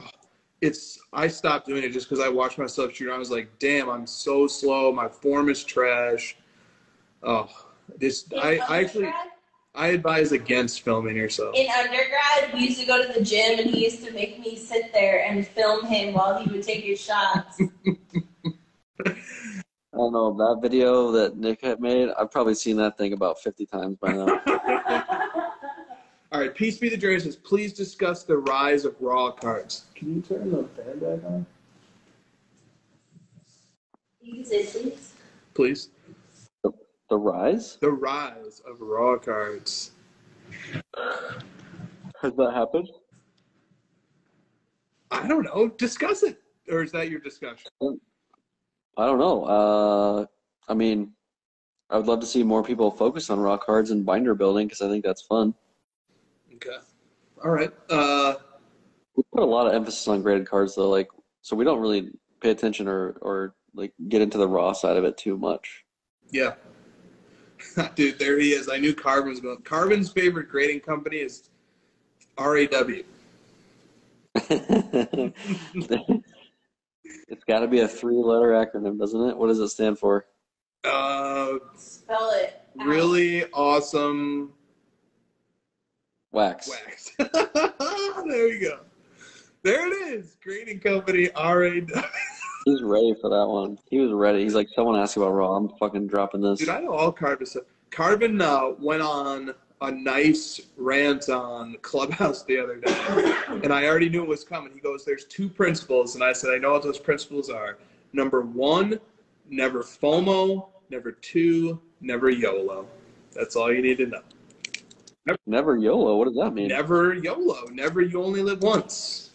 It's I stopped doing it just because I watched myself shoot. around. I was like, damn, I'm so slow. My form is trash. Oh, this I, In I actually undergrad- I advise against filming yourself. In undergrad, we used to go to the gym, and he used to make me sit there and film him while he would take his shots. I don't know. That video that Nick had made, I've probably seen that thing about 50 times by now. All right, peace be the journey says, please discuss the rise of raw cards. Can you turn the fan back on, you can say please. please? The rise? The rise of raw cards. Has that happened? I don't know. Discuss it, or is that your discussion? I don't know. Uh, I mean, I would love to see more people focus on raw cards and binder building because I think that's fun. Okay. All right. Uh, We put a lot of emphasis on graded cards though, like so we don't really pay attention or or like get into the raw side of it too much. yeah. Dude, there he is. I knew Carbon was going. Carbon's favorite grading company is RAW. it's got to be a three-letter acronym, doesn't it? What does it stand for? Uh, Spell it. out. really awesome Wax. wax. there you go. There it is. Grading company RAW. He's ready for that one. He was ready. He's like, someone asked about raw. I'm fucking dropping this. Dude, I know all Carbon stuff. Carbon uh, went on a nice rant on Clubhouse the other day, and I already knew it was coming. He goes, "There's two principles," and I said, "I know what those principles are. Number one, never FOMO. Number two, never YOLO. That's all you need to know. Never YOLO. What does that mean? Never YOLO. Never you only live once.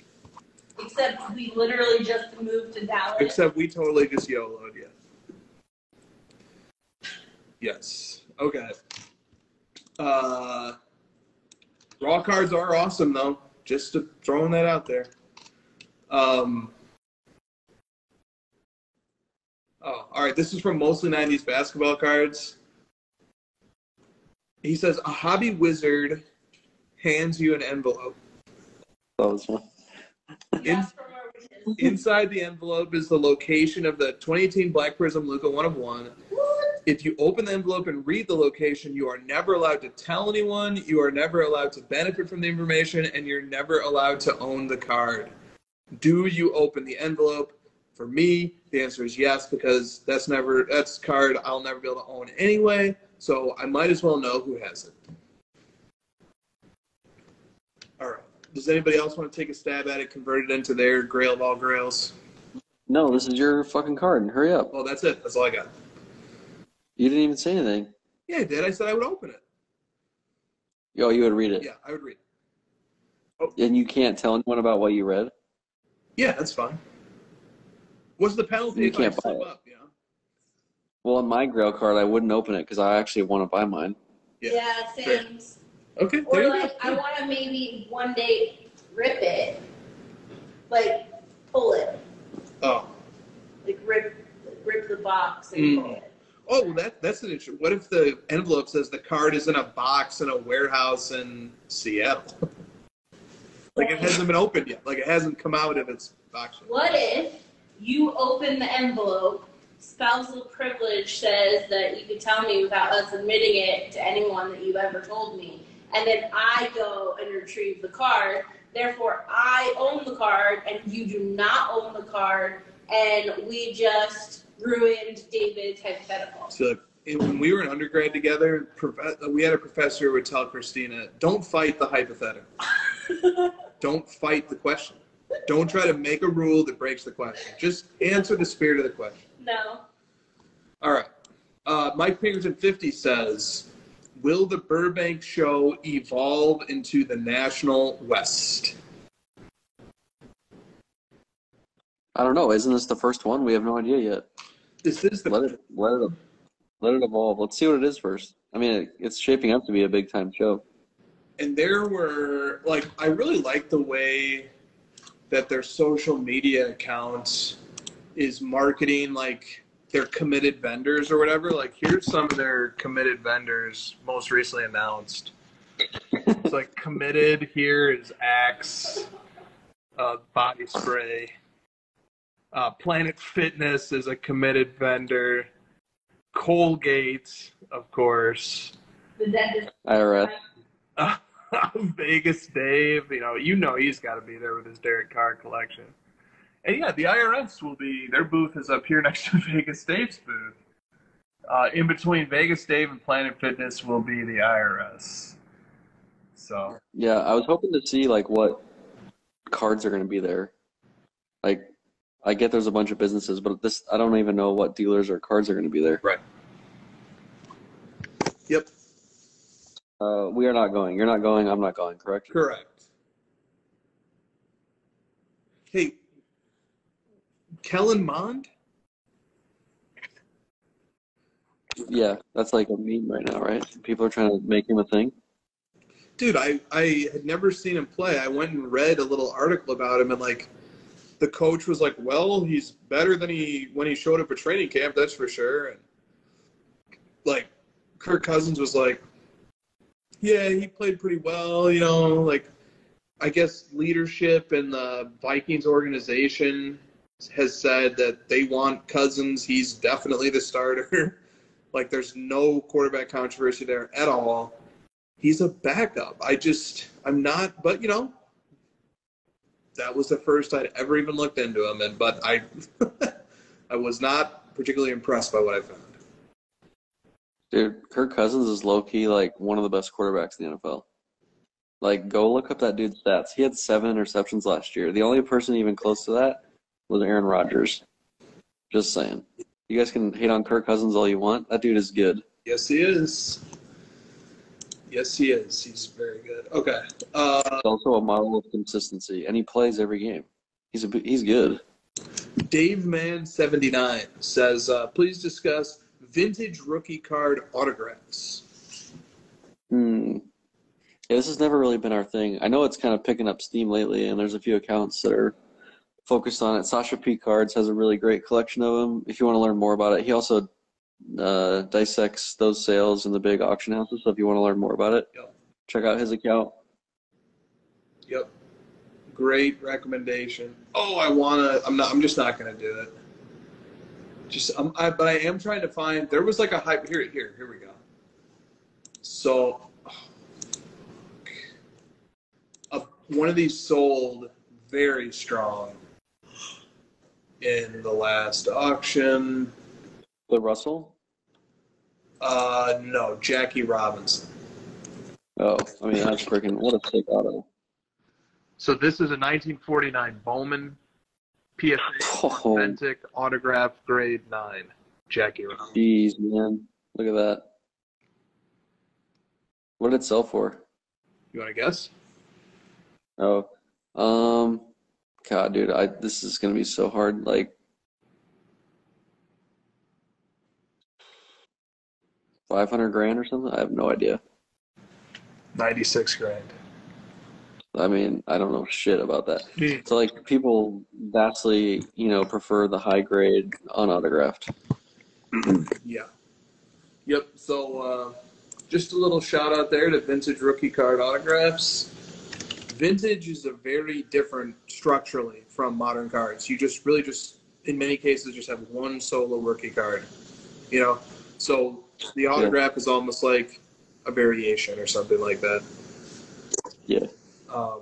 Except we literally just moved to Dallas. Except we totally just YOLO'd you. Yes. Okay. Uh, raw cards are awesome though. Just to, throwing that out there. Um. Oh, all right. This is from mostly '90s basketball cards. He says a hobby wizard hands you an envelope. That was fun. In- Yes, from our wishes. inside the envelope is the location of the 2018 Black Prizm Luka 1 of 1. If you open the envelope and read the location, you are never allowed to tell anyone, you are never allowed to benefit from the information, and you're never allowed to own the card. Do you open the envelope? For me, the answer is yes, because that's never that's a card I'll never be able to own anyway, so I might as well know who has it. All right. Does anybody else want to take a stab at it, convert it into their grail of all grails? No, this is your fucking card. Hurry up. Well, that's it. That's all I got. You didn't even say anything. Yeah, I did. I said I would open it. Yo, you would read it. Yeah, I would read. It. And you can't tell anyone about what you read? Yeah, that's fine. What's the penalty You if can't I buy slip it. up? You know? Well, on my grail card, I wouldn't open it because I actually want to buy mine. Yeah. Yeah, same. Okay. Or like, go. I want to maybe one day rip it, like pull it, Oh. like rip, rip the box and Mm. pull it. Oh, well, that that's an issue. What if the envelope says the card is in a box in a warehouse in Seattle? like it hasn't been opened yet. Like it hasn't come out of its box. yet. What if you open the envelope? Spousal privilege says that you could tell me without us admitting it to anyone that you've ever told me. And then I go and retrieve the card. Therefore, I own the card and you do not own the card. And we just ruined David's hypothetical. So when we were in undergrad together, we had a professor who would tell Kristina, "Don't fight the hypothetical. Don't fight the question. Don't try to make a rule that breaks the question. Just answer the spirit of the question." no. All right. Uh, Mike Pinkerton 50 says, Will the Burbank show evolve into the National West? I don't know. Isn't this the first one? We have no idea yet. This is the Let it let it let it evolve. Let's see what it is first. I mean, it, it's shaping up to be a big time show. and there were like I really like the way that their social media accounts is marketing like their committed vendors or whatever. Like here's some of their committed vendors most recently announced. It's like committed here is Axe, uh, body spray. Uh, Planet Fitness is a committed vendor. Colgate, of course. The dentist. IRS. Uh, Vegas Dave, you know, you know he's got to be there with his Derek Carr collection. And yeah, the IRS will be their booth is up here next to Vegas Dave's booth. Uh, in between Vegas Dave and Planet Fitness will be the IRS. So Yeah, I was hoping to see like what cards are going to be there. Like, I get there's a bunch of businesses, but this I don't even know what dealers or cards are going to be there. right. Yep, Uh, we are not going. You're not going. I'm not going. Correct? correct. Hey, Kellen Mond? Yeah, that's like a meme right now, right? People are trying to make him a thing. dude I, I had never seen him play i went and read a little article about him and like the coach was like well he's better than he when he showed up at training camp that's for sure. And like kirk cousins was like yeah he played pretty well you know like i guess leadership in the vikings organization has said that they want cousins. He's definitely the starter. Like there's no quarterback controversy there at all. He's a backup. I just I'm not but you know that was the first I'd ever even looked into him and but I I was not particularly impressed by what I found. Dude, Kirk Cousins is low key like one of the best quarterbacks in the NFL. Like, go look up that dude's stats. He had seven interceptions last year. The only person even close to that was Aaron Rodgers. Just saying. You guys can hate on Kirk Cousins all you want. That dude is good. Yes he is. Yes he is. He's very good. Okay. Uh He's also a model of consistency, and he plays every game. He's a he's good. Dave Man 79 says uh, please discuss vintage rookie card autographs. Hmm. Yeah, this has never really been our thing. I know it's kind of picking up steam lately, and there's a few accounts that are focused on it. Sasha P Cards has a really great collection of them. If you want to learn more about it, he also uh, dissects those sales in the big auction houses. So if you want to learn more about it, Yeah. check out his account. Yep. Great recommendation. Oh, I wanna. I'm not. I'm just not gonna do it. Just. I'm, I, but I am trying to find. There was like a hype. Here. Here. Here we go. So. One of these sold very strong in the last auction. The Russell? Uh, no, Jackie Robinson. Oh, I mean that's freaking what a sick auto. So this is a 1949 Bowman PSA Oh, authentic autograph grade nine. Jackie Robinson. jeez, man, look at that. What did it sell for? You want to guess? Oh, um, God, dude, I this is gonna be so hard. Like, five hundred grand or something. I have no idea. 96 grand. I mean, I don't know shit about that. So like, people vastly, you know, prefer the high grade unautographed. Yeah. Yep. So uh, just a little shout out there to Vintage Rookie Card Autographs. Vintage is a very different structurally from modern cards. You just really just in many cases just have one solo rookie card. You know, so the autograph is almost like a variation or something like that. Yeah. Um,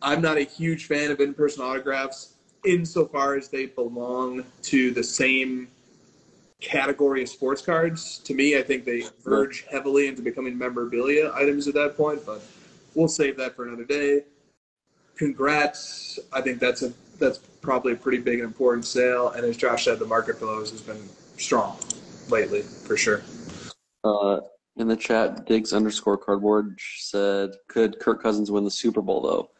I'm not a huge fan of in-person autographs insofar as they belong to the same category of sports cards. To me, I think they verge heavily into becoming memorabilia items at that point, but we'll save that for another day. Congrats. I think that's a that's probably a pretty big and important sale. And as Josh said, the market for those has been strong lately, for sure. Uh, in the chat, Diggs underscore cardboard said, "Could Kirk Cousins win the Super Bowl though?"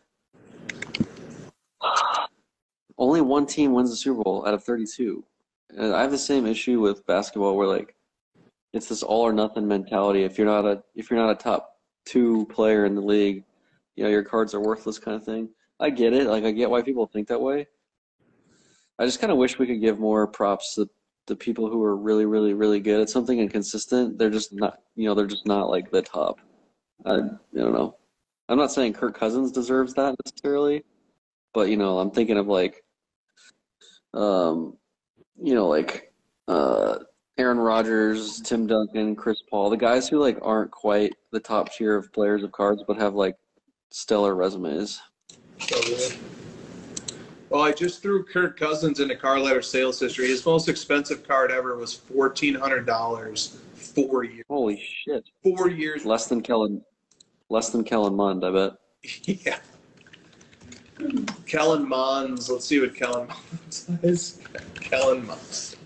Only one team wins the Super Bowl out of 32. And I have the same issue with basketball, where like it's this all or nothing mentality. If you're not a if you're not a top two player in the league, you know your cards are worthless, kind of thing. I get it. Like I get why people think that way. I just kind of wish we could give more props to the people who are really, really, really good at something and consistent, they're just not, you know, they're just not like the top. I, I don't know. I'm not saying Kirk Cousins deserves that necessarily, but you know, I'm thinking of like, um, you know, like uh, Aaron Rodgers, Tim Duncan, Chris Paul, the guys who like aren't quite the top tier of players of cards, but have like stellar resumes. Well, I just threw Kirk Cousins into Card Ladder sales history. His most expensive card ever was fourteen hundred dollars. Four years. Holy shit! Four years. Less than Kellen, less than Kellen Mond, I bet. Yeah. Kellen Mond's. Let's see what Kellen Mond's is. Kellen Mond's.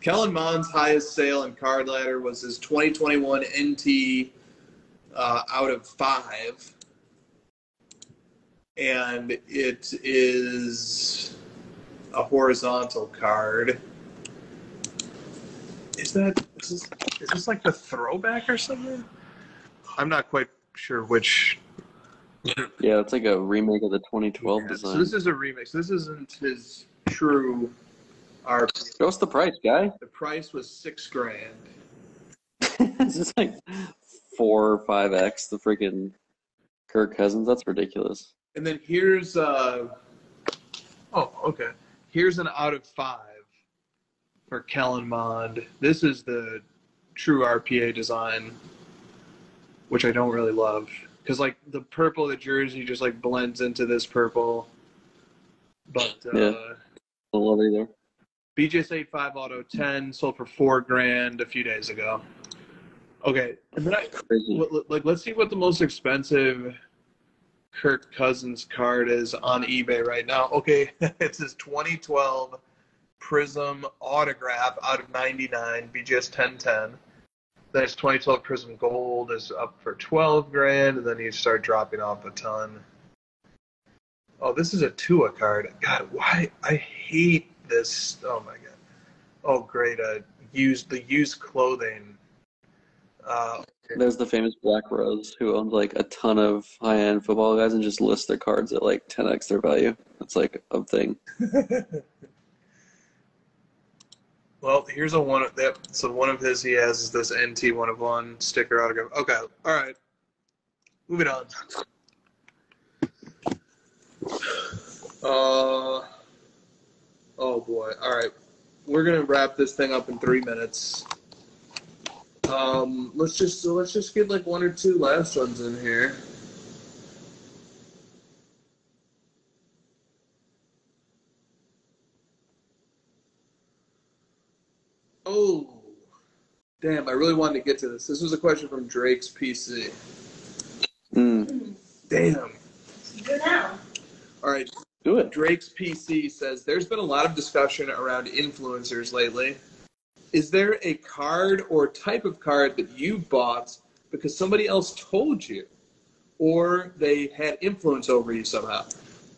Kellen Mond's highest sale in card ladder was his 2021 NT uh, out of five. And it is a horizontal card. Is that is this, is this like the throwback or something? I'm not quite sure which Yeah, it's like a remake of the 2012 yeah, design. So this is a remix. This isn't his true RP. What's the price, guy? The price was six grand. this is like four or five x the freaking Kirk Cousins. That's ridiculous. And then here's uh oh, okay. Here's an out of five for Kellen Mond. This is the true RPA design, which I don't really love. Because like the purple of the jersey just like blends into this purple. But uh Yeah. I love it either. BJ's 85 Auto 10 sold for four grand a few days ago. Okay, and then I, Crazy. Let- let- like let's see what the most expensive Kirk Cousins card is on eBay right now. Okay, it's his 2012 Prizm autograph out of 99, BGS 1010. Then his 2012 Prizm Gold is up for 12 grand, and then you start dropping off a ton. Oh, this is a Tua card. God, why? I hate this. Oh my god. Oh, great. Uh, used the used clothing. Uh, There's the famous Black Rose who owns like a ton of high end football guys and just lists their cards at like 10x their value. That's like a thing. Well, here's a one of that. So one of his he has is this NT one of one sticker autograph. Okay, all right. Moving on. Uh, oh boy. All right. We're gonna wrap this thing up in three minutes. Um, let's just so let's just get like one or two last ones in here. Oh, damn! I really wanted to get to this. This was a question from Drake's PC. Mm, Damn. Good now. All right. do it. Drake's PC says there's been a lot of discussion around influencers lately. Is there a card or type of card that you bought because somebody else told you or they had influence over you somehow?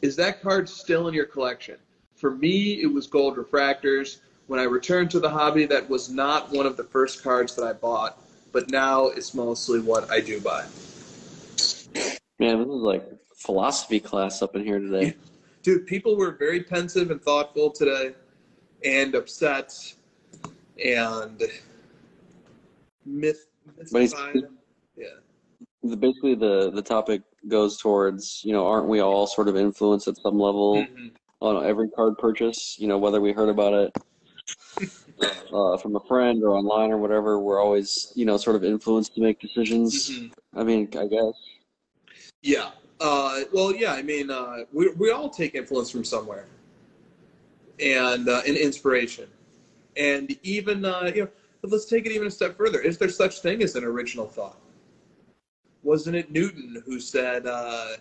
Is that card still in your collection? For me, it was gold refractors. When I returned to the hobby, that was not one of the first cards that I bought, but now it's mostly what I do buy. Man, this is like philosophy class up in here today. Dude, people were very pensive and thoughtful today and upset and myth mystified. Yeah. The- Basically, the the topic goes towards you know, aren't we all sort of influenced at some level Mhm. on every card purchase? You know, whether we heard about it uh, from a friend or online or whatever, we're always you know sort of influenced to make decisions. Mhm. I mean, I guess. Yeah. Uh, well, yeah. I mean, uh, we we all take influence from somewhere, and uh, and inspiration, and even uh, you know, but let's take it even a step further. Is there such thing as an original thought? Wasn't it Newton who said, uh,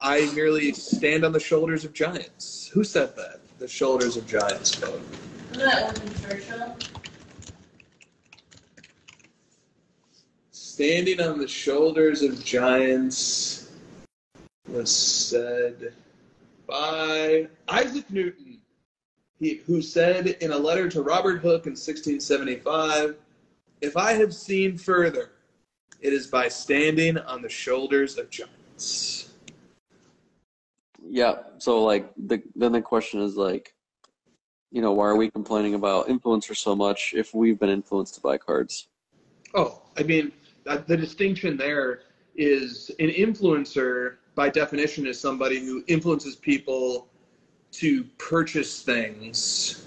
"I merely stand on the shoulders of giants"? Who said that? The shoulders of giants quote. Isn't that Winston Churchill? Standing on the shoulders of giants was said by Isaac Newton, he, who said in a letter to Robert Hooke in 1675, If I have seen further, it is by standing on the shoulders of giants. Yeah. So like the then the question is like, you know, why are we complaining about influencers so much if we've been influenced to buy cards? Oh, I mean, uh, the distinction there is an influencer, by definition, is somebody who influences people to purchase things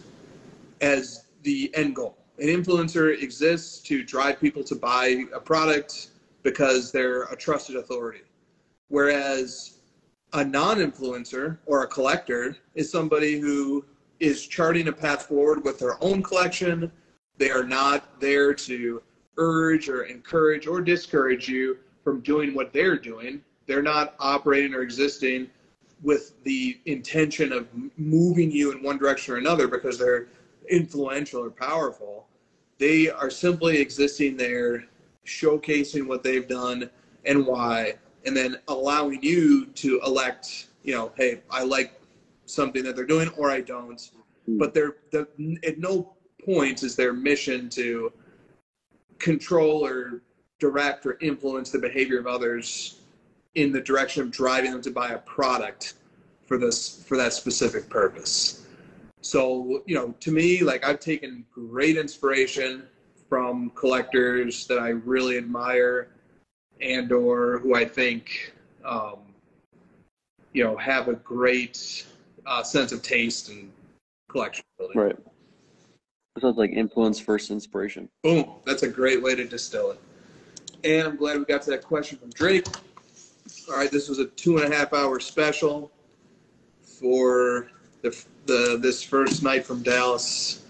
as the end goal. An influencer exists to drive people to buy a product because they're a trusted authority. Whereas a non influencer or a collector is somebody who is charting a path forward with their own collection. They are not there to urge or encourage or discourage you from doing what they're doing. They're not operating or existing with the intention of moving you in one direction or another because they're influential or powerful. They are simply existing there, showcasing what they've done and why, and then allowing you to elect, you know, hey, I like something that they're doing or I don't. Hmm. But they're the, at no point is their mission to control or direct or influence the behavior of others in the direction of driving them to buy a product for this for that specific purpose. So, you know, to me, like I've taken great inspiration from collectors that I really admire and or who I think um, you know have a great uh, sense of taste and collection ability. Right. Sounds like influence first inspiration. Boom. That's a great way to distill it. And I'm glad we got to that question from Drake. All right, this was a two and a half hour special for the, the this first night from Dallas.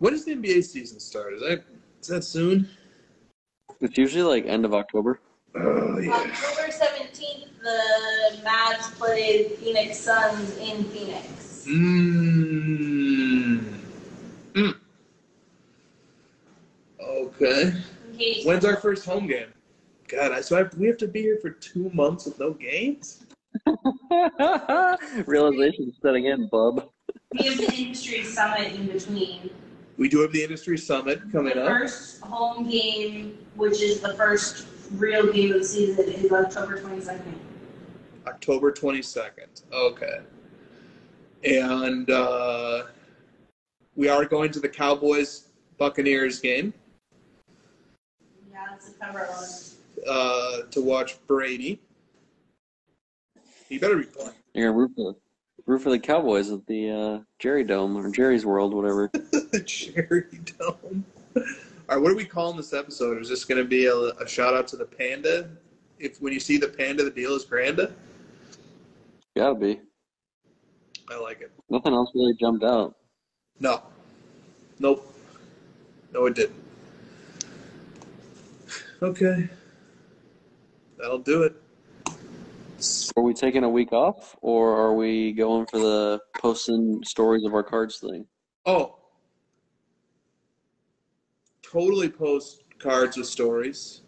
When does the NBA season start? Is that is that soon? It's usually like end of October. Oh October 17th, the Mavs played Phoenix Suns in Phoenix. Mmm. Mm. Okay. In When's our first home game? God, I, so I, we have to be here for two months with no games. Realization setting in, bub. we have the industry summit in between. We do have the industry summit coming the up. first home game, which is the first real game of the season, is October 22nd. October 22nd. Okay. And uh, we are going to the Cowboys Buccaneers game Yeah, it's September 11th. Uh, to watch Brady. He better be playing. You're gonna root for, root for the Cowboys at the uh, Jerry Dome or Jerry's World, whatever. Cherry Dome. All right, what are we calling this episode? Is this going to be a, a shout out to the panda? If when you see the panda, the deal is granda. Gotta be. I like it. Nothing else really jumped out. No. Nope. No, it didn't. Okay. That'll do it. Are we taking a week off, or are we going for the posting stories of our cards thing? Oh. Totally post cards with stories.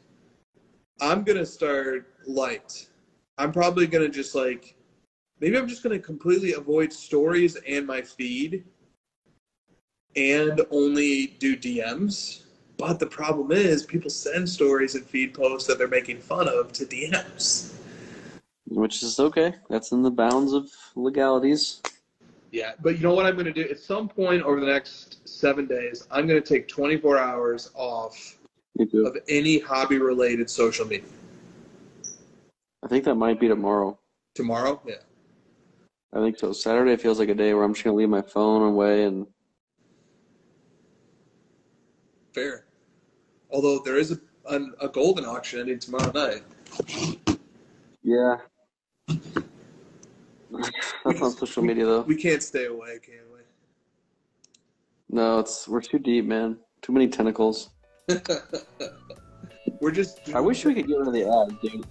I'm going to start light. I'm probably going to just like, maybe I'm just going to completely avoid stories and my feed and only do DMs. But the problem is, people send stories and feed posts that they're making fun of to DMs. Which is okay. That's in the bounds of legalities. Yeah, but you know what I'm going to do? At some point over the next seven days, I'm going to take 24 hours off of any hobby related social media. I think that might be tomorrow. Tomorrow? Yeah. I think so. Saturday feels like a day where I'm just gonna leave my phone away and Fair. Although there is a, a, a Goldin auction ending tomorrow night. yeah. That's on social media though. We can't stay away, can we? No, it's we're too deep, man. Too many tentacles. We're just. I wish we could get rid of the ads, dude.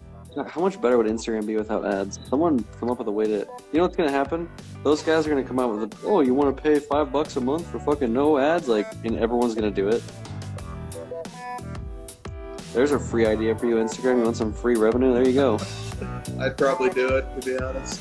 How much better would Instagram be without ads? Someone come up with a way to. You know what's gonna happen? Those guys are gonna come out with, a, "Oh, you want to pay five bucks a month for fucking no ads?" Like, and everyone's gonna do it. There's a free idea for you, Instagram. You want some free revenue? There you go. I'd probably do it, to be honest.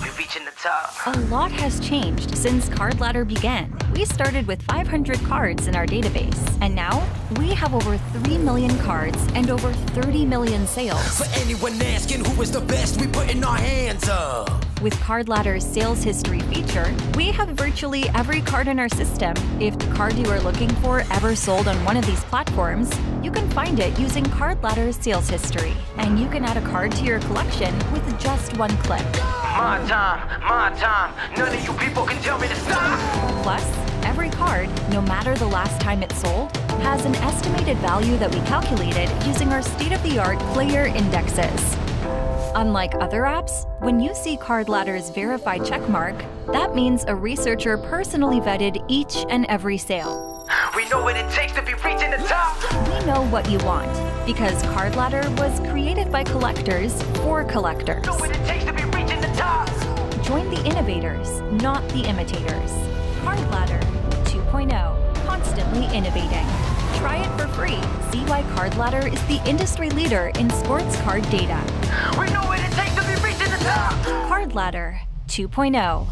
We're reaching the top. A lot has changed since Card Ladder began. We started with 500 cards in our database, and now we have over 3 million cards and over 30 million sales. For anyone asking who is the best, we putting our hands up. With Card Ladder's sales history feature, we have virtually every card in our system. If the card you are looking for ever sold on one of these platforms, you can find it using Card Ladder's sales history, and you can add a card to your collection with just one click. My time, my time. None of you people can tell me to stop. Plus, every card, no matter the last time it sold, has an estimated value that we calculated using our state-of-the-art player indexes. Unlike other apps, when you see Card Ladder's verified checkmark, that means a researcher personally vetted each and every sale. We know what it takes to be reaching the top. We know what you want because Card Ladder was created by collectors for collectors. Know what it takes to be reaching the top. Join the innovators, not the imitators. Card Ladder 2.0, constantly innovating. Try it for free. See why Card Ladder is the industry leader in sports card data. We know what it takes to be reaching the top. Card Ladder 2.0.